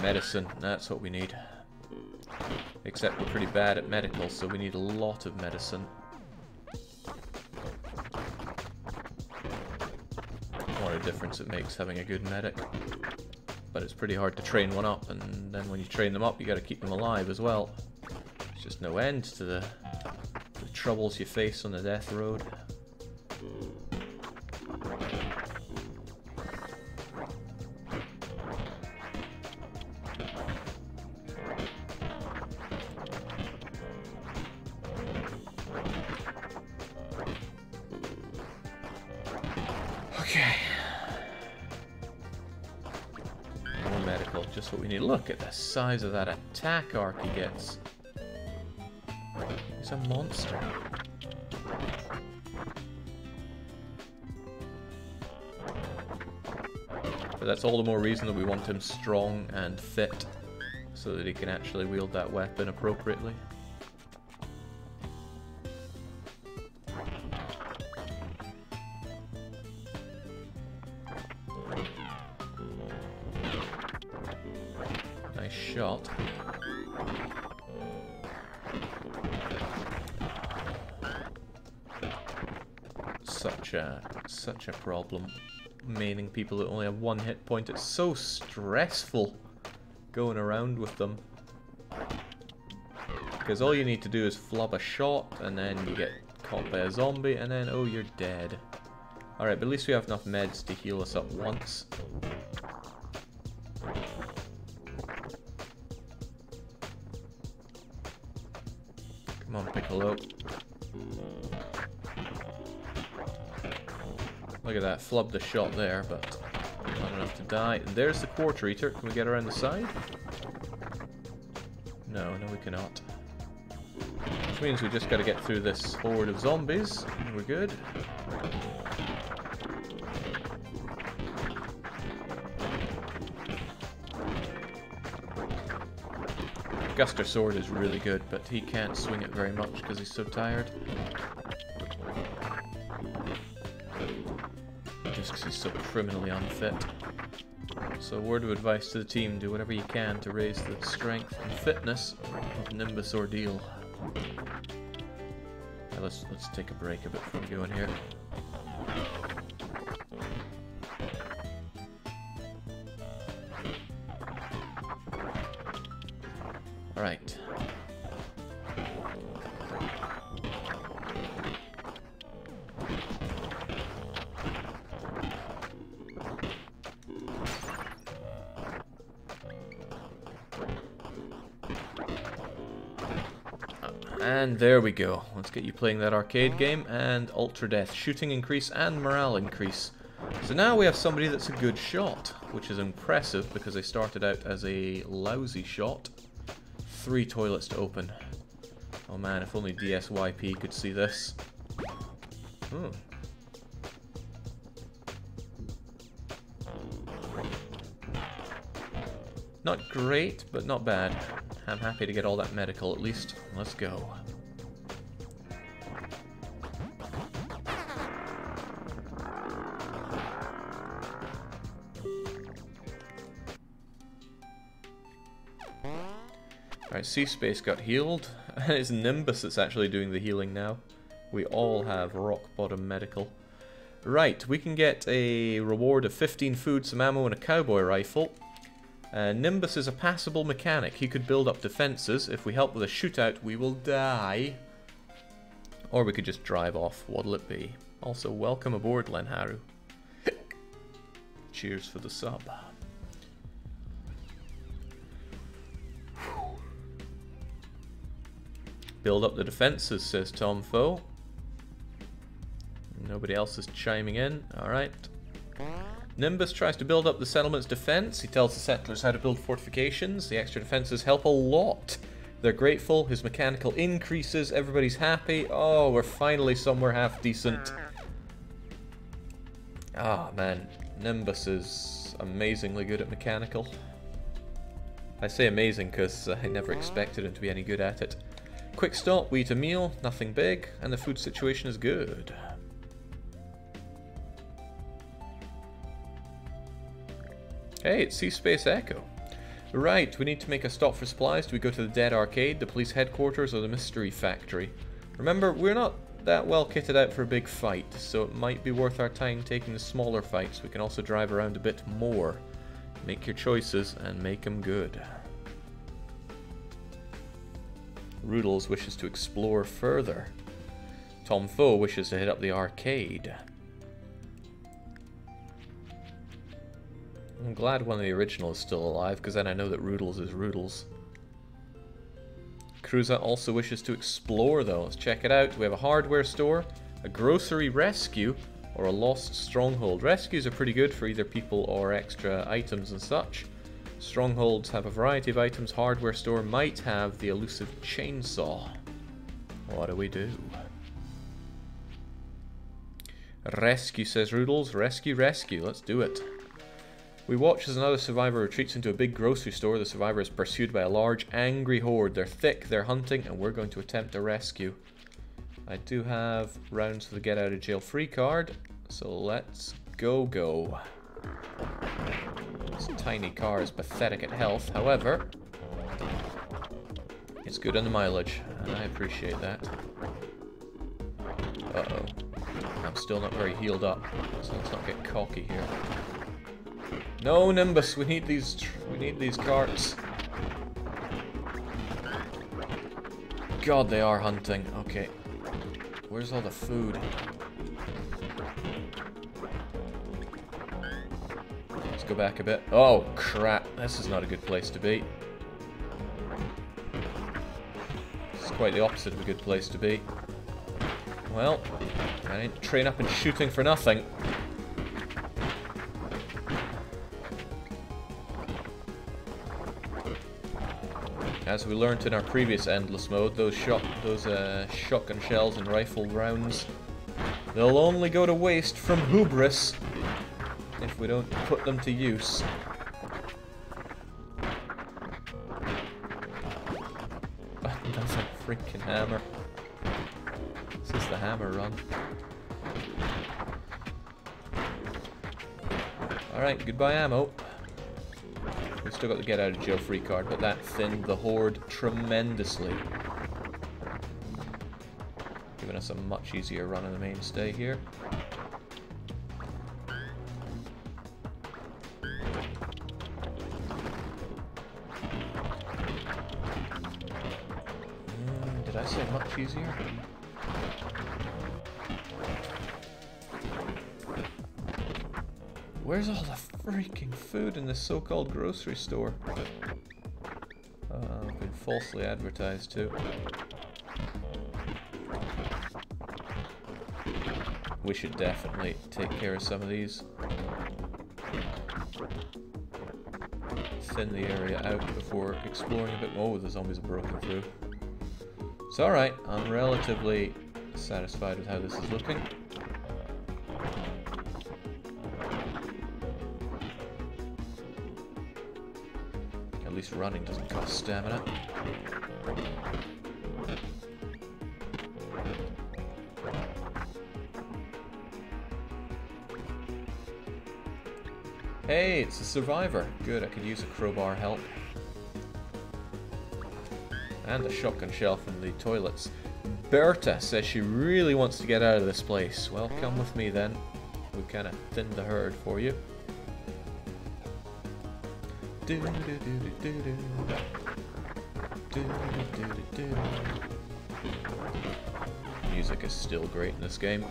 Medicine. That's what we need. Except we're pretty bad at medical, so we need a lot of medicine. Difference it makes having a good medic. but it's pretty hard to train one up, and then when you train them up, you gotta keep them alive as well. There's just no end to the, the troubles you face on the death road. Size of that attack arc he gets. He's a monster. But that's all the more reason that we want him strong and fit, so that he can actually wield that weapon appropriately. Such a problem. Maining people that only have one hit point. It's so stressful going around with them. Because all you need to do is flub a shot and then you get caught by a zombie and then oh you're dead. Alright, but at least we have enough meds to heal us up once. Flubbed the shot there, but not enough to die. There's the Quarter Eater. Can we get around the side? No, no we cannot. Which means we just gotta get through this horde of zombies, and we're good. Buster Sword is really good, but he can't swing it very much because he's so tired. Criminally unfit. So a word of advice to the team, do whatever you can to raise the strength and fitness of Nimbus Ordeal. Now let's, let's take a break a bit before we go in here. There we go. Let's get you playing that arcade game and Ultra Death. Shooting increase and morale increase. So now we have somebody that's a good shot, which is impressive because they started out as a lousy shot. Three toilets to open. Oh man, if only DSYP could see this. Hmm. Not great, but not bad. I'm happy to get all that medical at least. Let's go. C-Space got healed. And it's Nimbus that's actually doing the healing now. We all have rock bottom medical. Right, we can get a reward of 15 food, some ammo, and a cowboy rifle. Uh, Nimbus is a passable mechanic. He could build up defenses. If we help with a shootout, we will die. Or we could just drive off. What'll it be? Also, welcome aboard, Lanayru. Cheers for the sub. Build up the defenses, says Tom Foe. Nobody else is chiming in. Alright. Nimbus tries to build up the settlement's defense. He tells the settlers how to build fortifications. The extra defenses help a lot. They're grateful. His mechanical increases. Everybody's happy. Oh, we're finally somewhere half decent. Ah, oh, man. Nimbus is amazingly good at mechanical. I say amazing because I never expected him to be any good at it. Quick stop, we eat a meal, nothing big, and the food situation is good. Hey, it's C-Space Echo. Right, we need to make a stop for supplies. Do we go to the Dead Arcade, the police headquarters, or the Mystery Factory? Remember, we're not that well kitted out for a big fight, so it might be worth our time taking the smaller fights. We can also drive around a bit more Make your choices and make them good. Roodles wishes to explore further. Tom Foe wishes to hit up the arcade. I'm glad one of the originals is still alive, because then I know that Roodles is Roodles. Cruza also wishes to explore though. Let's check it out. We have a hardware store, a grocery rescue, or a lost stronghold. Rescues are pretty good for either people or extra items and such. Strongholds have a variety of items. Hardware store might have the elusive chainsaw. What do we do? Rescue, says Roodles. Rescue, rescue. Let's do it. We watch as another survivor retreats into a big grocery store. The survivor is pursued by a large, angry horde. They're thick, they're hunting, and we're going to attempt a rescue. I do have rounds for the get out of jail free card, so let's go go. This tiny car is pathetic at health, however, it's good on the mileage, and I appreciate that. Uh-oh. I'm still not very healed up, so let's not get cocky here. No, Nimbus, we need these we need these carts. God, they are hunting. Okay. Where's all the food? Let's go back a bit. Oh, crap. This is not a good place to be. It's quite the opposite of a good place to be. Well, I didn't train up in shooting for nothing. As we learned in our previous endless mode, those shot those uh, shotgun shells and rifle rounds, they'll only go to waste from hubris if we don't put them to use. Oh, Another freaking hammer. This is the hammer run. Alright, goodbye ammo. We've still got the get out of jail free card, but that thinned the horde tremendously. Giving us a much easier run on the mainstay here. This so-called grocery store? Uh, I've been falsely advertised to. We should definitely take care of some of these. Thin the area out before exploring a bit more. Oh, the zombies are broken through. It's alright, I'm relatively satisfied with how this is looking. Least running doesn't cost stamina. Hey, it's a survivor. Good, I could use a crowbar help. And a shotgun shell from the toilets. Berta says she really wants to get out of this place. Well, come with me then. We've kind of thinned the herd for you. Music is still great in this game.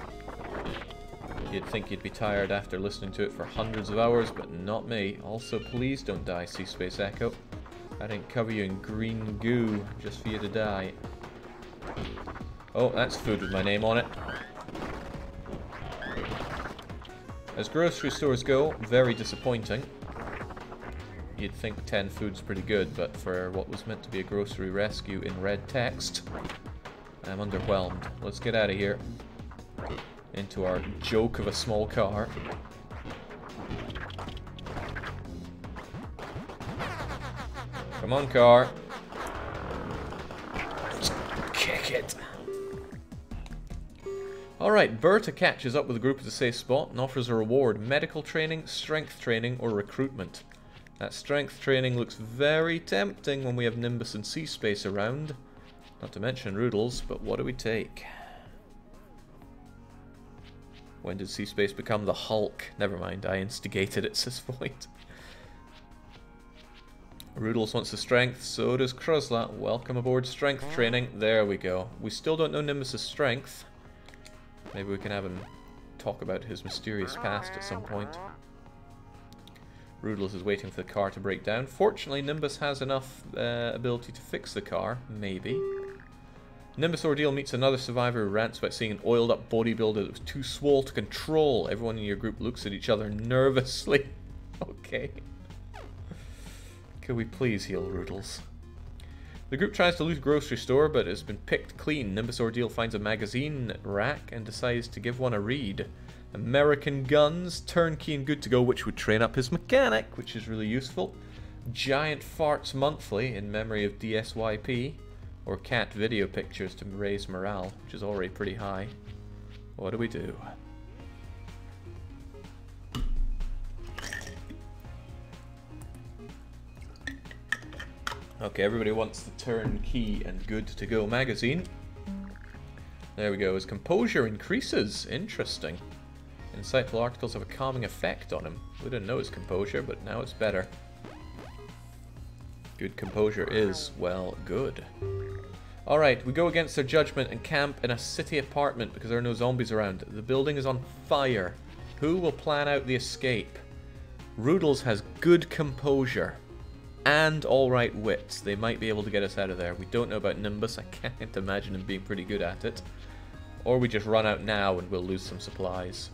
You'd think you'd be tired after listening to it for hundreds of hours, but not me. Also, please don't die, Sea Space Echo. I didn't cover you in green goo just for you to die. Oh, that's food with my name on it. As grocery stores go, very disappointing. You'd think 10 food's pretty good, but for what was meant to be a grocery rescue in red text, I'm underwhelmed. Let's get out of here. Into our joke of a small car. Come on, car. Kick it. Alright, Berta catches up with the group at a safe spot and offers a reward. Medical training, strength training, or recruitment. That strength training looks very tempting when we have Nimbus and Sea Space around. Not to mention Roodles, but what do we take? When did Sea Space become the Hulk? Never mind, I instigated it, says Void. Roodles wants the strength, so does Krusla. Welcome aboard strength training. There we go. We still don't know Nimbus' strength. Maybe we can have him talk about his mysterious past at some point. Roodles is waiting for the car to break down. Fortunately, Nimbus has enough uh, ability to fix the car. Maybe. Nimbus Ordeal meets another survivor who rants about seeing an oiled up bodybuilder that was too swole to control. Everyone in your group looks at each other nervously. okay. Could we please heal Roodles? The group tries to loot a grocery store, but it's been picked clean. Nimbus Ordeal finds a magazine rack and decides to give one a read. American guns, turnkey and good to go, which would train up his mechanic, which is really useful. Giant farts monthly in memory of DSYP, or cat video pictures to raise morale, which is already pretty high. What do we do? Okay, everybody wants the turnkey and good to go magazine. There we go. His composure increases. Interesting. Insightful articles have a calming effect on him. We didn't know his composure, but now it's better. Good composure is, well, good. Alright, we go against their judgment and camp in a city apartment because there are no zombies around. The building is on fire. Who will plan out the escape? Roodles has good composure and alright wits. They might be able to get us out of there. We don't know about Nimbus. I can't imagine him being pretty good at it. Or we just run out now and we'll lose some supplies.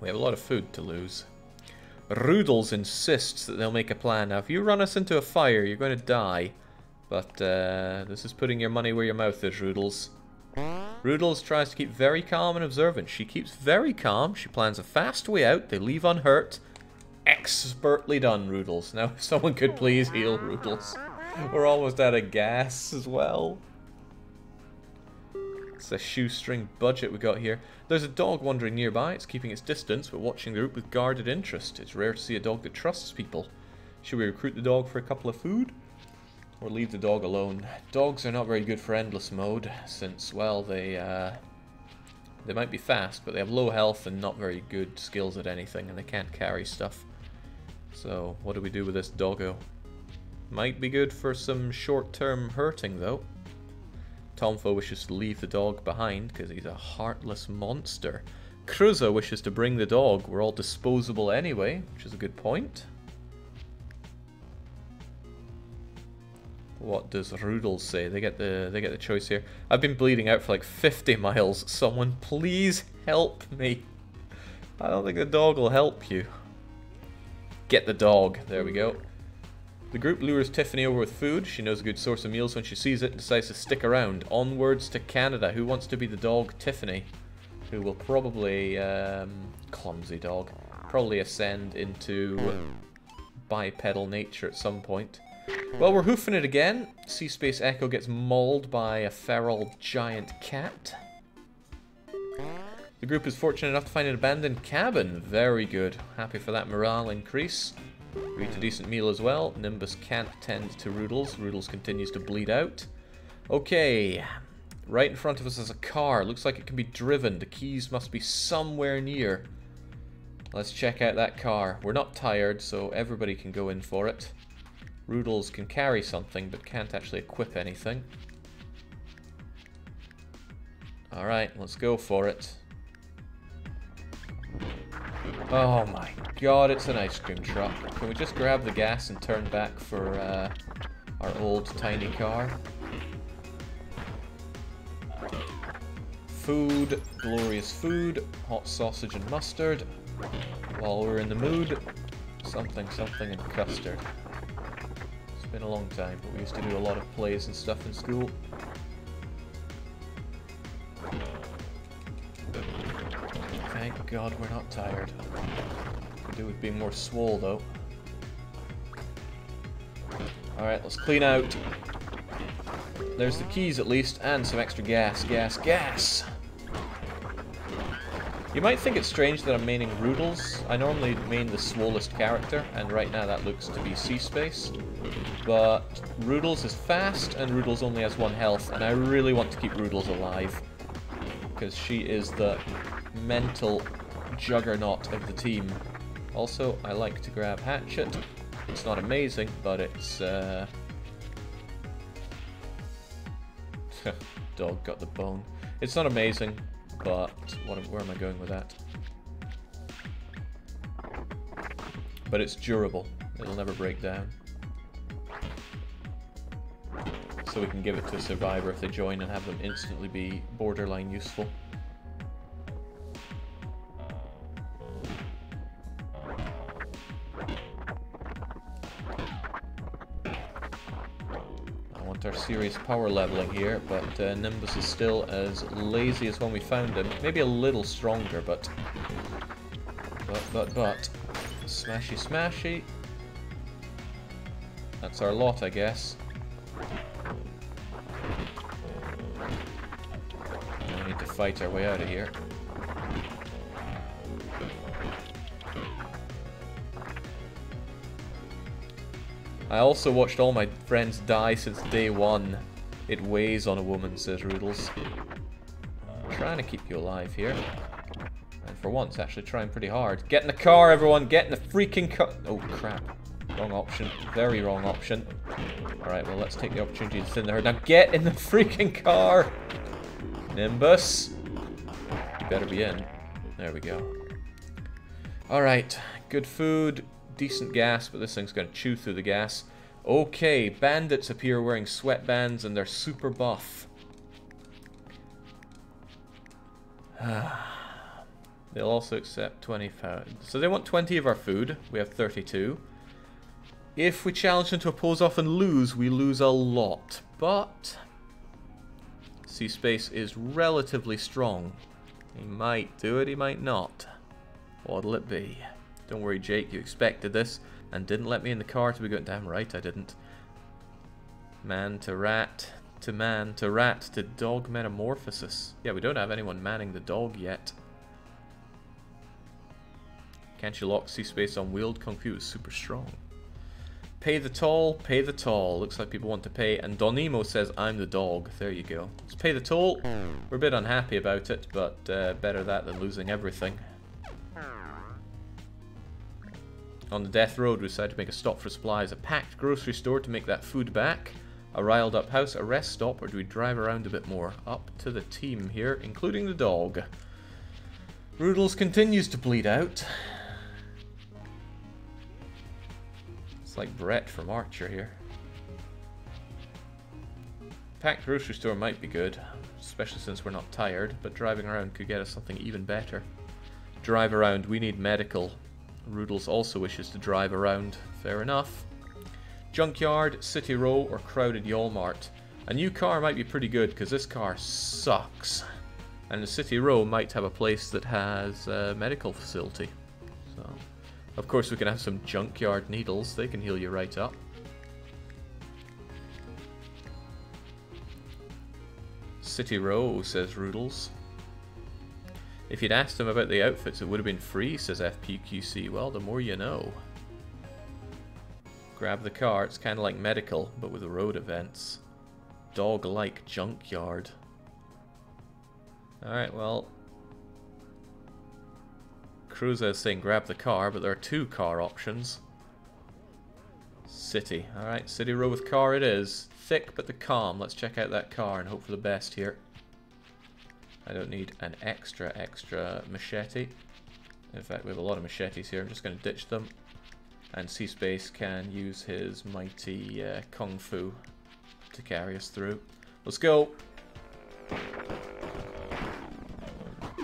We have a lot of food to lose. Roodles insists that they'll make a plan. Now, if you run us into a fire, you're going to die. But uh, this is putting your money where your mouth is, Roodles. Roodles tries to keep very calm and observant. She keeps very calm. She plans a fast way out. They leave unhurt. Expertly done, Roodles. Now, if someone could please heal Roodles. We're almost out of gas as well. It's a shoestring budget we got here. There's a dog wandering nearby. It's keeping its distance, but watching the group with guarded interest. It's rare to see a dog that trusts people. Should we recruit the dog for a couple of food? Or leave the dog alone? Dogs are not very good for endless mode, since, well, they, uh, They might be fast, but they have low health and not very good skills at anything, and they can't carry stuff. So, what do we do with this doggo? Might be good for some short-term hurting, though. Tomfo wishes to leave the dog behind because he's a heartless monster. Cruza wishes to bring the dog. We're all disposable anyway, which is a good point. What does Rudel say? They get the they get the choice here. I've been bleeding out for like 50 miles. Someone please help me. I don't think the dog will help you. Get the dog. There we go. The group lures Tiffany over with food. She knows a good source of meals when she sees it and decides to stick around. Onwards to Canada. Who wants to be the dog? Tiffany. Who will probably, um, clumsy dog, probably ascend into bipedal nature at some point. Well, we're hoofing it again. Sea Space Echo gets mauled by a feral giant cat. The group is fortunate enough to find an abandoned cabin. Very good. Happy for that morale increase. We eat a decent meal as well. Nimbus can't tend to Roodles. Roodles continues to bleed out. Okay. Right in front of us is a car. Looks like it can be driven. The keys must be somewhere near. Let's check out that car. We're not tired, so everybody can go in for it. Roodles can carry something, but can't actually equip anything. Alright, let's go for it. Oh my god, it's an ice cream truck. Can we just grab the gas and turn back for uh, our old tiny car? Food, glorious food, hot sausage and mustard. While we're in the mood, something, something, and custard. It's been a long time, but we used to do a lot of plays and stuff in school. Thank God we're not tired. Could do with being more swole though. Alright, let's clean out. There's the keys at least, and some extra gas, gas, gas! You might think it's strange that I'm maining Roodles. I normally main the swollest character, and right now that looks to be Sea Space. But Roodles is fast, and Roodles only has one health, and I really want to keep Roodles alive. Because she is the mental juggernaut of the team. Also, I like to grab Hatchet. It's not amazing, but it's... Uh... Dog got the bone. It's not amazing, but what, where am I going with that? But it's durable. It'll never break down. So we can give it to a survivor if they join and have them instantly be borderline useful. Our serious power leveling here, but uh, Nimbus is still as lazy as when we found him. Maybe a little stronger, but... But, but, but... Smashy, smashy. That's our lot, I guess. We need to fight our way out of here. I also watched all my friends die since day one. It weighs on a woman, says. I'm trying to keep you alive here. And for once, actually trying pretty hard. Get in the car, everyone! Get in the freaking car! Oh, crap. Wrong option. Very wrong option. Alright, well, let's take the opportunity to thin the herd. Now get in the freaking car! Nimbus! You better be in. There we go. Alright, good food, decent gas, but this thing's going to chew through the gas. Okay, bandits appear wearing sweatbands and they're super buff. They'll also accept 20 So they want 20 of our food. We have 32. If we challenge them to a pose off and lose, we lose a lot. But... Sea Space is relatively strong. He might do it, he might not. What'll it be? Don't worry, Jake, you expected this and didn't let me in the car to be going. Damn right I didn't. Man to rat to man to rat to dog metamorphosis. Yeah, we don't have anyone manning the dog yet. Can't you lock sea space on wheeled? Kung Fu is super strong. Pay the toll, pay the toll. Looks like people want to pay. And Donimo says, I'm the dog. There you go. Let's pay the toll. We're a bit unhappy about it, but uh, better that than losing everything. On the death road, we decided to make a stop for supplies. A packed grocery store to make that food back. A riled up house, a rest stop, or do we drive around a bit more? Up to the team here, including the dog. Roodles continues to bleed out. It's like Brett from Archer here. Packed grocery store might be good, especially since we're not tired, but driving around could get us something even better. Drive around, we need medical. Roodles also wishes to drive around. Fair enough. Junkyard, City Row, or crowded Yolmart. A new car might be pretty good because this car sucks. And the City Row might have a place that has a medical facility. So, of course we can have some junkyard needles. They can heal you right up. City Row, says Roodles. If you'd asked him about the outfits, it would have been free, says FPQC. Well, the more you know. Grab the car, it's kind of like medical, but with road events. Dog-like junkyard. Alright, well... Cruiser is saying grab the car, but there are two car options. City. Alright, City Row with car it is. Thick, but the calm. Let's check out that car and hope for the best here. I don't need an extra, extra machete. In fact, we have a lot of machetes here. I'm just going to ditch them. And C-Space can use his mighty uh, Kung Fu to carry us through. Let's go!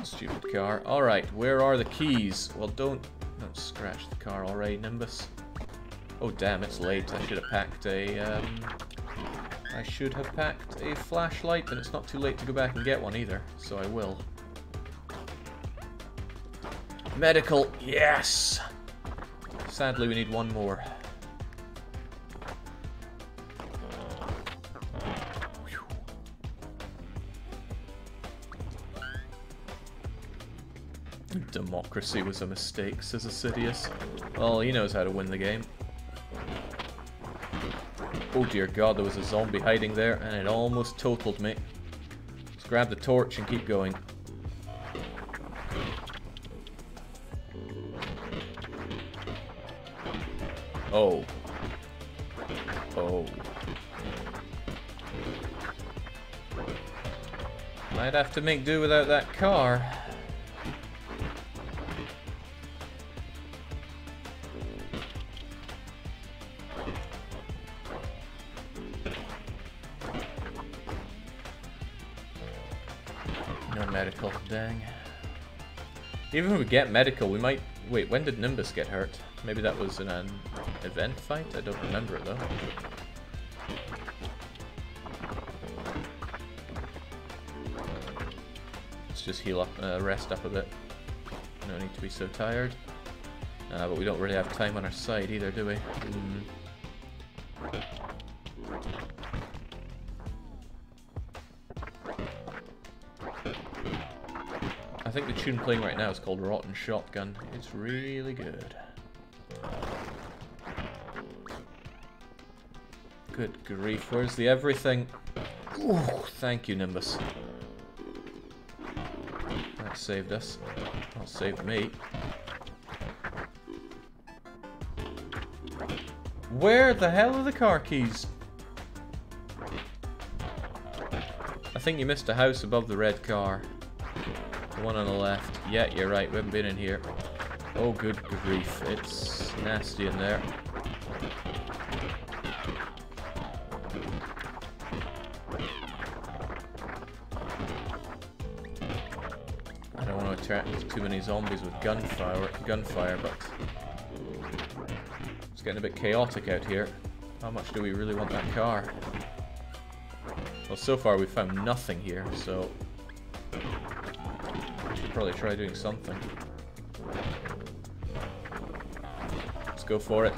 Stupid car. Alright, where are the keys? Well, don't, don't scratch the car already, Nimbus. Oh damn, it's late. I should have packed a um, I should have packed a flashlight, and it's not too late to go back and get one either, so I will. Medical, yes! Sadly, we need one more. Democracy was a mistake, says Assidious. Well, he knows how to win the game. Oh dear god, there was a zombie hiding there and it almost totaled me. Let's grab the torch and keep going. Oh. Oh. Might have to make do without that car. Medical, dang. Even if we get medical, we might... Wait, when did Nimbus get hurt? Maybe that was in an event fight? I don't remember it though. Let's just heal up, uh, rest up a bit. No need to be so tired. Uh, but we don't really have time on our side either, do we? Mm. Think the tune playing right now is called Rotten Shotgun. It's really good. Good grief, where's the everything? Ooh, thank you, Nimbus. That saved us. Well, saved me. Where the hell are the car keys? I think you missed a house above the red car. The one on the left. Yeah, you're right, we haven't been in here. Oh, good grief. It's nasty in there. I don't want to attract too many zombies with gunfire, gunfire, but it's getting a bit chaotic out here. How much do we really want that car? Well, so far we've found nothing here, so probably try doing something. Let's go for it.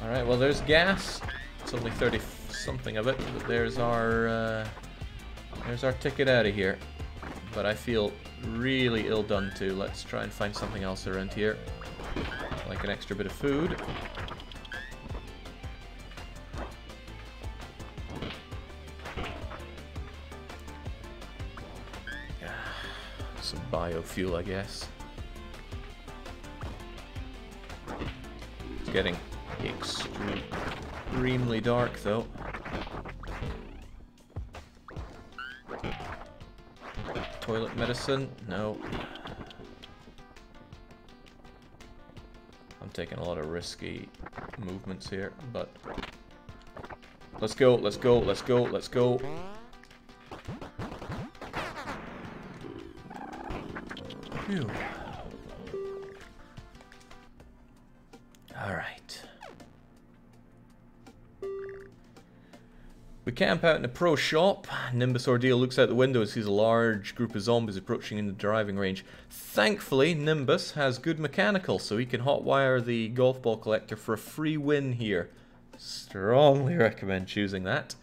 Alright, well there's gas. It's only 30 something of it, but there's our uh, there's our ticket out of here. But I feel really ill done too. Let's try and find something else around here. Like an extra bit of food. Some biofuel, I guess. It's getting extremely dark, though. Toilet medicine? No. I'm taking a lot of risky movements here, but... Let's go, let's go, let's go, let's go. Phew. Camp out in a pro shop. Nimbus Ordeal looks out the window and sees a large group of zombies approaching in the driving range. Thankfully, Nimbus has good mechanical, so he can hotwire the golf ball collector for a free win here. Strongly recommend choosing that.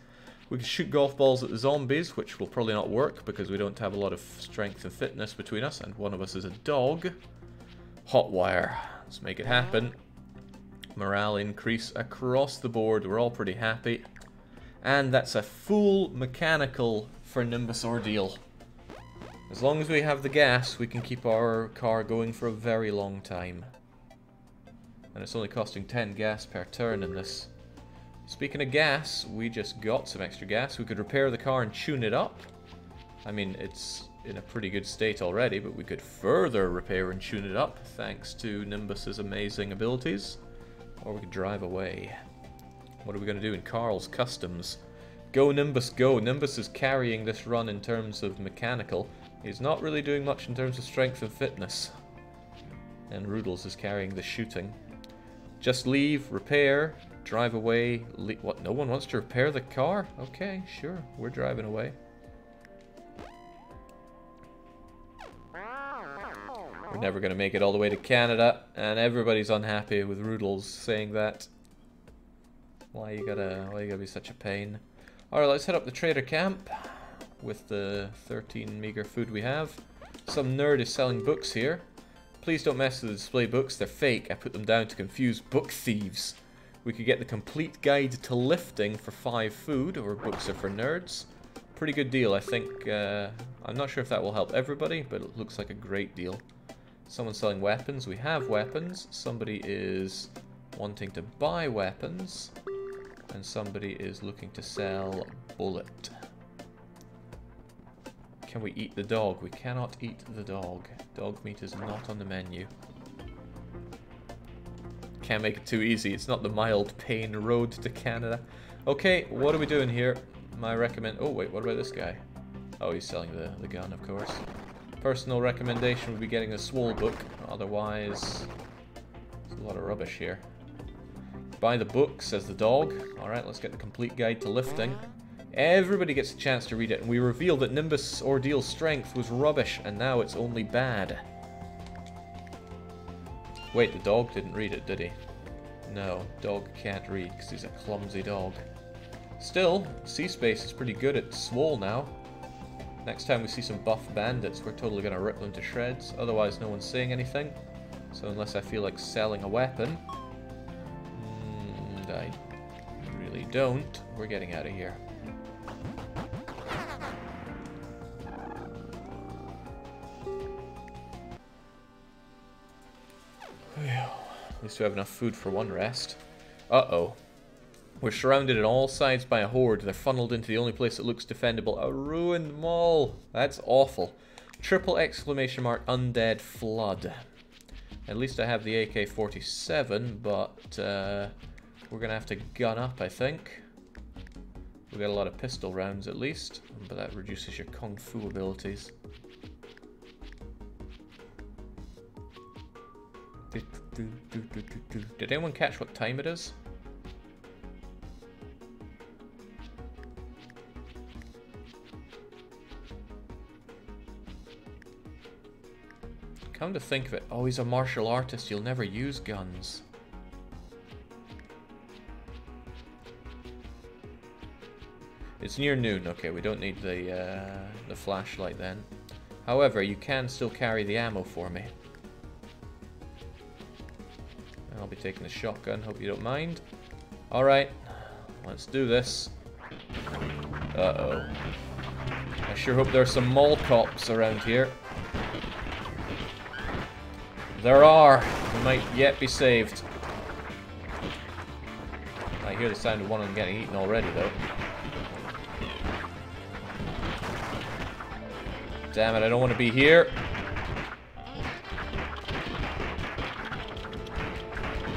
We can shoot golf balls at the zombies, which will probably not work because we don't have a lot of strength and fitness between us, and one of us is a dog. Hotwire. Let's make it happen. Morale increase across the board. We're all pretty happy. And that's a full mechanical for Nimbus Ordeal. As long as we have the gas, we can keep our car going for a very long time. And it's only costing 10 gas per turn in this. Speaking of gas, we just got some extra gas. We could repair the car and tune it up. I mean, it's in a pretty good state already, but we could further repair and tune it up thanks to Nimbus's amazing abilities. Or we could drive away. What are we going to do in Carl's Customs? Go Nimbus, go. Nimbus is carrying this run in terms of mechanical. He's not really doing much in terms of strength and fitness. And Roodles is carrying the shooting. Just leave, repair, drive away. what, no one wants to repair the car? Okay, sure, we're driving away. We're never going to make it all the way to Canada, and everybody's unhappy with Roodles saying that. Why you gotta, why you gotta be such a pain? Alright, let's head up the trader camp with the 13 meager food we have. Some nerd is selling books here. Please don't mess with the display books, they're fake. I put them down to confuse book thieves. We could get the complete guide to lifting for 5 food, or books are for nerds. Pretty good deal, I think. Uh, I'm not sure if that will help everybody, but it looks like a great deal. Someone selling weapons. We have weapons. Somebody is wanting to buy weapons. And somebody is looking to sell bullet. Can we eat the dog? We cannot eat the dog. Dog meat is not on the menu. Can't make it too easy. It's not the mild pain road to Canada. Okay, what are we doing here? My recommend... Oh, wait, what about this guy? Oh, he's selling the, the gun, of course. Personal recommendation would be getting a swole book. Otherwise, there's a lot of rubbish here. Buy the book, says the dog. Alright, let's get the complete guide to lifting. Everybody gets a chance to read it, and we reveal that Nimbus Ordeal Strength was rubbish, and now it's only bad. Wait, the dog didn't read it, did he? No, dog can't read, because he's a clumsy dog. Still, C-Space is pretty good at Swole now. Next time we see some buff bandits, we're totally going to rip them to shreds. Otherwise, no one's saying anything. So unless I feel like selling a weapon, don't, we're getting out of here. At least we have enough food for one rest. Uh-oh. We're surrounded on all sides by a horde. They're funneled into the only place that looks defendable. A ruined mall. That's awful. Triple exclamation mark undead flood. At least I have the AK-47, but uh, we're going to have to gun up, I think. We got a lot of pistol rounds at least, but that reduces your kung fu abilities. Did anyone catch what time it is? Come to think of it, oh, he's a martial artist, you'll never use guns. It's near noon, okay, we don't need the, uh, the flashlight then. However, you can still carry the ammo for me. I'll be taking the shotgun, hope you don't mind. Alright, let's do this. Uh-oh. I sure hope there are some mall cops around here. There are. We might yet be saved. I hear the sound of one of them getting eaten already, though. Damn it, I don't want to be here.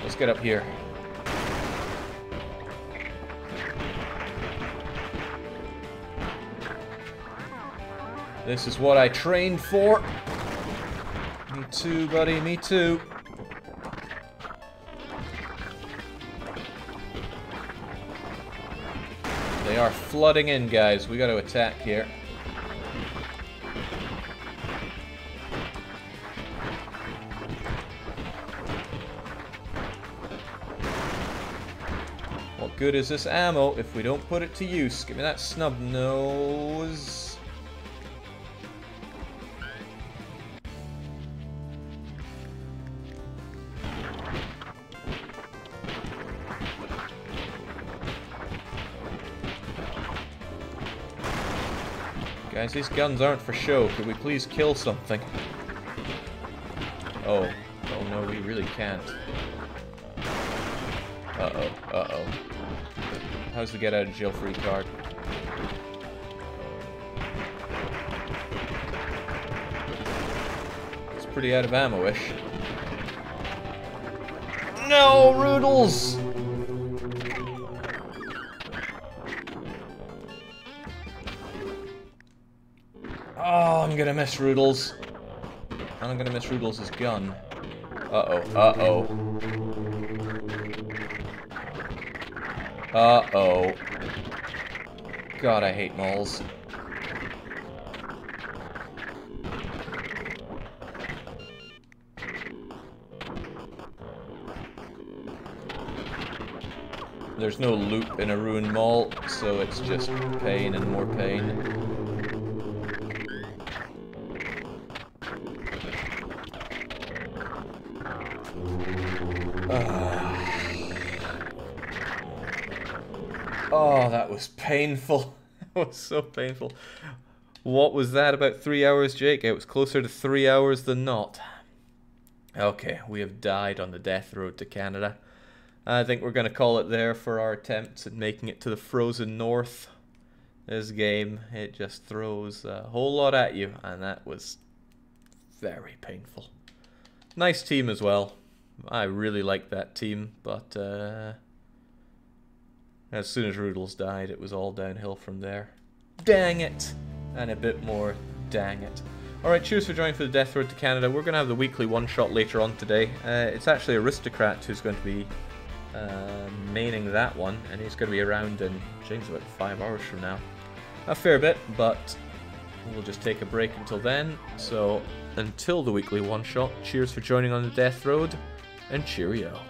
Let's get up here. This is what I trained for. Me too, buddy, me too. They are flooding in, guys. We gotta attack here. Good is this ammo if we don't put it to use? Give me that snub nose. Guys, these guns aren't for show. Could we please kill something? Oh. Oh no, we really can't. Uh-oh. Uh-oh. How's the get out of jail free card? It's pretty out of ammo-ish. No, Roodles! Oh, I'm gonna miss Roodles. And I'm gonna miss Roodles' gun. Uh-oh, uh-oh. Uh-oh. God, I hate malls. There's no loop in a ruined mall, so it's just pain and more pain. Painful. was so painful. What was that, about three hours, Jake? It was closer to three hours than not. Okay, we have died on the death road to Canada. I think we're going to call it there for our attempts at making it to the frozen north. This game, it just throws a whole lot at you, and that was very painful. Nice team as well. I really liked that team, but uh, as soon as Roodles died, it was all downhill from there. Dang it! And a bit more dang it. Alright, cheers for joining for the Death Road to Canada. We're going to have the weekly one-shot later on today. Uh, it's actually Aristocrat who's going to be uh, maining that one, and he's going to be around in, James, about five hours from now. A fair bit, but we'll just take a break until then. So, until the weekly one-shot, cheers for joining on the Death Road, and cheerio.